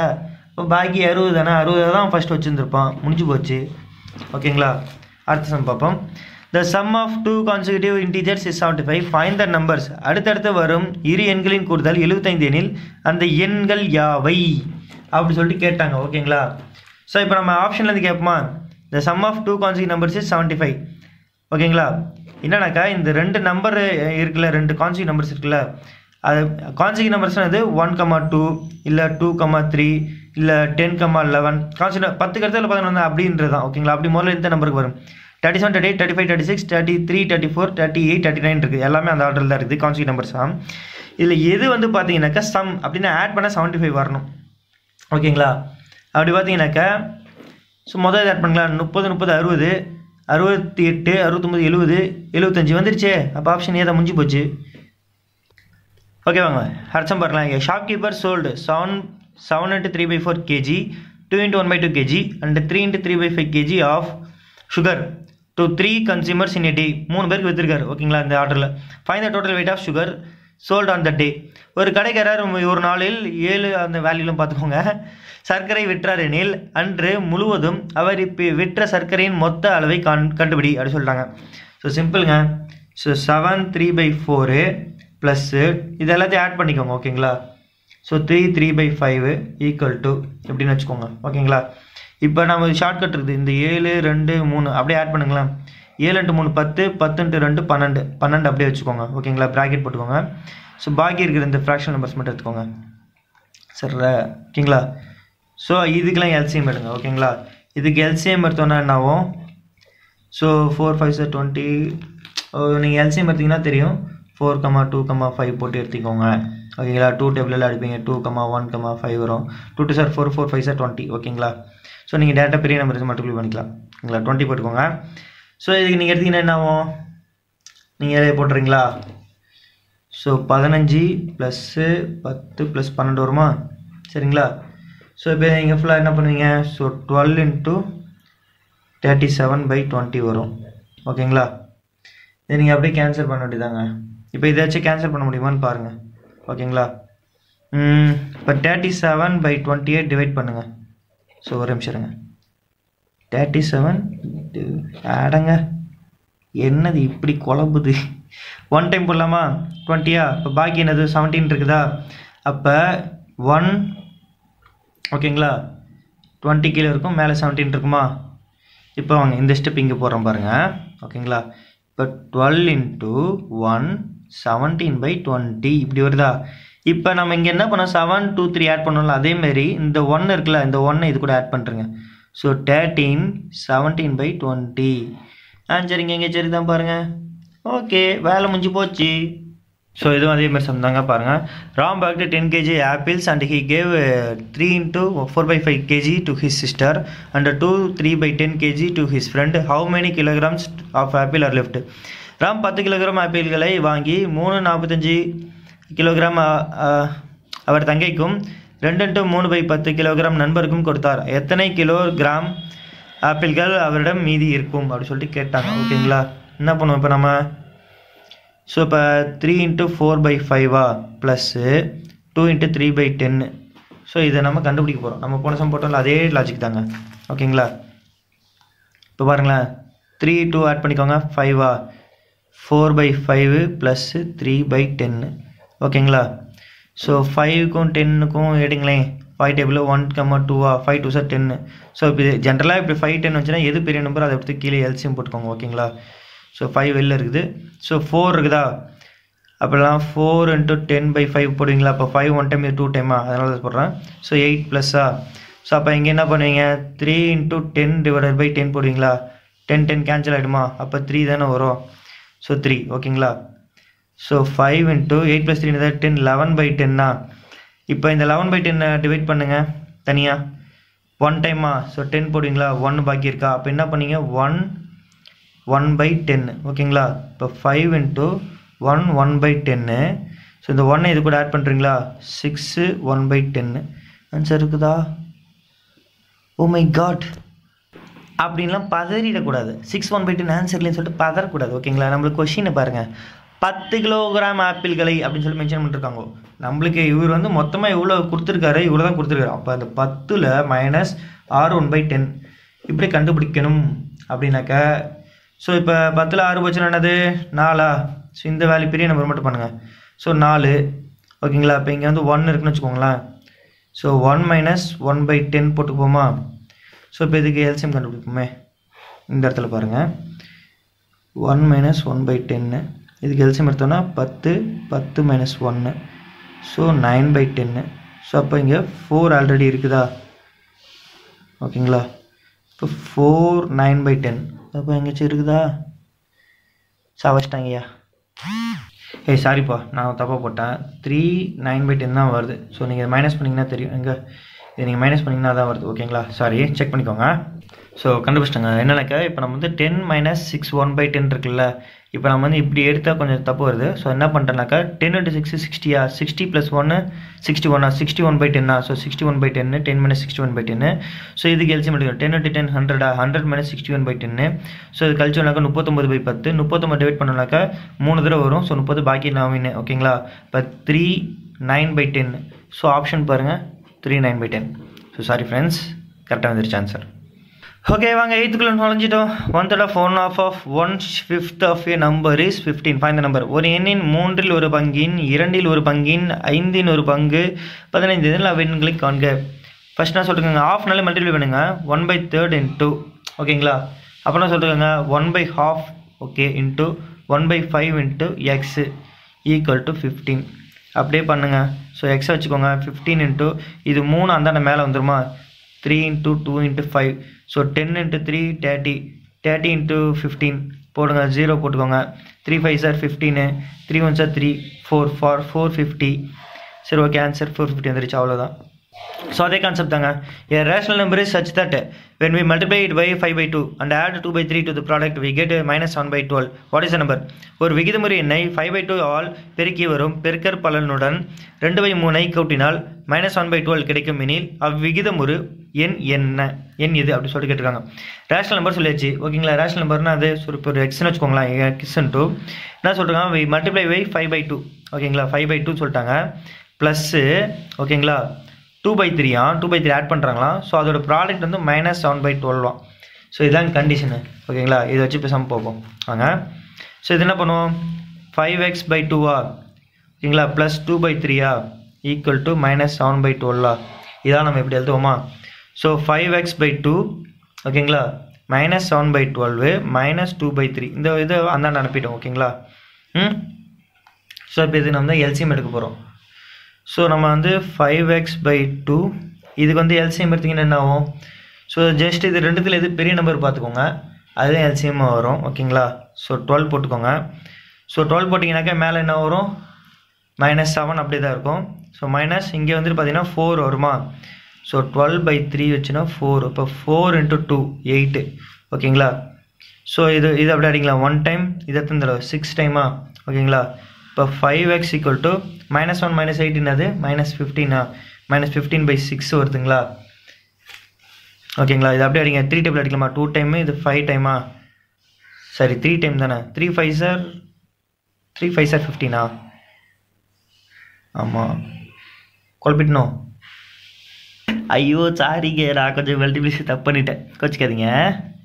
இப்போ பாக்கி அறுபது தானே? அறுபது தான் ஃபஸ்ட்டு வச்சுருந்துருப்பான். முடிஞ்சு போச்சு. ஓகேங்களா அடுத்த சம் பார்ப்போம். The sum of two consecutive integers is seventy five find the numbers அடுத்தடுத்து வரும் இரு எண்களின் கூடுதல் எழுபத்தைந்து எனில் அந்த எண்கள் யாவை? அப்படி சொல்லிட்டு கேட்டாங்க. ஓகேங்களா ஸோ இப்போ நம்ம ஆப்ஷன்லேருந்து கேட்போமா? The sum of two consecutive numbers is seventy five ஓகேங்களா என்னன்னாக்கா இந்த ரெண்டு நம்பர் இருக்குல்ல ரெண்டு கான்சிக் நம்பர்ஸ் இருக்குல்ல அது கான்சிக் நம்பர்ஸ்னால் இது ஒன் கமா டூ இல்லை டூ கமா த்ரீ இல்லை டென் கமா லெவன் கான்சிக் பத்துக்கு இடத்துல பதினொன்று அப்படின்றது தான் ஓகேங்களா அப்படி முதல்ல எந்த நம்பருக்கு வரும்? Thirty seven thirty eight thirty five thirty six thirty three thirty four thirty eight thirty nine இருக்குது எல்லாமே அந்த ஆர்டரில் தான் இருக்குது கான்சிக் நம்பர்ஸ் தான் இதில் எது வந்து பார்த்தீங்கன்னாக்கா சம் அப்படின்னு ஆட் பண்ணால் செவன்ட்டி ஃபைவ் வரணும். ஓகேங்களா? அப்படி பார்த்தீங்கன்னாக்கா ஸோ முதல் ஆட் பண்ணலாம். முப்பது முப்பது அறுபது அறுபத்தி எட்டு அறுபத்தொம்பது எழுபது எழுபத்தஞ்சு வந்துருச்சே. அப்போ ஆப்ஷன் ஏதா முடிஞ்சு போச்சு. ஓகே வாங்க ஹர்ச்சம் பார்க்கலாம் இங்கே shopkeeper sold seven seven into three by four KG two into one by two KG and three into three by five KG of sugar to three consumers in a day மூணு பேருக்கு விற்றுருக்காரு ஓகேங்களா இந்த ஆர்டரில் find the total weight of sugar sold on the day ஒரு கடைக்காரர் ஒரு நாளில் ஏழு அந்த வேல்யூலும் பார்த்துக்கோங்க. சர்க்கரை விற்றார் எனில் அன்று முழுவதும் அவர் இப்போ விற்ற சர்க்கரையின் மொத்த அளவை கண் கண்டுபிடி அப்படின்னு சொல்லிட்டாங்க so சிம்பிளுங்க so seven three by four plus இது எல்லாத்தையும் ஆட் பண்ணிக்கோங்க. ஓகேங்களா so three three by five equal to எப்படின்னு வச்சுக்கோங்க. ஓகேங்களா இப்போ நம்ம ஷார்ட்கட் இருக்குது. இந்த ஏழு ரெண்டு மூணு அப்படியே ஆட் பண்ணுங்களேன். ஏழு இன்ட்டு மூணு பத்து பத்துன்ட்டு ரெண்டு பன்னெண்டு. பன்னெண்டு அப்படியே வச்சுக்கோங்க. ஓகேங்களா? ப்ராக்கெட் போட்டுக்கோங்க. ஸோ பாக்கி இருக்கிற இந்த ஃப்ராக்ஷன் நம்பர்ஸ் மட்டும் எடுத்துக்கோங்க. சரி ஓகேங்களா? ஸோ இதுக்கெல்லாம் எல்சிஎம் எடுங்க. ஓகேங்களா? இதுக்கு எல்சிஎம் எடுத்தோன்னா என்ன ஆகும்? So four five are twenty நீங்கள் எல்சிஎம் எடுத்தீங்கன்னா தெரியும். Four comma two comma five போட்டு எடுத்துக்கோங்க. ஓகேங்களா? டூ டேபிளில் அடிப்பீங்க. Two comma one comma five வரும். Two two are four four five are twenty ஓகேங்களா? ஸோ நீங்கள் டேரெக்டாக பெரிய நம்பர் மல்டிப்ளை பண்ணிக்கலாம். ஓகேங்களா? டுவெண்ட்டி போட்டுக்கோங்க. ஸோ இதுக்கு நீங்கள் எடுத்தீங்கன்னா என்ன ஆகும்? நீங்கள் போட்டுறீங்களா? ஸோ பதினஞ்சு ப்ளஸ்ஸு பத்து ப்ளஸ் பன்னெண்டு வருமா? சரிங்களா? ஸோ இப்போ நீங்கள் ஃபுல்லாக என்ன பண்ணுவீங்க? So twelve into thirty seven by twenty வரும். ஓகேங்களா? இதை நீங்கள் அப்படியே கேன்சல் பண்ண வேண்டியதாங்க இப்போ இதாச்சும் கேன்சல் பண்ண முடியுமான்னு பாருங்கள் ஓகேங்களா? இப்போ thirty seven by twenty eight divide பண்ணுங்கள் ஸோ ஒரு நிமிஷம் இருங்க. தேர்ட்டி செவன் அடங்க. என்னது இப்படி குழம்புது? ஒன் டைம் போடலாமா? டுவெண்ட்டியா இப்போ பாக்கி என்னது? செவன்டீன் இருக்குதா? அப்போ ஒன் ஓகேங்களா? டுவெண்ட்டி கீழே இருக்கும் மேலே செவன்டீன் இருக்குமா? இப்போ வாங்க இந்த ஸ்டெப் இங்கே போகிறோம் பாருங்கள் ஓகேங்களா? இப்போ twelve into one seventeen by twenty இப்படி வருதா? இப்போ நம்ம இங்கே என்ன பண்ணோம்? செவன் டூ த்ரீ ஆட் பண்ணோம்ல அதேமாரி இந்த ஒன் இருக்குல்ல இந்த ஒன்னை இது கூட ஆட் பண்ணுறேங்க so thirteen seventeen by twenty answer சரிங்க இங்கே சரி தான் பாருங்கள் ஓகே வேலை முடிஞ்சு போச்சு. ஸோ இதுவும் அதே மாதிரி பாருங்கள் Ram packed ten KG apples and he gave three into four by five KG to his sister and two three by ten KG to his friend how many kilograms of apple are left Ram பத்து kilogram ஆப்பிள்களை வாங்கி மூணு நாற்பத்தஞ்சு kilogram அவர் தங்கைக்கும் ரெண்டு into மூணு by பத்து kilogram நண்பருக்கும் கொடுத்தார். எத்தனை கிலோகிராம் ஆப்பிள்கள் அவரிடம் மீதி இருக்கும்? அப்படின்னு சொல்லிட்டு கேட்டாங்க. ஓகேங்களா? என்ன பண்ணுவோம் இப்போ நம்ம? ஸோ இப்போ three into four by ஃபைவா plus two into three by ten so இதை நம்ம கண்டுபிடிக்க போகிறோம் நம்ம போன சம் போட்டோம்ல அதே லாஜிக் தாங்க. ஓகேங்களா? இப்போ பாருங்களேன். த்ரீ டூ ஆட் பண்ணிக்கோங்க. ஃபைவா four by five plus three by ten ஓகேங்களா ஸோ ஃபைவுக்கும் டென்னுக்கும் எடுங்களேன் ஃபைவ் டேபிள் ஒன் கம்மா டூவா five two are ten so இப்போ இது ஜென்ரலாக இப்படி ஃபைவ் டென் வச்சுன்னா எது பெரிய நம்பர் அதை எடுத்து கீழே எல்சியம் போட்டுக்கோங்க ஓகேங்களா ஸோ ஃபைவ் வெளில இருக்குது. ஸோ ஃபோர் இருக்குதா? அப்போல்லாம் four into ten by five போடுவீங்களா? அப்போ ஃபைவ் ஒன் டைம் இது டூ டைமா அதனால தான் போடுறேன். ஸோ எயிட் ப்ளஸ்ஸா ஸோ அப்போ இங்கே என்ன பண்ணுவீங்க? Three into ten divided by ten போடுவீங்களா? டென் டென் கேன்சல் ஆகிடுமா அப்போ த்ரீ தானே வரும். ஸோ த்ரீ ஓகேங்களா so five into eight plus three ten eleven by டென்னா இப்போ இந்த லெவன் பை டென்னை டிவைட் பண்ணுங்கள் தனியாக ஒன் டைமா ஸோ டென் போடுவீங்களா? ஒன்று பாக்கி இருக்கா? அப்போ என்ன பண்ணீங்க? ஒன் ஒன் பை டென்னு ஓகேங்களா இப்போ five into one one by ten so இந்த ஒன்னை இது கூட ஆட் பண்ணுறீங்களா six one by ten answer இருக்குதா? ஓ மை காட் அப்படின்லாம் பதறிடக்கூடாது. Six one by two answer இல்லைன்னு சொல்லிட்டு பதறக்கூடாது. ஓகேங்களா? நம்மளுக்கு கொஷினை பாருங்கள் பத்து கிலோகிராம் ஆப்பிள்களை அப்படின்னு சொல்லி மென்ஷன் பண்ணிருக்காங்க. நம்மளுக்கு இவர் வந்து மொத்தமாக இவ்வளோ கொடுத்துருக்காரு? இவ்வளோ தான் கொடுத்துருக்காரு. அப்போ அந்த பத்தில் மைனஸ் ஆறு ஒன் பை டென் இப்படி கண்டுபிடிக்கணும் அப்படின்னாக்கா ஸோ இப்போ பத்தில் ஆறு போச்சுன்னா என்னது? நாலா? ஸோ இந்த வேல்யூ பெரிய நம்பர் மட்டும் பண்ணுங்கள் ஸோ நாலு. ஓகேங்களா? இப்போ இங்கே வந்து ஒன் இருக்குன்னு வச்சுக்கோங்களேன். So one minus one by ten போட்டுக்குவோமா? So இப்போ இதுக்கு எல்சியம் கண்டுபிடிப்போமே? இந்த இடத்துல பாருங்கள் one minus one by ten இதுக்கு எல்சியம் எடுத்தோன்னா பத்து பத்து மைனஸ் ஒன்று so nine by ten so அப்போ இங்கே ஃபோர் ஆல்ரெடி இருக்குதா? ஓகேங்களா? இப்போ ஃபோர் நைன் பை டென் அப்போ எங்கேயாச்சும் இருக்குதா? சவச்சிட்டாங்கய்யா. ஏய் சாரிப்பா நான் தப்பாக போட்டேன். த்ரீ நைன் பை டென் தான் வருது. ஸோ நீங்கள் மைனஸ் பண்ணிங்கன்னா தெரியும். எங்கே இது நீங்கள் மைனஸ் பண்ணிங்கன்னா தான் வருது ஓகேங்களா சாரி செக் பண்ணிக்கோங்க. ஸோ கண்டுபிடிச்சிட்டாங்க. என்னென்னாக்கா இப்போ நம்ம வந்து ten minus six one by ten இருக்குல்ல இப்போ நம்ம வந்து இப்படி எடுத்தால் கொஞ்சம் தப்பு வருது. ஸோ என்ன பண்ணுறேன்னாக்கா டென் இன்ட்டு சிக்ஸ் சிக்ஸ்டியா சிக்ஸ்டி ப்ளஸ் ஒன்று சிக்ஸ்டி ஒன்னா sixty one by டென்னா so sixty one by ten ten minus sixty one by ten so இதுக்கு எல்சியம் எடுக்கணும் ten into ten ஹண்ட்ரடா hundred minus sixty one by ten so இது கழிச்சோம்னாக்கா முப்பத்தொம்பது by பத்து. முப்பத்தொம்பது divide பண்ணோம்னாக்கா மூணு தடவை வரும். ஸோ முப்பது பாக்கி நாமின்னு ஓகேங்களா இப்போ three nine by ten so option பாருங்கள் three nine by ten so sorry friends கரெக்டாக வந்துருச்சு ஆன்சர் ஓகே வாங்க எயித்துக்குள்ள நுழைஞ்சிட்டோம். One third of one half of one fifth of a number is fifteen find the number ஒரு எண்ணின் மூன்றில் ஒரு பங்கின் இரண்டில் ஒரு பங்கின் ஐந்தின் ஒரு பங்கு பதினைந்து இதில் அவ்வெண்களை காண்க. ஃபர்ஸ்ட் நான் சொல்லுங்க ஆஃப்னாலே மல்டிப்ளை பண்ணுங்க. ஒன் பை தேர்ட் இன்ட்டு ஓகேங்களா அப்புறம் சொல்லுங்க one by half okay into one by five into x equal to fifteen அப்படியே பண்ணுங்கள் ஸோ எக்ஸை வச்சுக்கோங்க. ஃபிஃப்டீன் இன்ட்டு இது மூணு அந்தாண்ட மேலே வந்துருமா? Three into two into five so ten into three thirty thirty into fifteen போடுங்க. ஜீரோ போட்டுக்கோங்க. Three five are fifteen three one are three four for four fifty சரி ஓகே ஆன்சர் ஃபோர் ஃபிஃப்டி வந்துருச்சு. அவ்வளோதான் ஸோ அதே concept தாங்க. A rational number is such that when we multiply it by five by two and add two by three to the product we get minus one by twelve what is number ஒரு விகிதமுறை எண்ணை five by two all பெருக்கி வரும் பெருக்கற் பலனுடன் ரெண்டு by மூணை கூட்டினால் minus one by twelve கிடைக்கும். எனில் அவ்விகிதமுறு எண் என்ன? எண் இது அப்படி சொல்லிட்டு கேட்டிருக்காங்க. ரேஷனல் நம்பர் சொல்லியாச்சு. ஓகேங்களா ரேஷனல் நம்பர்னா அது ஒரு ஒரு எக்ஸ்னு வச்சுக்கோங்களேன். எக்ஸ்ன் டூ என்ன சொல்கிறாங்க we multiply by five by two ஓகேங்களா ஃபைவ் பை டூ சொல்லிட்டாங்க. ப்ளஸ்ஸு ஓகேங்களா டூ பை த்ரீயா டூ பை த்ரீ ஆட் பண்ணுறாங்களாம் ஸோ அதோட ப்ராடக்ட் வந்து மைனஸ் செவன் பை டுவெல்வாம் ஸோ இதுதான் கண்டிஷனு ஓகேங்களா இதை வச்சு இப்போ சம் வாங்க. ஸோ இது என்ன பண்ணுவோம்? ஃபைவ் எக்ஸ் பை டூவா ஓகேங்களா plus two by த்ரீயா equal to minus seven by டுவெல்லா இதான் நம்ம எப்படி எழுதுவோமா? So five x by two ஓகேங்களா minus seven by twelve minus two by three இந்த இது அந்தாண்டு அனுப்பிட்டோம். ஓகேங்களா ம்? ஸோ இப்போ இது நம்ம தான் எல்சிஎம் எடுக்க போகிறோம் ஸோ நம்ம வந்து ஃபைவ் எக்ஸ் பை டூ இதுக்கு வந்து எல்சிஎம் எடுத்திங்கன்னா என்ன ஆகும்? ஸோ ஜஸ்ட் இது ரெண்டுத்தில் எது பெரிய நம்பர் பார்த்துக்கோங்க. அதுதான் எல்சிஎம்மாக வரும். ஓகேங்களா? ஸோ டுவெல் போட்டுக்கோங்க. ஸோ டுவெல் போட்டிங்கனாக்கா மேலே என்ன வரும்? மைனஸ் செவன் அப்படி தான் இருக்கும். ஸோ மைனஸ் இங்கே வந்துட்டு பார்த்தீங்கன்னா ஃபோர் வருமா? ஸோ டுவெல் பை த்ரீ வச்சுன்னா ஃபோர் இப்போ ஃபோர் இன்ட்டு டூ எயிட்டு ஓகேங்களா? ஸோ இது இது அப்படி அடிக்கலாம். ஒன் டைம் இதை தந்துடும் சிக்ஸ் டைமா ஓகேங்களா? இப்போ five x equal to minus one minus eight என்னது? மைனஸ் ஃபிஃப்டீனா மைனஸ் ஃபிஃப்டீன் பை சிக்ஸ் வருதுங்களா? ஓகேங்களா? இது அப்படியே அடிங்க. த்ரீ டேபிள் அடிக்கலாமா? டூ டைமு இது ஃபைவ் டைமா சரி த்ரீ டைம் தானே. Three five are three five are ஃபிஃப்டீனா ஆமாம் குழப்பிட்டணும் ஐயோ சாரிங்க நான் கொஞ்சம் மல்டிபிளிஷன் தப்பு பண்ணிட்டேன். கோச்சிக்காதீங்க.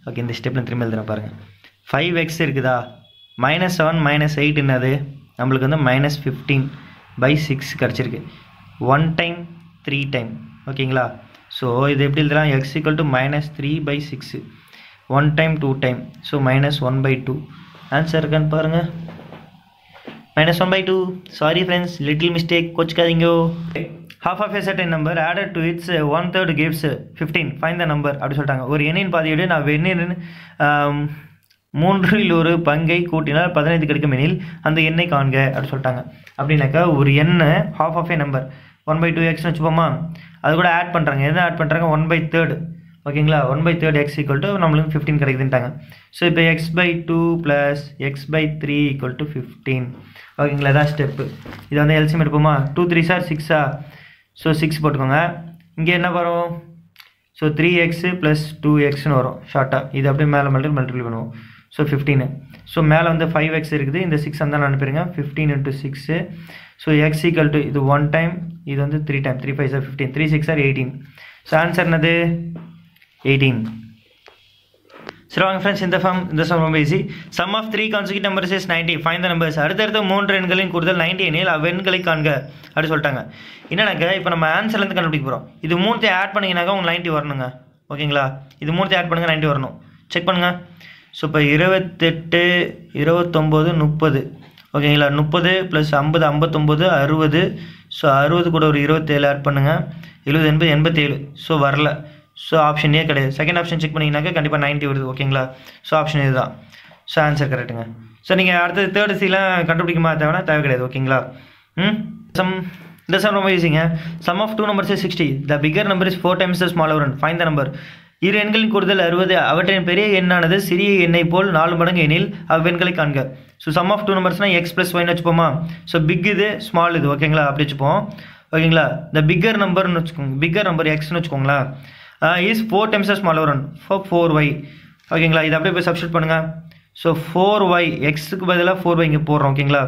ஓகே இந்த ஸ்டெப்பில் திரும்ப எழுதுறேன் பாருங்கள் ஃபைவ் எக்ஸ் இருக்குதா? மைனஸ் செவன் மைனஸ் எயிட் என்னது? நம்மளுக்கு வந்து மைனஸ் ஃபிஃப்டீன் பை சிக்ஸ் கிடச்சிருக்கு. ஒன் டைம் த்ரீ டைம் ஓகேங்களா? ஸோ இது எப்படி எழுதலாம்? X equal to minus three by six one time two time so minus one by two answer இருக்கான்னு பாருங்கள் minus one by two sorry friends little mistake கோச்சிக்காதீங்கோ. Half of a certain number added to its uh, one third gives uh, 15 find அப்படி சொல்லிட்டாங்க. ஒரு எண்ணின் பாதியோடு நான் எண்ணின் um, மூன்றில் ஒரு பங்கை கூட்டினால் பதினைந்து கிடைக்கும் எனில் அந்த எண்ணை காண்க அப்படின்னு சொல்லிட்டாங்க. அப்படின்னாக்கா ஒரு எண்ணை half of a number one by two எக்ஸ்னு வச்சுப்போமா? அது கூட ஆட் பண்ணுறாங்க எதை ஆட் பண்ணுறாங்க ஒன் பை தேர்டு ஓகேங்களா one by third x equal to நம்மளுக்கு ஃபிஃப்டீன் கிடைக்குதுன்ட்டாங்க. ஸோ இப்போ x by two plus x by three equal to fifteen ஓகேங்களா இதான் ஸ்டெப்பு இது வந்து எல்சியம் எடுப்போமா? டூ த்ரீ சார் சிக்ஸா ஸோ சிக்ஸ் போட்டுக்கோங்க. இங்கே என்ன வரும்? So three x plus two எக்ஸ்னு வரும். ஷார்ட்டாக இது அப்படியே மேலே மல்டி மல்டிபிள் பண்ணுவோம். ஸோ ஃபிஃப்டீனு ஸோ மேலே வந்து ஃபைவ் எக்ஸ் இருக்குது. இந்த சிக்ஸ் அந்த அனுப்பிடுங்க. Fifteen into six so x equal to இது ஒன் டைம் இது வந்து three time three five are fifteen three six are eighteen so answer என்னது? எயிட்டீன் சரி வாங்க ஃப்ரெண்ட்ஸ் இந்த ஃபார்ம் இந்த சம் ரொம்ப easy sum of three consecutive numbers is ninety find the numbers அடுத்தடுத்த மூன்று எண்களின் கூடுதல் நைன்டி எண்ணில் அவ்வெண்களை காண்க. அப்படின்னு சொல்லிட்டாங்க. என்னன்னாக்க இப்போ நம்ம ஆன்சர்லேருந்து கண்டுபிடிக்க போகிறோம் இது மூணுத்தையும் ஆட் பண்ணிங்கனாக்கா உங்களுக்கு நைன்ட்டி வரணுங்க. ஓகேங்களா இது மூணுத்தையும் ஆட் பண்ணுங்கள் நைன்ட்டி வரணும். செக் பண்ணுங்கள் ஸோ இப்போ இருபத்தெட்டு இருபத்தொம்போது முப்பது. ஓகேங்களா முப்பது ப்ளஸ் ஐம்பது ஐம்பத்தொம்போது அறுபது. ஸோ அறுபது கூட ஒரு இருபத்தேழு ஆட் பண்ணுங்கள் எழுபது எண்பது எண்பத்தேழு. ஸோ வரல. ஸோ ஆப்ஷன் ஏ கிடையாது. செகண்ட் ஆப்ஷன் செக் பண்ணிங்கனாக்கா கண்டிப்பாக 90 வருது ஓகேங்களா ஸோ ஆப்ஷன் இதுதான். ஸோ ஆன்சர் கரெக்டுங்க ஸோ நீங்கள் அடுத்தது தேர்ட் சீலாம் கண்டுபிடிக்குமா தேவைன்னா தேவை கிடையாது ஓகேங்களா ம்? சம் இந்த சம் ரொம்ப ஈஸிங்க sum of two numbers sixty the bigger number is four times the smaller one find the number இரு எண்களின் கூடுதல் அறுபது அவற்றின் பெரிய எண்ணானது சிறிய எண்ணை போல் நாலு மடங்கு எண்ணில் அவ்வெண்களை காண்க. ஸோ சம் ஆஃப் டூ நம்பர்ஸ்னால் எக்ஸ் ப்ளஸ் ஒய்னு வச்சுப்போமா? ஸோ பிக் இது ஸ்மால் இது. ஓகேங்களா அப்படி வச்சுப்போம். ஓகேங்களா இந்த பிக்கர் நம்பர்னு வச்சுக்கோங்க. பிக்கர் நம்பர் எக்ஸ்னு வச்சுக்கோங்களேன் is four times smaller one four four y ஓகேங்களா இது அப்படியே போய் சப்ஸ்டியூட் பண்ணுங்கள் ஸோ ஃபோர் ஒய் எக்ஸுக்கு பதிலாக ஃபோர் ஒய் இங்கே போடுறோம். ஓகேங்களா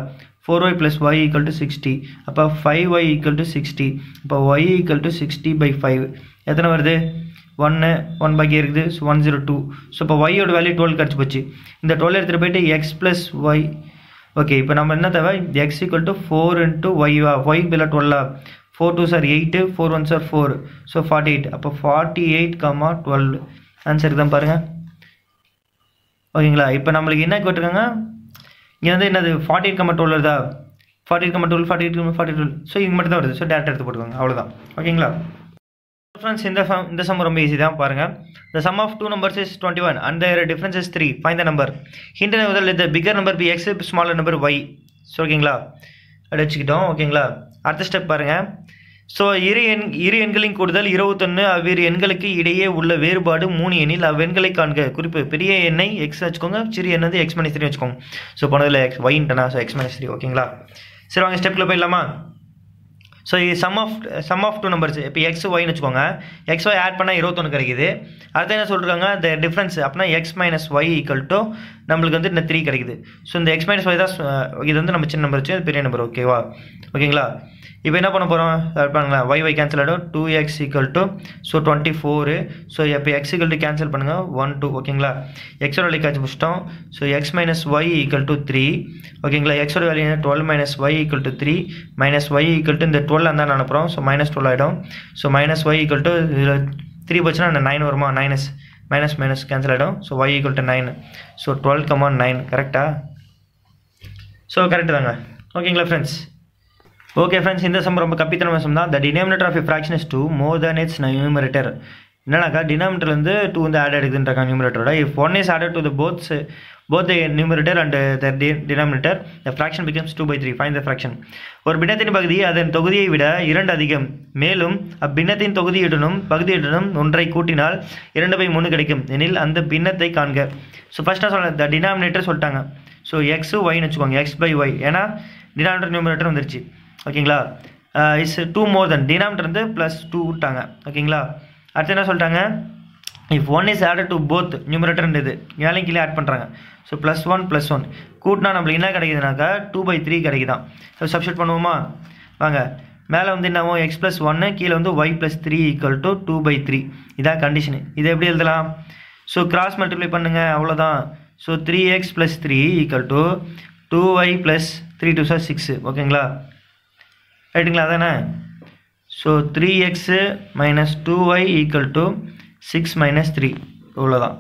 four y plus y equal to sixty அப்போ five y equal to sixty அப்போ y equal to sixty by five எத்தனை வருது? ஒன்று ஒன் பாக்கி இருக்குது. So one zero two so இப்போ ஒய்யோட வேல்யூ டுவெல் கிடச்சி போச்சு. இந்த டுவெல் எடுத்துகிட்டு போயிட்டு எக்ஸ் ப்ளஸ் ஒய் ஓகே இப்போ நம்ம என்ன தேவை? X equal to four into ஒய்வா y பில்ல டுவெல்லா four two are eight four one are four so forty eight அப்போ ஃபார்ட்டி எயிட் கம்மா டுவெல் ஆன்சருக்கு தான் பாருங்கள் ஓகேங்களா? இப்போ நம்மளுக்கு என்ன கேட்டிருக்காங்க? இங்கே வந்து என்னது? ஃபார்ட்டி எயிட் கம்மா டுவெல் வருதா? Forty eight comma twelve forty eight forty twelve so இது மட்டும் தான் வருது. ஸோ டேரக்ட் எடுத்து போட்டுக்கோங்க. அவ்வளோதான் ஓகேங்களா? ஃப்ரெண்ட்ஸ் இந்த இந்த சம் ரொம்ப ஈஸி தான் பாருங்கள் the sum of two numbers is twenty one and their difference is three find the number Hindon முதல் இந்த bigger number be x smaller number y so ஓகேங்களா? அப்படி வச்சுக்கிட்டோம் ஓகேங்களா? அடுத்த ஸ்டெப் பாருங்கள் ஸோ இரு எண் இரு எண்களின் கூடுதல் இருபத்தொன்று அவ்விரு எண்களுக்கு இடையே உள்ள வேறுபாடு மூணு எண்ணில் அவ்வெண்களை காண்க. குறிப்பு பெரிய எண்ணை எக்ஸ் வச்சுக்கோங்க சிறிய எண்ணது எக்ஸ் மைனஸ் த்ரீ வச்சுக்கோங்க. ஸோ போனதில் எக்ஸ் ஒயின்ட்டனா ஸோ எக்ஸ் மைனஸ் த்ரீ ஓகேங்களா? சரி வாங்க ஸ்டெப்பில் போயிடலாமா? ஸோ இது sum of sum of two numbers இப்போ எக்ஸ் ஒய்னு வச்சுக்கோங்க. எக்ஸ் ஒய் ஆட் பண்ணால் இருபத்தொன்று கிடைக்குது. அடுத்து என்ன சொல்கிறாங்க த டிஃப்ரென்ஸ் அப்படின்னா x minus y equal to நம்மளுக்கு வந்து இந்த த்ரீ கிடைக்குது. ஸோ இந்த எக்ஸ் மைனஸ் ஒய் தான் இது வந்து நம்ம சின்ன நம்பர் வச்சு பெரிய நம்பர் ஓகேவா ஓகேங்களா இப்போ என்ன பண்ண போகிறோம் பாருங்களேன் ஒய் ஒய் கேன்சல் ஆகிடும் two x equal to so twenty four so இப்போ எக்ஸ் ஈக்குவல் டு கேன்சல் பண்ணுங்கள் ஒன் டூ ஓகேங்களா எக்ஸோட வேல்யூ காய்ச்சி முடிச்சிட்டோம். So x minus y equal to three ஓகேங்களா எக்ஸோட value twelve minus y equal to three minus y equal to இந்த twelve அந்த அனுப்புகிறோம் ஸோ மைனஸ் டுவெல் ஆகிடும் so minus y equal to இதில் த்ரீ போச்சுன்னா நைன் வருமா? மைனஸ் மைனஸ் மைனஸ் கேன்சல் ஆகிடும் so y equal to nine so twelve comma nine கரெக்டா so correct தாங்க. ஓகேங்களா ஃப்ரெண்ட்ஸ் ஓகே ஃப்ரெண்ட்ஸ் இந்த சம் ரொம்ப கப்பித்தன சம் தான். The denominator of fraction is two more than its numerator என்னன்னாக்கா டினாமினேட்டர்லேருந்து டூ வந்து ஆட் எடுக்குதுன்றாங்க நியூமரேட்டரோட if one is added to the both both the numerator and the denominator the fraction becomes two by three find the fraction ஒரு பின்னத்தின் பகுதி அதன் தொகுதியை விட இரண்டு அதிகம். மேலும் அப்பின்னத்தின் தொகுதியுடனும் பகுதியுடனும் ஒன்றை கூட்டினால் இரண்டு பை மூணு கிடைக்கும். எனில் அந்த பின்னத்தை காண்க. ஸோ ஃபஸ்ட்டாக சொல்ல த டினாமினேட்டர் சொல்லிட்டாங்க. ஸோ எக்ஸு ஒய்னு வச்சுக்கோங்க. எக்ஸ் பை ஒய் ஏன்னா டினாமினேட்டர் நியூமரேட்டர் வந்துருச்சு. ஓகேங்களா is two more than denominator வந்து ப்ளஸ் டூ விட்டாங்க. ஓகேங்களா அடுத்து என்ன சொல்லிட்டாங்க? If one is add to both நியூமரேட்டர்ன்றது மேலேயும் கீழே ஆட் பண்ணுறாங்க so plus one plus one கூட்டினா நம்மளுக்கு என்ன கிடைக்குதுனாக்கா டூ பை த்ரீ கிடைக்குதான். ஸோ சப்ஸ்டியூட் பண்ணுவோமா? வாங்க. மேலே வந்து என்னவோ எக்ஸ் ப்ளஸ் ஒன்று கீழே வந்து y plus three equal to two by three இதான் கண்டிஷனு இதை எப்படி எழுதலாம்? ஸோ கிராஸ் மல்டிப்ளை பண்ணுங்கள் அவ்வளோதான் so three x plus three equal to two y plus three two are six ஓகேங்களா? ரைட்டுங்களா அதானே? So three x minus two y equal to six minus three இவ்வளோதான்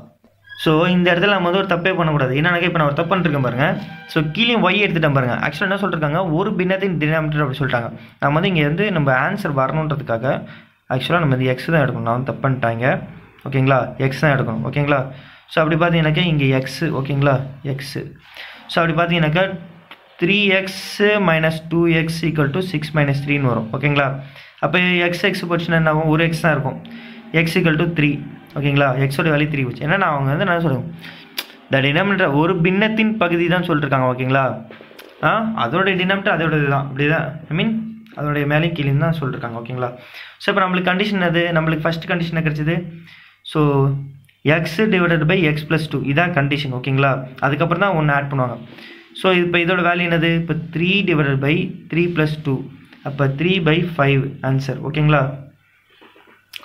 ஸோ இந்த இடத்துல நம்ம வந்து ஒரு தப்பே பண்ணக்கூடாது. என்னன்னாக்கா இப்போ நான் ஒரு தப்பு பண்ணிருக்கேன் பாருங்க. ஸோ கீழே ஒய் எடுத்துட்டேன் பாருங்க. ஆக்சுவலாக என்ன சொல்லிருக்காங்க? ஒரு பின்னத்தின் டினாமினேட்டர் அப்படி சொல்லிட்டாங்க. நம்ம வந்து இங்கே வந்து நம்ம ஆன்சர் வரணுன்றதுக்காக ஆக்சுவலாக நம்ம வந்து எக்ஸ் தான் எடுக்கணும். நான் வந்து தப்பு பண்ணிட்டாங்க ஓகேங்களா எக்ஸ் தான் எடுக்கணும். ஓகேங்களா ஸோ அப்படி பார்த்தீங்கன்னாக்கா இங்கே எக்ஸு ஓகேங்களா எக்ஸு ஸோ அப்படி பார்த்தீங்கன்னாக்கா three x minus two x equal to six minus த்ரீன்னு வரும். ஓகேங்களா அப்போ எக்ஸ் எக்ஸ் போச்சுன்னா என்ன ஆகும்? ஒரு எக்ஸ் தான் இருக்கும். எக்ஸ் டு த்ரீ ஓகேங்களா எக்ஸோட வேல்யூ த்ரீ வச்சு ஏன்னா நான் அவங்க வந்து நான் சொல்லுவேன் த டினாமினேட்டர் ஒரு பின்னத்தின் பகுதி தான் சொல்லிருக்காங்க ஓகேங்களா ஆ அதோடைய டினாமினேட்டர் அதோட இதுதான் அப்படி தான் ஐ மீன் அதோடைய மேலேயும் கீழே தான் சொல்லியிருக்காங்க ஓகேங்களா ஸோ இப்போ நம்மளுக்கு கண்டிஷன் அது நம்மளுக்கு ஃபஸ்ட் கண்டிஷன் கிடைச்சது? So x divided by x plus two இதான் கண்டிஷன் ஓகேங்களா அதுக்கப்புறம் தான் ஒன்று ஆட் பண்ணுவாங்க. ஸோ இப்போ இதோட வேல்யூ என்னது? இப்போ three divided by three plus two அப்போ த்ரீ பை ஃபைவ் ஆன்சர் ஓகேங்களா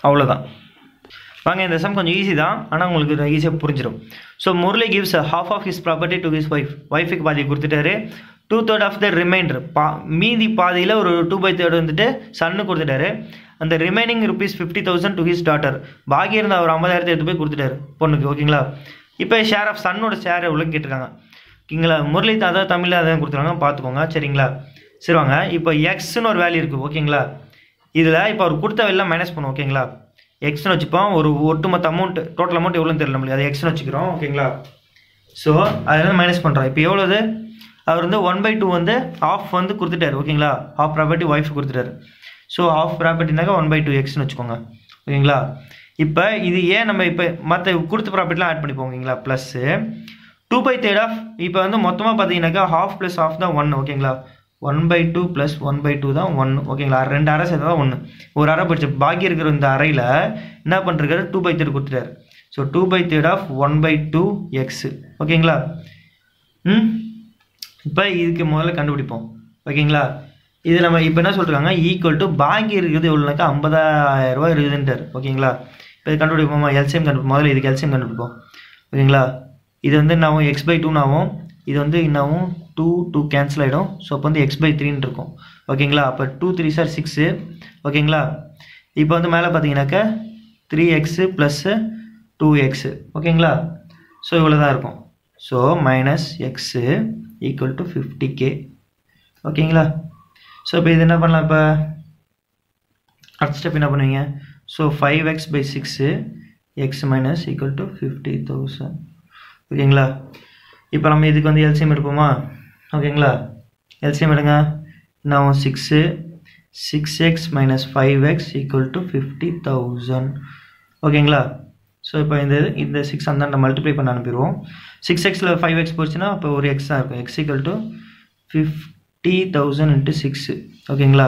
அவ்வளோதான் வாங்க இந்த சம் கொஞ்சம் ஈஸி தான். ஆனால் உங்களுக்கு ஈஸியாக புரிஞ்சிடும் so Murali gives half of his property to his wife ஒய்ஃபுக்கு பாதி கொடுத்துட்டாரு. Two third of the remainder பா மீதி பாதியில் ஒரு டூ பை தேர்ட் வந்துட்டு சன்னு கொடுத்துட்டாரு. அந்த remaining rupees fifty thousand to his daughter பாக்கி இருந்த அவர் ஐம்பதாயிரத்தை எடுத்து போய் கொடுத்துட்டாரு. பொண்ணுக்கு ஓகேங்களா? இப்போ ஷேர் ஆஃப் சன்னோட ஷேர் எவ்வளோ கேட்டிருக்காங்க. ஓகேங்களா? முரளி அதாவது தமிழில் அதான் கொடுத்துருக்காங்க பார்த்துக்கோங்க. சரிங்களா? சரி வாங்க. இப்போ எக்ஸ்னு ஒரு வேல்யூ இருக்குது ஓகேங்களா? இதில் இப்போ அவர் கொடுத்த வெளில மைனஸ் பண்ணுவோம் ஓகேங்களா எக்ஸ்னு வச்சுப்போம் ஒரு ஒட்டுமொத்த அமௌண்ட் டோட்டல் அமௌண்ட் எவ்வளோன்னு தெரியல நம்மளுக்கு. அது எக்ஸ்னு வச்சுக்கிறோம் ஓகேங்களா ஸோ அதில் மைனஸ் பண்ணுறோம் இப்போ எவ்வளோது அவர் வந்து ஒன் பை டூ வந்து ஆஃப் வந்து கொடுத்துட்டாரு ஓகேங்களா ஆஃப் ப்ராப்பர்ட்டி ஒய்ஃப் கொடுத்துட்டாரு. ஸோ ஆஃப் ப்ராப்பர்ட்டினாக்கா ஒன் பை டூ எக்ஸ்னு வச்சுக்கோங்க ஓகேங்களா இப்போ இது ஏன் நம்ம இப்போ மற்ற கொடுத்த ப்ராப்பர்ட்டிலாம் ஆட் பண்ணிப்போம் ஓகேங்களா plus two by third of இப்போ வந்து மொத்தமாக பார்த்தீங்கன்னாக்கா ஹாஃப் ப்ளஸ் ஆஃப் தான் ஒன் ஓகேங்களா one by two plus one by two தான் ஒன்று ஓகேங்களா ரெண்டு அரை சேர்த்தா தான் ஒன்று ஒரு அரை போயிடுச்சு பாக்கி இருக்கிற இந்த அறையில் என்ன பண்ணுறாரு டூ பை தேர்ட் கொடுத்துட்டாரு. So two by third of one by two x ஓகேங்களா ம்? இப்போ இதுக்கு முதல்ல கண்டுபிடிப்போம். ஓகேங்களா இது நம்ம இப்போ என்ன சொல்கிறாங்க ஈக்குவல் டு பாக்கி இருக்கிறது எவ்வளோனாக்கா ஐம்பதாயிரம் ரூபாய் இருக்குதுன்ட்டார். ஓகேங்களா இப்போ இது கண்டுபிடிப்போமா? எல்சிஎம் கண்டுபிடிப்போம். முதல்ல இதுக்கு எல்சிஎம் கண்டுபிடிப்போம். ஓகேங்களா இது வந்து என்னாகும் எக்ஸ் பை டூனாகும் இது வந்து என்னாகும் டூ டூ கேன்சல் ஆகிடும் ஸோ அப்போ வந்து எக்ஸ் பை த்ரீன்னு இருக்கும். ஓகேங்களா அப்போ டூ த்ரீ சார் சிக்ஸு ஓகேங்களா இப்போ வந்து மேலே பார்த்தீங்கன்னாக்கா three x plus two x ஓகேங்களா ஸோ இவ்வளோ தான் இருக்கும். So minus x equal to fifty K ஓகேங்களா ஸோ இப்போ இது என்ன பண்ணலாம் இப்போ? அடுத்த ஸ்டெப் என்ன பண்ணுவீங்க? So five x by six x minus equal to fifty thousand ஓகேங்களா இப்போ நம்ம இதுக்கு வந்து எல்சிஎம் எடுப்போமா? ஓகேங்களா எல்சிஎம் எடுங்க. நான் six six x minus five x equal to fifty thousand ஓகேங்களா ஸோ இப்போ இந்த இந்த சிக்ஸ் அந்த மல்டிப்ளை பண்ண அனுப்பிடுவோம். சிக்ஸ் எக்ஸில் ஃபைவ் எக்ஸ் போச்சுன்னா இப்போ ஒரு எக்ஸ் தான் இருக்கும். X equal to fifty thousand into six ஓகேங்களா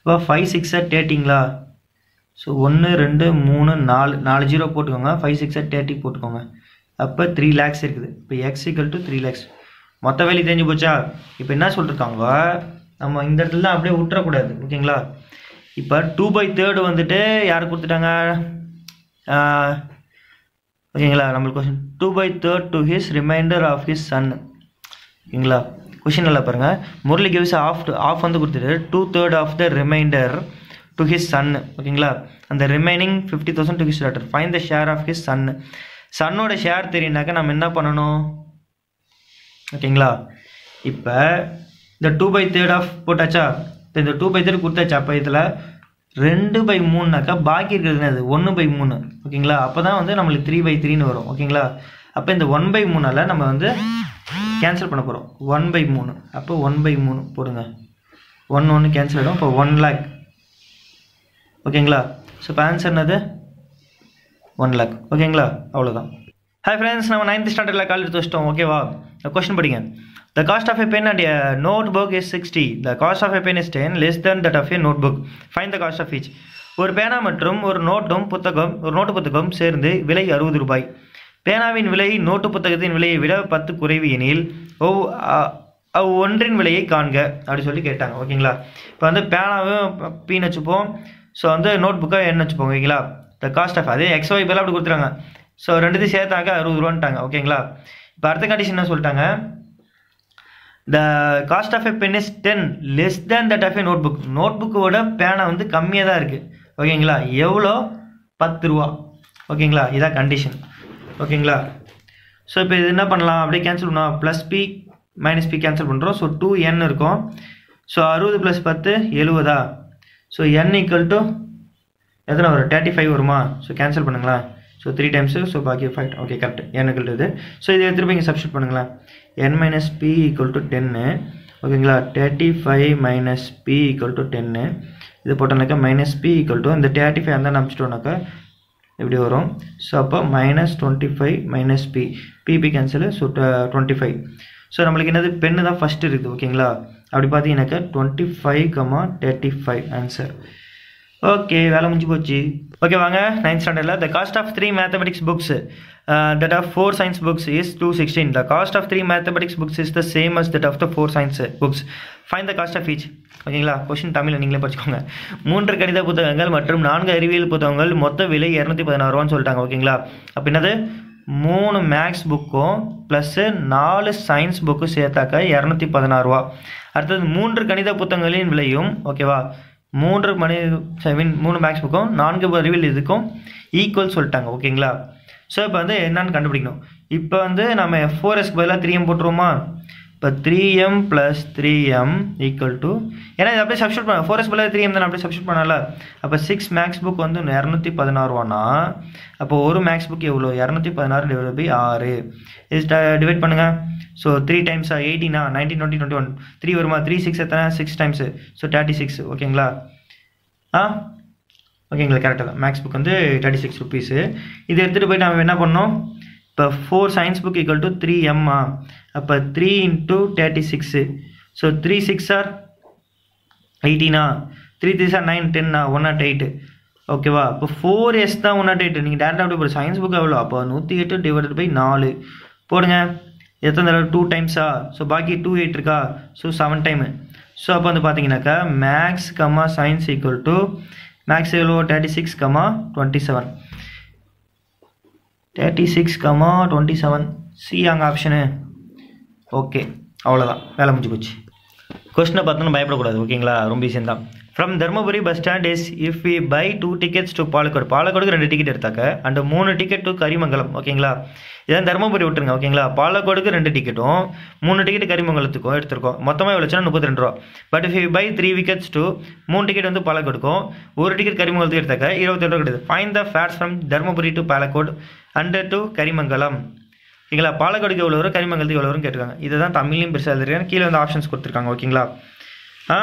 இப்போ ஃபைவ் சிக்ஸாக தேர்ட்டிங்களா ஸோ ஒன்று ரெண்டு மூணு நாலு நாலு ஜீரோ போட்டுக்கோங்க. ஃபைவ் சிக்ஸாக தேர்ட்டி போட்டுக்கோங்க. அப்போ த்ரீ லேக்ஸ் இருக்குது. இப்போ x equal to three lakhs மொத்த வேலையை தெரிஞ்சு போச்சா? இப்போ என்ன சொல்லிருக்காங்க? நம்ம இந்த இடத்துல தான் அப்படியே விட்டுறக்கூடாது ஓகேங்களா? இப்போ டூ பை தேர்டு வந்துட்டு யார் கொடுத்துட்டாங்க? ஓகேங்களா? நம்மளுக்கு question two by third to his remainder of his son ஓகேங்களா? கொஷின் நல்லா பாருங்கள் முரளி கிவ்ஸ் ஆஃப் ஆஃப் வந்து கொடுத்துட்டு two third of the remainder to his son ஓகேங்களா? அந்த remaining fifty thousand to his daughter find the share of his son சன்னோட share தெரியுனாக்கா நம்ம என்ன பண்ணணும்? ஓகேங்களா? இப்போ இந்த டூ பை தேர்ட் ஆஃப் போட்டாச்சா? இப்போ இந்த டூ பை தேர்ட் கொடுத்தாச்சா? அப்போ இதில் ரெண்டு பை மூணுனாக்கா பாக்கி இருக்கிறது என்னது? ஒன்று பை மூணு. ஓகேங்களா? அப்போ தான் வந்து நம்மளுக்கு த்ரீ பை த்ரீன்னு வரும். ஓகேங்களா? அப்போ இந்த ஒன் பை மூணால் நம்ம வந்து கேன்சல் பண்ண போகிறோம் ஒன் பை மூணு. அப்போ ஒன் பை மூணு போடுங்க. ஒன் ஒன்று கேன்சல் ஆகிடும் இப்போ ஒன் லேக் ஓகேங்களா? ஸோ இப்போ ஆன்சர் என்னது? ஒன் லேக் ஓகேங்களா அவ்வளோதான் ஹாய் ஃப்ரெண்ட்ஸ் நம்ம நைன்த் ஸ்டாண்டர்டில் கால் எடுத்து வச்சிட்டோம். ஓகேவா கொஸ்டின் படிங்க. The cost of a pen and notebook is sixty the cost of a pen is ten less than that of a notebook find the cost of each ஒரு பேனா மற்றும் ஒரு நோட்டும் புத்தகம் ஒரு நோட்டு புத்தகம் சேர்ந்து விலை அறுபது ரூபாய். பேனாவின் விலை நோட்டு புத்தகத்தின் விலையை விட பத்து குறைவு எனில் ஒவ் அவ் ஒன்றின் விலையை காண்க. அப்படி சொல்லி கேட்டாங்க. ஓகேங்களா இப்போ வந்து பேனாவும் பீன் வச்சுப்போம். ஸோ வந்து நோட் புக்காக என்ன வச்சுப்போம் ஓகேங்களா த காஸ்ட் ஆஃப் அதே எக்ஸ் ஒய் அப்படி கொடுத்துறாங்க ஸோ ரெண்டுத்தையும் சேர்த்தாங்க அறுபது ரூபான்ட்டாங்க. ஓகேங்களா இப்போ அடுத்த கண்டிஷன் என்ன சொல்லிட்டாங்க? The cost of a pen is ten less than that of a notebook note புக்கோட பேனை வந்து கம்மியாக தான் இருக்குது ஓகேங்களா எவ்வளோ? பத்து ரூபா. ஓகேங்களா இதான் கண்டிஷன் ஓகேங்களா ஸோ இப்போ இது என்ன பண்ணலாம்? அப்படியே கேன்சல் பண்ணலாம். Plus b minus b cancel பண்ணுறோம் ஸோ டூ என் இருக்கும். ஸோ அறுபது ப்ளஸ் பத்து எழுபதா ஸோ என் ஈக்குவல் டு எத்தனை வரும் தேர்ட்டி ஃபைவ் வருமா? ஸோ கேன்சல் பண்ணுங்களா? ஸோ த்ரீ டைம்ஸு ஸோ பாக்கி ஃபைவ் ஓகே கரெக்ட் என் இது ஸோ இதை திருப்பி இங்கே சப்ஸ்டியூட் பண்ணுங்களேன். N minus p equal to டென்னு ஓகேங்களா thirty five minus p equal to டென்னு இது போட்டோம்னாக்கா மைனஸ் பி ஈக்குவல் டு இந்த தேர்ட்டி ஃபைவ் அந்த அனுப்பிச்சிட்டோம்னாக்கா எப்படி வரும். ஸோ அப்போ minus twenty five minus b BP cancel so twenty five so நம்மளுக்கு என்னது? பென்னு தான் ஃபஸ்ட்டு இருக்குது ஓகேங்களா அப்படி பார்த்தீங்கன்னாக்கா twenty five comma thirty five answer okay வேலை முடிஞ்சு போச்சு. ஓகே வாங்க நைன்த் ஸ்டாண்டர்டில் the cost of three mathematics books that of four science books is two sixteen the cost of three mathematics books is the same as that of the four science books fine the cost of each ஓகேங்களா? Question தமிழில் நீங்களே படிச்சுக்கோங்க. மூன்று கணித புத்தகங்கள் மற்றும் நான்கு அறிவியல் புத்தகங்கள் மொத்த விலை இரநூத்தி பதினாறு ரூபான்னு சொல்லிட்டாங்க ஓகேங்களா? அப்போ என்னது? மூணு மேக்ஸ் புக்கும் ப்ளஸ்ஸு நாலு சயின்ஸ் புக்கும் சேர்த்தாக்க இரநூத்தி பதினாறு ரூபா. அடுத்தது மூன்று கணித புத்தகங்களின் விலையும் ஓகேவா? மூன்று மணி ஐ மீன் மூணு மேக்ஸ் புக்கும் நான்கு அறிவியல் இதுக்கும் ஈக்குவல் சொல்லிட்டாங்க ஓகேங்களா? ஸோ இப்போ வந்து என்னன்னு கண்டுபிடிக்கணும். இப்போ வந்து நம்ம ஃபோர் எஸ்க்கு பதிலாக த்ரீ எம் போட்டுருவோமா? இப்போ three M plus three M equal to ஏன்னா இது அப்படியே சப்ஸ்டியூட் பண்ண ஃபோர் எஸ் பிள்ளை த்ரீ எம் தான் அப்படியே சப்ஸ்டியூட் பண்ணல. அப்போ சிக்ஸ் மேக்ஸ் புக் வந்து இரநூத்தி பதினாறுவானா அப்போ ஒரு மேக்ஸ் புக் எவ்வளோ இரநூத்தி பதினாறு டிவைட் பை ஆறு. இது டிவைட் பண்ணுங்கள் ஸோ த்ரீ டைம்ஸா எயிட்டினா nineteen twenty twenty one three வருமா? த்ரீ சிக்ஸ் எத்தனை? Six times so thirty six ஓகேங்களா ஆ? ஓகேங்களா கரெக்டாக தான். மேக்ஸ் புக் வந்து தேர்ட்டி சிக்ஸ் ருபீஸு இது எடுத்துகிட்டு போயிட்டு நம்ம என்ன பண்ணோம் இப்போ four science book equal to three எம்மா அப்போ three into thirty six so three six are எயிட்டீனா three three சார் நைன் டென்னா ஒன் நாட் எயிட்டு ஓகேவா இப்போ ஃபோர் எஸ் தான் ஒன் நாட் oh எயிட்டு நீங்கள் டேரக்டாக அப்படி போகிற சயின்ஸ் புக் எவ்வளோ அப்போ நூற்றி எட்டு டிவைடட் பை நாலு. போடுங்க. எத்தனை தடவை? டூ டைம்ஸா ஸோ பாக்கி டூ எயிட் இருக்கா? ஸோ செவன் டைமு ஸோ அப்போ வந்து பார்த்தீங்கன்னாக்கா maths comma science equal to maths எவ்வளோ thirty six comma twenty seven thirty six comma twenty seven C அங்கே ஆப்ஷனு ஓகே அவ்வளோதான் வேலை முடிஞ்சு போச்சு. கொஸ்டினை பார்த்தோன்னா பயப்படக்கூடாது ஓகேங்களா? ரொம்ப ஈஸியாக தான் from Dharmapuri bus stand is if we buy two tickets to Palacode பாலக்கோடுக்கு ரெண்டு டிக்கெட் எடுத்தாக்க அண்ட் மூணு டிக்கெட் டு கரிமங்கலம் ஓகேங்களா? இதான் தர்மபுரி விட்டுருங்க ஓகேங்களா? பாலக்கோடுக்கு ரெண்டு டிக்கெட்டும் மூணு டிக்கெட் கரிமங்கலத்துக்கும் எடுத்திருக்கோம். மொத்தமாக எவ்வளோச்சுன்னா முப்பத்தி ரெண்டு ரூபா. But if you buy three tickets to மூணு டிக்கெட் வந்து பாலக்கோடுக்கும் ஒரு டிக்கெட் கரிமங்கலத்துக்கு எடுத்தாக்க இருபத்தி ரூபா கிடையாது find the fares from Dharmapuri to Palacode and to Karimangalam. ஓகேங்களா? பாலக்காடுக்கு எவ்வளோ வரும்? கரிமங்கலத்துக்கு எவ்வளோ வரும் கேட்டிருக்காங்க. இதை தான் தமிழ்லையும் பெருசாக எழுதிருக்கேன் கீழே வந்து ஆப்ஷன்ஸ் கொடுத்துருக்காங்க. ஓகேங்களா? ஆ?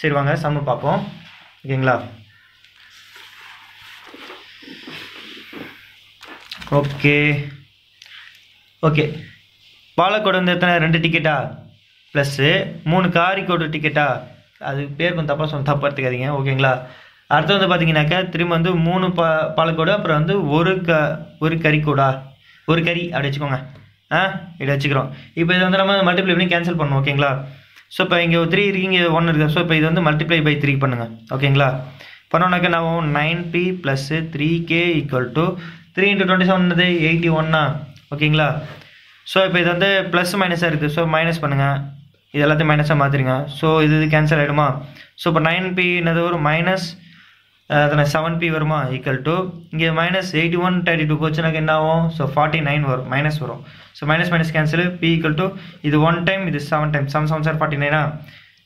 சரி வாங்க சம்மு பார்ப்போம். ஓகேங்களா? ஓகே. ஓகே. பாலக்கோடு வந்து எத்தனை? ரெண்டு டிக்கெட்டா ப்ளஸ்ஸு மூணு காரிக்கோடு டிக்கெட்டா அது பேர் கொஞ்சம் தப்பாக சொன்ன தப்பாக எடுத்துக்காதீங்க. ஓகேங்களா? அடுத்து வந்து பார்த்தீங்கன்னாக்கா திரும்ப வந்து மூணு பா பாலக்கோடு அப்புறம் வந்து ஒரு க ஒரு கறிக்கோடா ஒரு கறி அப்படி வச்சுக்கோங்க. ஆ இப்படி வச்சுக்கிறோம். இப்போ இது வந்து நம்ம மல்டிப்ளை பண்ணி கேன்சல் பண்ணணும் ஓகேங்களா ஸோ இப்போ இங்கே த்ரீ இங்கே ஒன்று இருக்குது ஸோ இப்போ இது வந்து மல்டிப்ளை பை த்ரீ பண்ணுங்கள் ஓகேங்களா பண்ணோன்னாக்கா நான் nine B plus three K equal to three into twenty seven eighty ஒன்னா ஓகேங்களா ஸோ இப்போ இது வந்து ப்ளஸ் மைனஸாக இருக்குது. ஸோ மைனஸ் பண்ணுங்கள் இது எல்லாத்தையும் மைனஸாக மாற்றிடுங்க ஸோ இது இது கேன்சல் ஆகிடுமா ஸோ இப்போ நைன் பி என்னது? ஒரு மைனஸ் அதில் செவன் பி வருமா? ஈக்குவல் டு இங்கே minus eighty one thirty two போச்சுனாக்க என்ன ஆகும்? ஸோ ஃபார்ட்டி நைன் வரும் மைனஸ் வரும். So minus minus cancel B equal to இது ஒன் டைம் இது seven time seven seven sir forty நைனா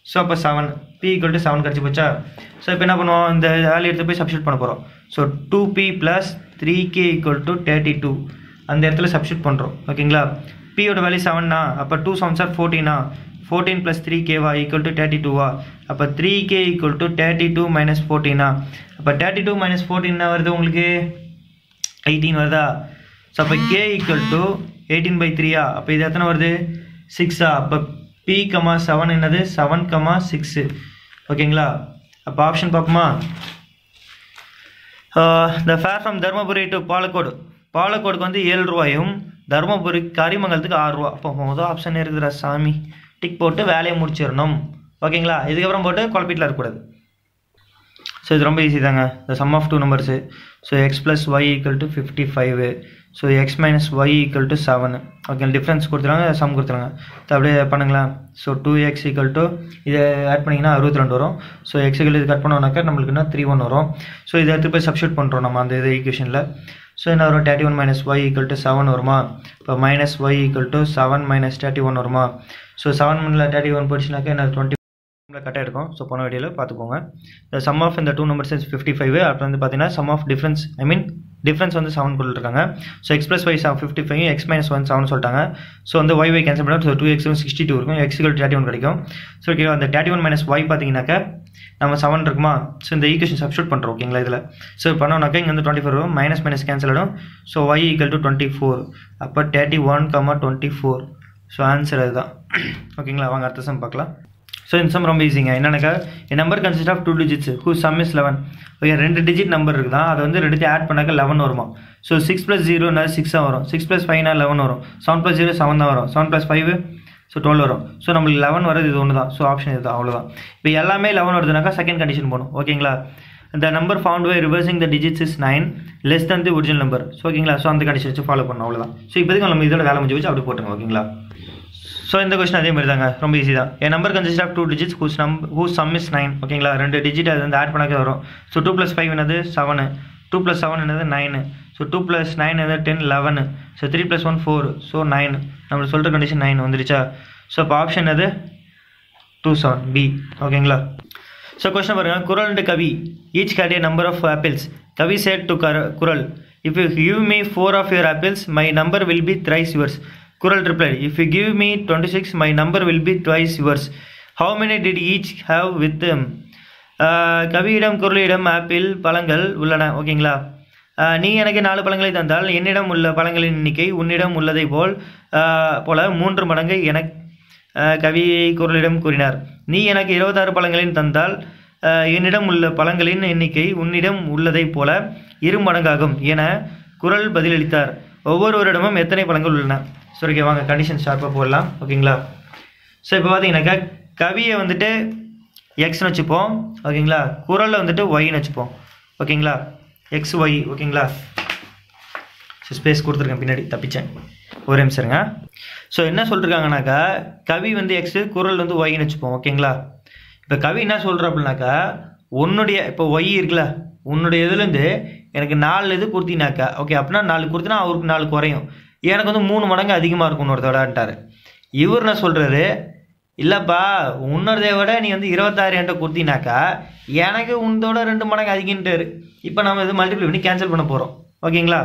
ஸோ அப்போ seven B equal to seven கிடச்சி போச்சா? ஸோ இப்போ என்ன பண்ணுவோம்? இந்த வேலையை எடுத்து போய் சப்ஸ்டியூட் பண்ண போகிறோம் so two B plus three K equal to thirty two அந்த இடத்துல சப்ஸ்டியூட் பண்ணுறோம் ஓகேங்களா பியோட வேல்யூ செவன்னா அப்போ டூ செவன் சார் ஃபோர்டீனா ஃபோர்டீன் ப்ளஸ் த்ரீ கேவா ஈக்குவல் டு தேர்ட்டி டூவா அப்போ three K equal to thirty two minus ஃபோர்டீனா அப்போ தேர்ட்டி டூ மைனஸ் ஃபோர்டீன் வருது உங்களுக்கு? எயிட்டீன் வருதா? ஸோ அப்போ K equal to eighteen by த்ரீயா அப்போ இது எத்தனை வருது? சிக்ஸா அப்போ பி கமா செவன் என்னது? செவன் கமா சிக்ஸு ஓகேங்களா? அப்போ ஆப்ஷன் பார்ப்போமா? The fare from Dharmapuri to Palacode. பாலக்கோடுக்கு வந்து ஏழு ரூபாயும் தருமபுரி கரிமங்கலத்துக்கு ஆறு ரூபா. அப்போ மொதல் ஆப்ஷன் இருக்குதுடா சாமி? டிக் போட்டு வேலையை முடிச்சிடணும். ஓகேங்களா இதுக்கப்புறம் போட்டு குழப்பிட்டுல இருக்கக்கூடாது. ஸோ இது ரொம்ப ஈஸி தாங்க. The sum of two numbers so X plus Y equal to fifty five so X minus Y equal to seven okay difference கொடுத்துருவாங்க சம் கொடுத்துருவாங்க. ஸோ அப்படியே பண்ணுங்களேன் so two X equal to இதை add பண்ணிங்கன்னா அறுபத்தி ரெண்டு வரும் ஸோ எக்ஸ் ஈக்குவல் இது கட் பண்ணோம்னாக்கா நம்மளுக்கு என்ன? த்ரீ ஒன் வரும். ஸோ இதை எடுத்து போய் சப்ஸ்டியூட் பண்ணுறோம் நம்ம அந்த இது ஈக்குவேஷனில் ஸோ என்ன வரும்? Thirty one minus y equal to seven வருமா? இப்போ minus y equal to seven minus thirty one வருமா? ஸோ செவன் மணில் தேர்ட்டி ஒன் போயிடுச்சுனாக்கா என்ன டுவெண்ட்டி கட்டாக இருக்கும் ஸோ போன வீடியோவில் பார்த்துக்கோங்க. இந்த சம் ஆஃப் இந்த two numbers is fifty five அப்புறம் வந்து பார்த்தீங்கன்னா sum of difference I mean difference வந்து செவன் கொடுத்துருக்காங்க so X plus Y fifty five X minus one seven சொல்லிட்டாங்க. ஸோ வந்து ஒய் ஒய் கேன்சல் பண்ணால் so two x sixty two இருக்கும். X thirty one கிடைக்கும். ஸோ ஓகே அந்த thirty one minus Y பார்த்தீங்கன்னாக்கா நம்ம செவன் இருக்குமா? ஸோ இந்த ஈக்குவேஷன் சப்ஸ்டியூட் பண்ணுறோம் ஓகேங்களா இதில்? ஸோ பண்ணோம்னாக்கா இங்கே வந்து டுவெண்ட்டி ஃபோர் வரும். மைனஸ் மைனஸ் கேன்சல் ஆகிடும் so Y equal to twenty four அப்போ thirty one comma twenty four so answer அதுதான் ஓகேங்களா வாங்க அடுத்த சம் பார்க்கலாம். ஸோ இந்த சம் ரொம்ப ஈஸிங்க என்னென்னாக்கா an number consist of two digits who sum is eleven okay ரெண்டு டிஜிட் நம்பர் இருக்குதா? அதை வந்து ரெண்டுத்தையும் ஆட் பண்ணாக்க லெவன் வருமா? ஸோ சிக்ஸ் ப்ளஸ் ஜீரோனா சிக்ஸாக வரும். சிக்ஸ் ப்ளஸ் ஃபைவ்னா லெவன் வரும். செவன் ப்ளஸ் ஜீரோ செவன் தான் வரும். Seven plus five so twelve வரும். ஸோ நம்மளுக்கு லெவன் வரது இது ஒன்று தான் ஸோ ஆப்ஷன் இது தான் அவ்வளோதான் இப்போ எல்லாமே லெவன் வருதுனாக்கா செகண்ட் கண்டிஷன் போகணும். ஓகேங்களா இந்த number found by reversing the digits is nine less than the original number so ஓகேங்களா ஸோ அந்த கண்டிஷன் வச்சு ஃபாலோ பண்ணணும். அவ்வளோதான் ஸோ இப்போதைக்கு நம்ம இதோட வேலை முடிஞ்சு வச்சு அப்படி போட்டுருங்க. ஓகேங்களா ஸோ இந்த கொஸ்டின் அதே மாதிரி தாங்க. ரொம்ப ஈஸி தான். An number consist of two digits whose num who sum is nine ஓகேங்களா ரெண்டு டிஜிட் அது வந்து ஆட் பண்ணாக்க வரும். ஸோ டூ ப்ளஸ் ஃபைவ் என்னது? செவனு டூ ப்ளஸ் செவன் என்னது? Nine so two plus nine என்னது ten eleven so three plus one four so nine நம்மளுக்கு சொல்கிற கண்டிஷன் நைன் வந்துருச்சா? ஸோ இப்போ ஆப்ஷன் எது டூ செவன் பி ஓகேங்களா ஸோ கொஸ்டின் பாருங்கள் Kural and Kavi. Each got a number of apples Kavi said to கர Kural if you give me four of your apples my number will be thrice yours Kural reply if you give me twenty six my number will be twice yours how many did each have with கவியிடம் குரலிடம் apple பழங்கள் உள்ளன. ஓகேங்களா நீ எனக்கு நாலு பழங்களை தந்தால் என்னிடம் உள்ள பழங்களின் எண்ணிக்கை உன்னிடம் உள்ளதை போல் போல மூன்று மடங்கு எனக்கு கவி குரலிடம் கூறினார். நீ எனக்கு இருபத்தாறு பழங்களின் தந்தால் என்னிடம் உள்ள பழங்களின் எண்ணிக்கை உன்னிடம் உள்ளதைப் போல இரு மடங்காகும் என குரல் பதிலளித்தார். ஒவ்வொருவரிடமும் எத்தனை பழங்கள் உள்ளன? சரி ஓகே வாங்க கண்டிஷன் ஷார்ப்பாக போடலாம். ஓகேங்களா ஸோ இப்போ பார்த்தீங்கன்னாக்கா கவியை வந்துட்டு எக்ஸ்னு வச்சுப்போம். ஓகேங்களா குரலில் வந்துட்டு ஒய்னு வச்சுப்போம். ஓகேங்களா எக்ஸ் ஒய் ஓகேங்களா ஸோ ஸ்பேஸ் கொடுத்துருக்கேன் பின்னாடி தப்பிச்சேன். ஒரு நிமிஷம் இருங்க. ஸோ என்ன சொல்லிருக்காங்கனாக்கா கவி வந்து எக்ஸு குரல் வந்து ஒய்னு வச்சுப்போம் ஓகேங்களா இப்போ கவி என்ன சொல்கிற அப்படின்னாக்கா உன்னுடைய இப்போ ஒய் இருக்குல்ல உன்னுடைய இதுலேருந்து எனக்கு நாலு இது கொடுத்தீங்கனாக்கா ஓகே அப்படின்னா நாலு கொடுத்தினா அவருக்கு நாலு குறையும். எனக்கு வந்து மூணு மடங்கு அதிகமாக இருக்கும் இன்னொருத்தோடன்ட்டார் இவர் என்ன சொல்கிறாரு இல்லைப்பா உன்னோடதை விட நீ வந்து இருபத்தாறு என்கிட்ட கொடுத்தீங்கனாக்கா எனக்கு உன்னோட ரெண்டு மடங்கு அதிகன்ட்டாரு இப்போ நம்ம இது மல்டிப்ளை பண்ணி கேன்சல் பண்ண போகிறோம் ஓகேங்களா?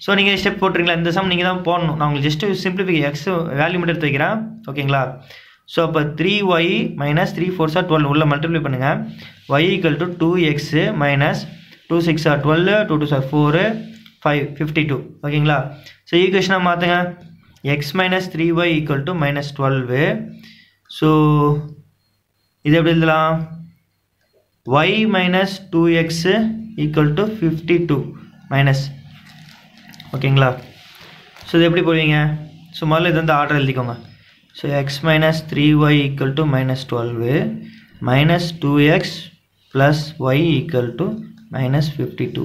ஸோ நீங்கள் ஸ்டெப் போட்டுறீங்களா இந்த சம் நீங்கள் தான் போடணும். நான் உங்களுக்கு ஜஸ்ட்டு சிம்பிளிஃபிகே எக்ஸ் வேல்யூ மட்டும் எடுத்து வைக்கிறேன். ஓகேங்களா? ஸோ அப்போ three Y minus three four sir twelve உள்ள மல்டிப்ளை பண்ணுங்கள் Y equal to two X minus two six are twelve two two sir four five fifty two ஓகேங்களா ஸோ ஈக்குவேஷனாக மாற்றுங்க X minus three Y equal to minus twelve so இது எப்படி எழுதலாம்? Y minus two X equal to fifty two minus ஓகேங்களா so இது எப்படி போடுவீங்க? ஸோ முதல்ல இது வந்து ஆர்டர் எழுதிக்கோங்க. So X minus three Y equal to minus twelve minus two X plus Y equal to minus fifty two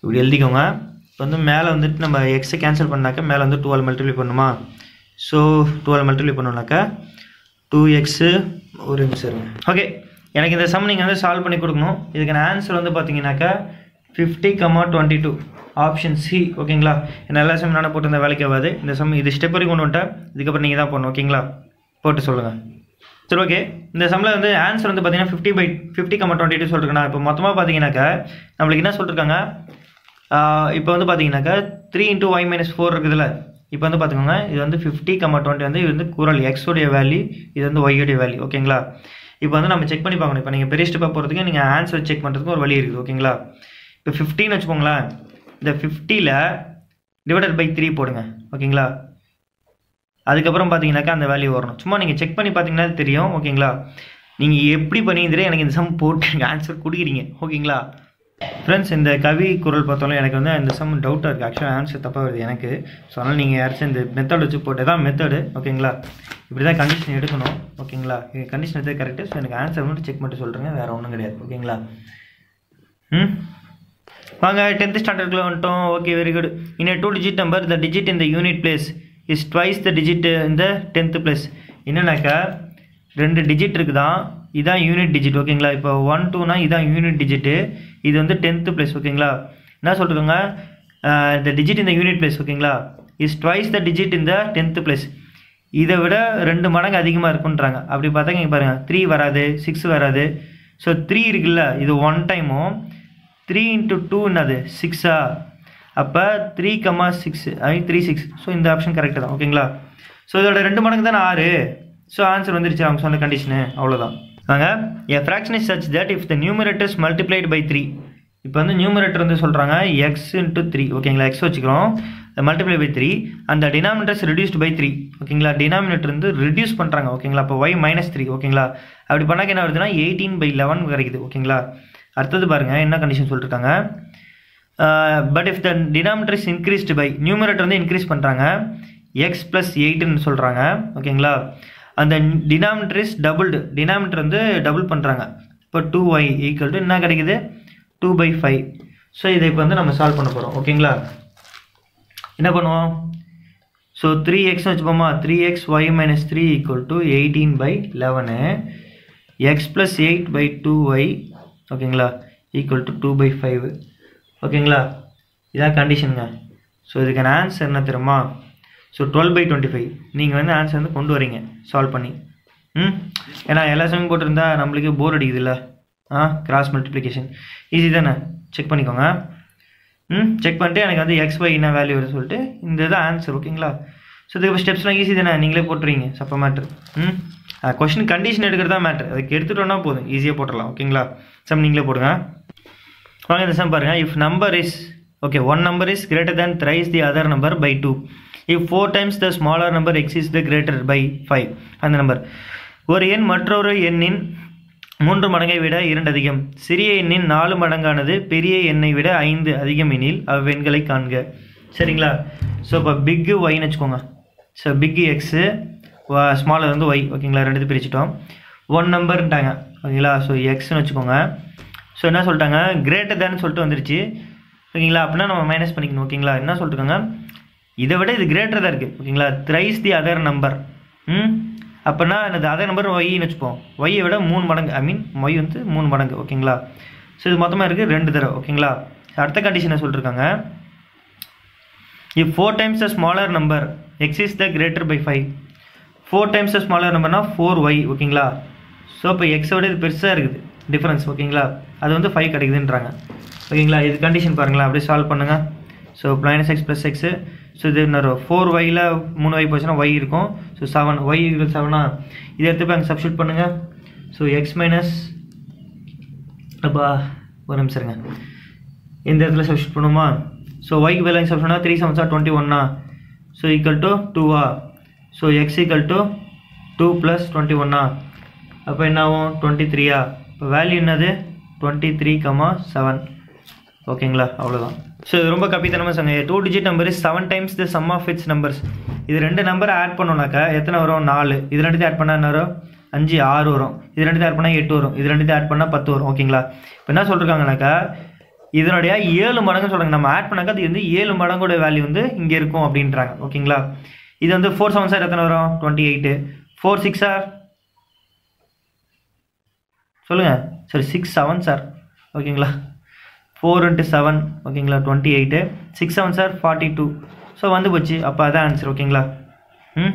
இப்படி எழுதிக்கோங்க. இப்போ வந்து மேலே வந்துட்டு நம்ம எக்ஸை கேன்சல் பண்ணாக்கா மேலே வந்து டுவெல் மல்டிப்ளை பண்ணுமா ஸோ டுவெல் மல்டிப்ளை பண்ணோம்னாக்கா டூ எக்ஸு ஒரு நிமிஷம் ஓகே எனக்கு இந்த சம் நீங்கள் வந்து சால்வ் பண்ணி கொடுக்கணும். இதுக்கான ஆன்சர் வந்து பார்த்தீங்கன்னாக்கா fifty comma twenty two option C ஓகேங்களா என்ன எல்லா சம் நான் போட்டு வேலைக்கு ஆகாது. இந்த சம் இது ஸ்டெப் வரைக்கும் கொண்டு வந்துட்டேன் இதுக்கப்புறம் நீங்கள் தான் போடணும் ஓகேங்களா போட்டு சொல்லுங்கள் சரி ஓகே இந்த சம்மில் வந்து ஆன்சர் வந்து பார்த்தீங்கன்னா fifty by fifty comma twenty two சொல்லிருக்கேன் இப்போ மொத்தமாக பார்த்தீங்கன்னாக்கா நம்மளுக்கு என்ன சொல்லிருக்காங்க இப்போ வந்து பார்த்தீங்கன்னாக்கா three into Y minus four இருக்குதுல்ல. இப்போ வந்து பார்த்துக்கோங்க இது வந்து ஃபிஃப்டி கமா டுவெண்ட்டி வந்து இது வந்து குரல் எக்ஸோடைய வேல்யூ இது வந்து ஒய்யோடைய வேல்யூ ஓகேங்களா இப்போ வந்து நம்ம செக் பண்ணி பார்க்கணும். இப்போ நீங்கள் பெரிய ஸ்டெப்பாக போகிறதுக்கு நீங்கள் ஆன்சர் செக் பண்ணுறதுக்கு ஒரு வழி இருக்குது ஓகேங்களா இப்போ ஃபிஃப்டின்னு வச்சுக்கோங்களேன். இந்த ஃபிஃப்டியில் டிவைடட் பை த்ரீ போடுங்க ஓகேங்களா அதுக்கப்புறம் பார்த்தீங்கன்னாக்கா அந்த வேல்யூ வரணும். சும்மா நீங்கள் செக் பண்ணி பார்த்தீங்கன்னா தெரியும் ஓகேங்களா நீங்கள் எப்படி பண்ணிங்கிறே எனக்கு இந்த சம் போட்டு ஆன்சர் கொடுக்குறீங்க ஓகேங்களா ஃப்ரெண்ட்ஸ் இந்த கவி குரல் பார்த்தாலும் எனக்கு வந்து இந்த சம் டவுட்டாக இருக்குது ஆக்சுவலாக ஆன்சர் தப்பாக வருது எனக்கு. ஸோ அதனால் நீங்கள் யாராச்சும் இந்த மெத்தட் வச்சு போட்டு தான் மெத்தடு ஓகேங்களா இப்படி தான் கண்டிஷன் எடுக்கணும் ஓகேங்களா கண்டிஷன் எடுத்தது கரெக்டு ஸோ எனக்கு ஆன்சர் மட்டும் செக் பண்ணிட்டு சொல்கிறேங்க வேறு ஒன்றும் கிடையாது ஓகேங்களா ம்? வாங்க டென்த் ஸ்டாண்டர்டில் வந்துட்டோம். Okay very good in two digit number the digit இந்த unit place is twice the digit இந்த டென்த்து பிளேஸ் என்னென்னாக்கா ரெண்டு டிஜிட் இருக்குதான். இதான் யூனிட் டிஜிட் ஓகேங்களா இப்போ ஒன் டூனா இதான் யூனிட் டிஜிட்டு இது வந்து டென்த்து பிளேஸ் ஓகேங்களா என்ன சொல்லிருக்காங்க த டிஜிட் இந்த யூனிட் பிளேஸ் ஓகேங்களா இஸ் ட்வைஸ் த டிஜிட் இந்த டென்த்து பிளேஸ் இதை விட ரெண்டு மடங்கு அதிகமாக இருக்குன்றாங்க அப்படி பார்த்தாங்க இங்கே பாருங்கள் த்ரீ வராது சிக்ஸ் வராது. ஸோ த்ரீ இருக்குல்ல? இது ஒன் டைமும் த்ரீ இன்ட்டு டூ என்னது? சிக்ஸா அப்போ த்ரீ கம்மா சிக்ஸ் ஐ த்ரீ சிக்ஸ் ஸோ இந்த ஆப்ஷன் கரெக்டு தான் ஓகேங்களா ஸோ இதோட ரெண்டு மடங்கு தானே ஆறு? ஸோ ஆன்சர் வந்துருச்சு. அவங்க சொன்ன கண்டிஷனு அவ்வளோதான் வாங்க. A fraction is such that if the numerators multiplied by three இப்போ வந்து நியூமரேட்டர் வந்து சொல்கிறாங்க எக்ஸ் இன்ட்டு த்ரீ ஓகேங்களா எக்ஸ் வச்சுக்கிறோம். மல்டிப்ளை பை த்ரீ அந்த டினாமினேட்டர்ஸ் ரெடியூஸ்ட் பை த்ரீ ஓகேங்களா டினாமினேட்டர் வந்து ரெடியூஸ் பண்ணுறாங்க ஓகேங்களா அப்போ ஒய் மைனஸ் த்ரீ ஓகேங்களா அப்படி பண்ணாக்க என்ன வருதுன்னா எயிட்டீன் பை லெவன் கிடைக்குது. ஓகேங்களா அடுத்தது பாருங்கள் என்ன கண்டிஷன் சொல்லிருக்காங்க? But if the denominator is increased by numerator வந்து இன்க்ரீஸ் பண்ணுறாங்க எக்ஸ் ப்ளஸ் எயிட்டுன்னு சொல்கிறாங்க ஓகேங்களா அந்த டினாமினேட்டர் இஸ் டபுள்டு டினாமினேட்டர் வந்து டபுள் பண்ணுறாங்க இப்போ டூ ஒய் ஈக்குவல் டு என்ன கிடைக்குது? டூ பை ஃபைவ் ஸோ இதை இப்போ வந்து நம்ம சால்வ் பண்ண போகிறோம் ஓகேங்களா என்ன பண்ணுவோம்? ஸோ த்ரீ எக்ஸ்னு வச்சுப்போமா? Three X Y minus three equal to eighteen by eleven X plus eight by two Y ஓகேங்களா equal to two by five ஓகேங்களா இதான் கண்டிஷனுங்க ஸோ இதுக்கான ஆன்சர் என்ன தெரியுமா? So twelve by twenty five நீங்கள் வந்து ஆன்சர் வந்து கொண்டு வரீங்க. சால்வ் பண்ணி. ம்? ஏன்னா எல்லா சமயம் போட்டிருந்தா நம்மளுக்கு போர் அடிக்குதுல்ல? ஆ? கிராஸ் மல்டிப்ளிகேஷன் ஈஸி தானே? செக் பண்ணிக்கோங்க. ம்? செக் பண்ணிட்டு எனக்கு வந்து எக்ஸ் ஒய் என்ன வேல்யூ வருது சொல்லிட்டு இந்த இதான் ஆன்சர் ஓகேங்களா ஸோ இதுக்கு ஸ்டெப்ஸ்லாம் ஈஸி தானே? நீங்களே போட்டுருவீங்க. சப்ப மேட்ரு ம்? கொஷின் கண்டிஷன் எடுக்கிறது தான் மேட்ரு அதுக்கு எடுத்துட்டோன்னா போதும். ஈஸியாக போட்டுடலாம் ஓகேங்களா சம் நீங்களே போடுங்க. வாங்க இந்த சம் பாருங்கள் if number is okay one number is greater than thrice the other number by two if four times the smaller number X is the greater by five அந்த நம்பர் ஒரு எண் மற்றொரு எண்ணின் மூன்று மடங்கை விட இரண்டு அதிகம். சிறிய எண்ணின் நாலு மடங்கானது பெரிய எண்ணை விட ஐந்து அதிகம் எனில் அவ்வெண்களை காண்க. சரிங்களா? ஸோ இப்போ பிக்கு ஒய்னு வச்சுக்கோங்க. ஸோ பிக்கு எக்ஸு ஸ்மாலர் வந்து ஒய் ஓகேங்களா? ரெண்டு பிரிச்சுட்டோம். ஒன் நம்பர்ன்ட்டாங்க ஓகேங்களா? ஸோ எக்ஸ்னு வச்சுக்கோங்க. ஸோ என்ன சொல்லிட்டாங்க? கிரேட்டர் தேன்னு சொல்லிட்டு வந்துருச்சு. ஓகேங்களா? அப்படின்னா நம்ம மைனஸ் பண்ணிக்கணும். ஓகேங்களா? என்ன சொல்லிட்டுருக்காங்க? இதை விட இது கிரேட்டர் தான் இருக்குது ஓகேங்களா த்ரைஸ் தி அதர் நம்பர் ம்? அப்படின்னா இந்த அதர் நம்பர் ஒய்ன்னு வச்சுப்போம். ஒய்யை விட மூணு மடங்கு. ஐ மீன் ஒய் வந்து மூணு மடங்கு. ஓகேங்களா? ஸோ இது மொத்தமாக இருக்குது ரெண்டு தடவை. ஓகேங்களா? அடுத்த கண்டிஷனை சொல்லியிருக்காங்க if four times the smaller number x is the greater by five four times a smaller நம்பர்னா four y ஓகேங்களா? ஸோ இப்போ எக்ஸை விட இது பெருசாக இருக்குது. டிஃப்ரென்ஸ் ஓகேங்களா? அது வந்து ஃபைவ் கிடைக்குதுன்றாங்க. ஓகேங்களா? இது கண்டிஷன் பாருங்களா அப்படியே சால்வ் பண்ணுங்கள் so minus x plus x so இது இன்னொரு ஃபோர் ஒயில் மூணு ஒய் போச்சுன்னா ஒய் இருக்கும். ஸோ செவன் ஒய் செவனா இதை எடுத்து போய் அங்கே சப்ஸ்டியூட் பண்ணுங்கள் ஸோ எக்ஸ் மைனஸ் அப்பா ஒரு நிமிஷம் இருங்க. இந்த இடத்துல சப்ஸ்டியூட் பண்ணுமா? ஸோ ஒய்க்கு பதிலாக சப்ஸ்டியூட் பண்ணால் த்ரீ செவன்ஸா டுவெண்ட்டி ஒன்னா ஸோ ஈக்குவல் டு டூவா so x equal to two plus twenty ஒன்னா அப்போ என்ன ஆகும்? டுவெண்ட்டி த்ரீயா இப்போ வேல்யூ என்னது? டுவெண்ட்டி த்ரீ கமா செவன் ஓகேங்களா? அவ்வளோதான் ஸோ இது ரொம்ப கப்பித்தனமாக சொன்னேன் two digit number seven times the sum of its numbers இது ரெண்டு நம்பரை ஆட் பண்ணோம்னாக்கா எத்தனை வரும்? நாலு. இது ரெண்டுத்தையும் ஆட் பண்ணால் என்ன வரும்? அஞ்சு ஆறு வரும். இது ரெண்டுத்தையும் ஆட் பண்ணால் எட்டு வரும். இது ரெண்டுத்தையும் ஆட் பண்ணால் பத்து வரும். ஓகேங்களா? இப்போ என்ன சொல்லிருக்காங்கனாக்கா இதனுடைய ஏழு மடங்கு சொல்கிறாங்க நம்ம ஆட் பண்ணாக்கா அது வந்து ஏழு மடங்கோட வேல்யூ வந்து இங்கே இருக்கும் அப்படின்றாங்க. ஓகேங்களா? இது வந்து ஃபோர் செவன் சார் எத்தனை வரும்? Twenty eight four six sir சொல்லுங்கள் சரி சிக்ஸ் செவன் சார் ஓகேங்களா? ஃபோர் இன்ட்டு செவன் ஓகேங்களா twenty eight six seven sir forty two so வந்து போச்சு. அப்போ அதான் ஆன்சர் ஓகேங்களா ம்?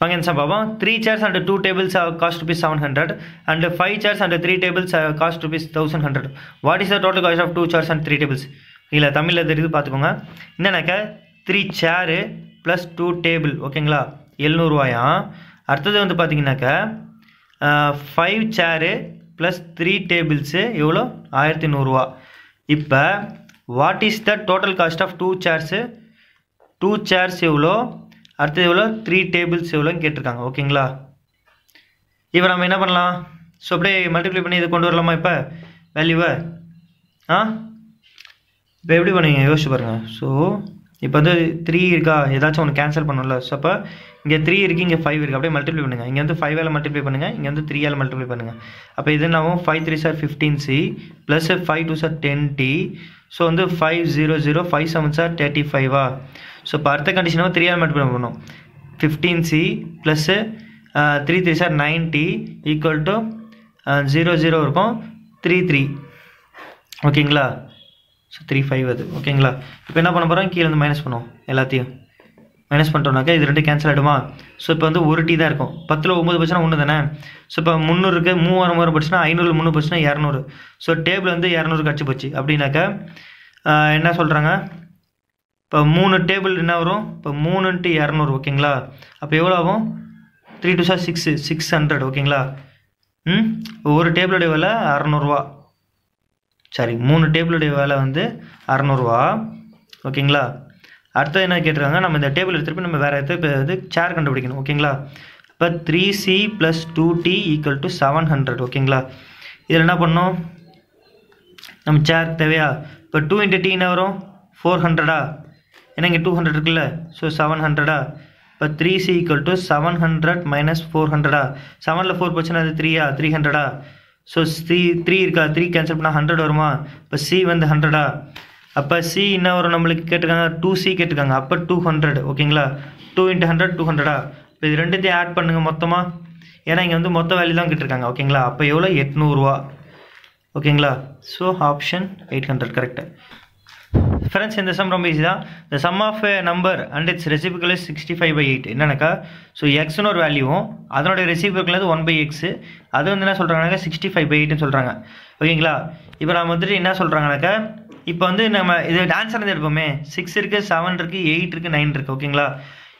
வாங்க சார் பார்ப்போம் three chairs and two tables cost rupees seven hundred and five chairs and three tables cost rupees thousand hundred what is the total cost of two chairs and three tables இல்லை தமிழில் தெரியுது பார்த்துக்கோங்க என்னன்னாக்கா? Three chair plus two table ஓகேங்களா எழுநூறுவாயா அடுத்தது வந்து பார்த்தீங்கன்னாக்கா five chair plus three tables எவ்வளோ? ஆயிரத்தி நூறுரூவா இப்போ what is the total cost of two chairs two chairs எவ்வளோ? அடுத்தது எவ்வளோ? த்ரீ டேபிள்ஸ் எவ்வளோன்னு கேட்டிருக்காங்க. ஓகேங்களா இப்போ நம்ம என்ன பண்ணலாம்? ஸோ அப்படியே மல்டிப்ளை பண்ணி இது கொண்டு வரலாமா இப்போ? வேல்யூவை ஆ? இப்போ எப்படி பண்ணுவீங்க? யோசிச்சு பாருங்கள் ஸோ இப்போ வந்து த்ரீ இருக்கா? ஏதாச்சும் ஒன்று கேன்சல் பண்ணல ஸோ அப்போ இங்கே த்ரீ இருக்குது இங்கே ஃபைவ் இருக்குது அப்படியே மல்டிப்ளை பண்ணுங்கள் இங்கே வந்து ஃபைவால் மல்டிப்ளை பண்ணுங்கள் இங்கே வந்து த்ரீயால் மல்டிப்ளை பண்ணுங்கள் அப்போ இது என்னாகும் five three sir fifteen c plus five two sir ten d so வந்து five zero zero five seven sir thirty ஃபைவா so இப்போ அடுத்த கண்டிஷனாக த்ரீயால் மல்டிப்ளை பண்ணணும். Fifteen c plus three three sir ninety equal to zero zero இருக்கும். Three three ஓகேங்களா so three five அது. ஓகேங்களா இப்போ என்ன பண்ண போகிறோம் கீழே வந்து மைனஸ் பண்ணுவோம். எல்லாத்தையும். மைனஸ் பண்ணிட்டோம்னாக்கா இது ரெண்டு கேன்சல் ஆகிடுமா ஸோ இப்போ வந்து ஒரு டீ தான் இருக்கும். பத்தில் ஒம்பது பர்சன்ட் ஒன்று தானே? ஸோ இப்போ முந்நூறு இருக்குது மூவாயிரம் மூவாயிரம் போச்சுன்னா ஐநூறு முந்நூறு போச்சுன்னா இரநூறு. ஸோ டேபிள் வந்து இரநூறு கடிச்சு போச்சு. அப்படின்னாக்கா என்ன சொல்கிறாங்க இப்போ மூணு டேபிள் என்ன வரும்? இப்போ மூணுன்ட்டு இரநூறு ஓகேங்களா? அப்போ எவ்வளோ ஆகும்? Three two sir six six hundred ஓகேங்களா? ம்? ஒரு டேபிளுடைய விலை அறநூறுவா. சரி மூணு டேபிளுடைய விலை வந்து அறநூறுவா. ஓகேங்களா? அடுத்தது என்ன கேட்டிருக்காங்க நம்ம இந்த டேபிள் எடுத்துகிட்டு நம்ம வேறு எடுத்து இப்போ வந்து சேர் கண்டுபிடிக்கணும் ஓகேங்களா இப்போ three c plus two d equal to seven hundred ஓகேங்களா இதில் என்ன பண்ணோம் நம்ம சேர் தேவையா? இப்போ டூ இன்ட்டு டி என்ன வரும்? ஃபோர் ஹண்ட்ரடா ஏன்னா இங்கே டூ ஹண்ட்ரட் இருக்குல்ல ஸோ செவன் ஹண்ட்ரடா இப்போ three c equal to seven hundred minus four ஹண்ட்ரடா செவனில் ஃபோர் போச்சுன்னா அது த்ரீயா த்ரீ ஹண்ட்ரடா ஸோ த்ரீ த்ரீ இருக்கா? த்ரீ கேன்சல் பண்ணால் ஹண்ட்ரட் வருமா? இப்போ சி வந்து ஹண்ட்ரடா அப்போ சி என்ன வரும் நம்மளுக்கு கேட்டிருக்காங்க? டூ சி கேட்டிருக்காங்க. அப்போ டூ ஹண்ட்ரட் ஓகேங்களா டூ இன்ட்டு ஹண்ட்ரட் டூ ஹண்ட்ரடா இப்போ இது ரெண்டுத்தையும் ஆட் பண்ணுங்கள் மொத்தமாக ஏன்னா இங்கே வந்து மொத்த வேல்யூ தான் கேட்டிருக்காங்க ஓகேங்களா அப்போ எவ்வளோ எட்நூறுவா. ஓகேங்களா so option eight hundred correct friends இந்த சம் ரொம்ப ஈஸி தான். இந்த sum of number and its reciprocal reciprocal sixty five by eight என்னென்னாக்கா? So எக்ஸ்னு ஒரு வேல்யூவும் அதனுடைய ரெசிபிக்கல் வந்து ஒன் பை எக்ஸு அது வந்து என்ன சொல்கிறாங்கனாக்கா சிக்ஸ்டி ஃபைவ் பை எயிட்னு சொல்கிறாங்க ஓகேங்களா இப்போ நம்ம வந்துட்டு என்ன சொல்கிறாங்கனாக்கா இப்போ வந்து நம்ம இது டான்ஸ் வந்து எடுப்போமே. சிக்ஸ் இருக்குது செவன் இருக்குது எயிட் இருக்குது நைன் இருக்குது ஓகேங்களா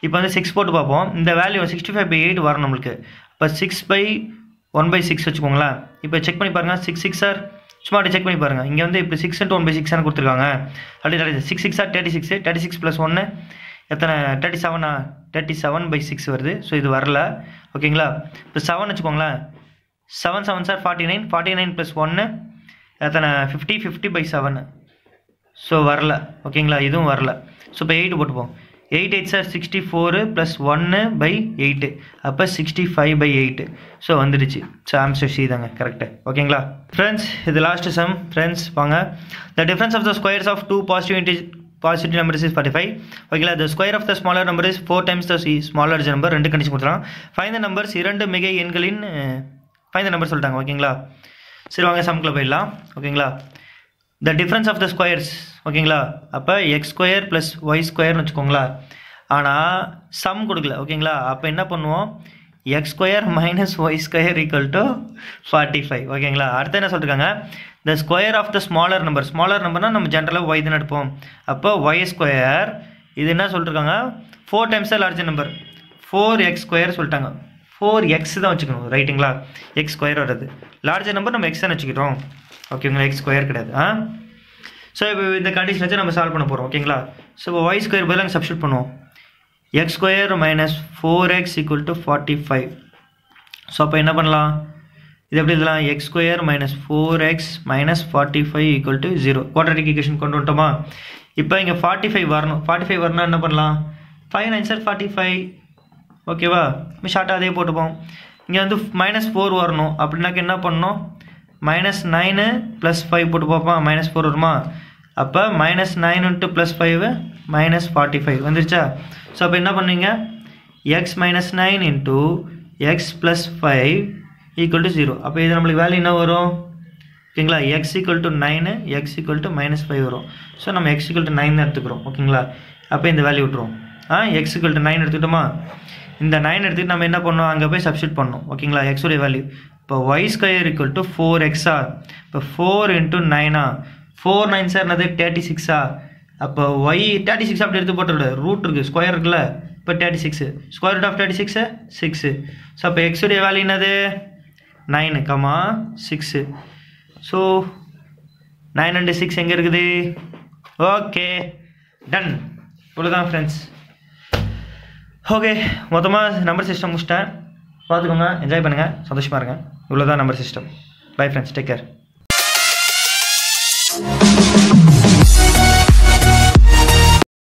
இப்போ வந்து சிக்ஸ் போட்டு பார்ப்போம். இந்த value sixty five by eight வரும் நம்மளுக்கு. இப்போ six by one by six வச்சுக்கோங்களேன். இப்போ செக் பண்ணி பாருங்கள் சிக்ஸ் சிக்ஸ் சார் சும்மா அப்படி செக் பண்ணி பாருங்கள் இங்கே வந்து இப்போ சிக்ஸ் இன்ட்டு ஒன் பை சிக்ஸ்னு கொடுத்துருக்காங்க. அப்படி தேர்ட்டி சிக்ஸ் சிக்ஸா thirty six thirty six plus ஒன்று எத்தனை? தேர்ட்டி செவனா தேர்ட்டி செவன் பை சிக்ஸ் வருது. ஸோ இது வரல. ஓகேங்களா இப்போ செவன் வச்சுக்கோங்களேன். Seven seven sir forty nine forty nine plus ஒன்று எத்தனை? Fifty fifty by seven so வரல. ஓகேங்களா இதுவும் வரல. ஸோ இப்போ எயிட் போட்டுப்போம். Eight eight sir sixty four plus ஒன்று பை எயிட்டு அப்போ sixty five by eight so வந்துடுச்சு. ஸோ ஆம்சர் சி தாங்க. கரெக்டு ஓகேங்களா ஃப்ரெண்ட்ஸ் இது லாஸ்ட் சம் ஃப்ரெண்ட்ஸ் வாங்க. The difference of the squares of two positive integer positive number is forty five ஓகேங்களா the square of the smaller number is four times the smaller number ரெண்டு condition கொடுத்துருக்காங்க five the numbers இரண்டு மிகை எண்களின் five the number சொல்லிட்டாங்க. ஓகேங்களா சரி வாங்க சம்குள்ளே போயிடலாம். ஓகேங்களா the difference of the squares ஓகேங்களா? அப்போ எக்ஸ் ஸ்கொயர் ப்ளஸ் ஒய் ஸ்கொயர்னு வச்சுக்கோங்களா. ஆனால் சம் கொடுக்கல ஓகேங்களா? அப்போ என்ன பண்ணுவோம்? X square minus y square equal to forty five ஓகேங்களா? அடுத்து என்ன சொல்லிருக்காங்க? The square of the smaller number smaller நம்பர்னால் நம்ம ஜென்ரலாக ஒய் தான் எடுப்போம். அப்போ ஒய் ஸ்கொயர் இது என்ன சொல்லிருக்காங்க? Four times large number four x square சொல்லிட்டாங்க. ஃபோர் எக்ஸ் தான் வச்சுக்கணும் ரைட்டுங்களா எக்ஸ் ஸ்கொயர் வருது லார்ஜர் நம்பர் நம்ம எக்ஸ் தான் வச்சுக்கிட்டோம். ஓகேங்களா எக்ஸ் ஸ்கொயர் கிடையாது ஆ? ஸோ இப்போ இந்த கண்டிஷன் வச்சு நம்ம சால்வ் பண்ண போகிறோம் ஓகேங்களா ஸோ இப்போ ஒய் ஸ்கொயர் பதிலாக சப்ஸ்டியூட் பண்ணுவோம். X square minus four x equal to forty five so அப்போ என்ன பண்ணலாம்? இது எப்படி இதெல்லாம் x square minus four x minus forty five equal to zero quadratic equation கொண்டு வந்துட்டோமா? இப்போ இங்கே ஃபார்ட்டி ஃபைவ் வரணும். ஃபார்ட்டி ஃபைவ் வரணும் என்ன பண்ணலாம்? Five nine sir forty five ஓகேவா ஷார்ட்டாக அதே போட்டுப்போம். இங்கே வந்து மைனஸ் ஃபோர் வரணும். அப்படின்னாக்க என்ன பண்ணணும்? மைனஸ் நைனு ப்ளஸ் ஃபைவ் போட்டு பார்ப்போம். மைனஸ் ஃபோர் வருமா? அப்போ minus nine into plus five minus forty five வந்துருச்சா? ஸோ அப்போ என்ன பண்ணுவீங்க? X minus nine into x plus five equal to zero அப்போ இது நம்மளுக்கு வேல்யூ என்ன வரும்? ஓகேங்களா? X equal to nine x equal to minus five வரும். ஸோ நம்ம எக்ஸ் ஈக்குவல் டு நைன் தான் எடுத்துக்கிறோம். ஓகேங்களா? அப்போ இந்த வேல்யூ விட்ருவோம் ஆ எக்ஸ் ஈக்குவல் டு நைன் எடுத்துக்கிட்டோமா? இந்த நைன் எடுத்துட்டு நம்ம என்ன பண்ணோம் அங்கே போய் சப்ஸ்டியூட் பண்ணோம் ஓகேங்களா எக்ஸுடைய வேல்யூ இப்போ y square equal to four எக்ஸா இப்போ ஃபோர் இன்ட்டு நைனா ஃபோர் நைன் சார் என்னது? தேர்ட்டி சிக்ஸா அப்போ ஒய் தேர்ட்டி சிக்ஸ் அப்படி எடுத்து போட்டு ரூட் இருக்குது ஸ்கொயர் இருக்குல்ல? இப்போ thirty six square root of thirty six six so அப்போ எக்ஸுடைய வேல்யூ என்னது? Nine comma six so nine and six எங்கே இருக்குது? ஓகே டன் இவ்வளோதான் ஃப்ரெண்ட்ஸ் ஓகே மொத்தமாக நம்பர் சிஸ்டம் முடிச்சிட்டேன். பார்த்துக்கோங்க என்ஜாய் பண்ணுங்கள் சந்தோஷமாக இருங்க. இவ்வளோ தான் number system bye friends take care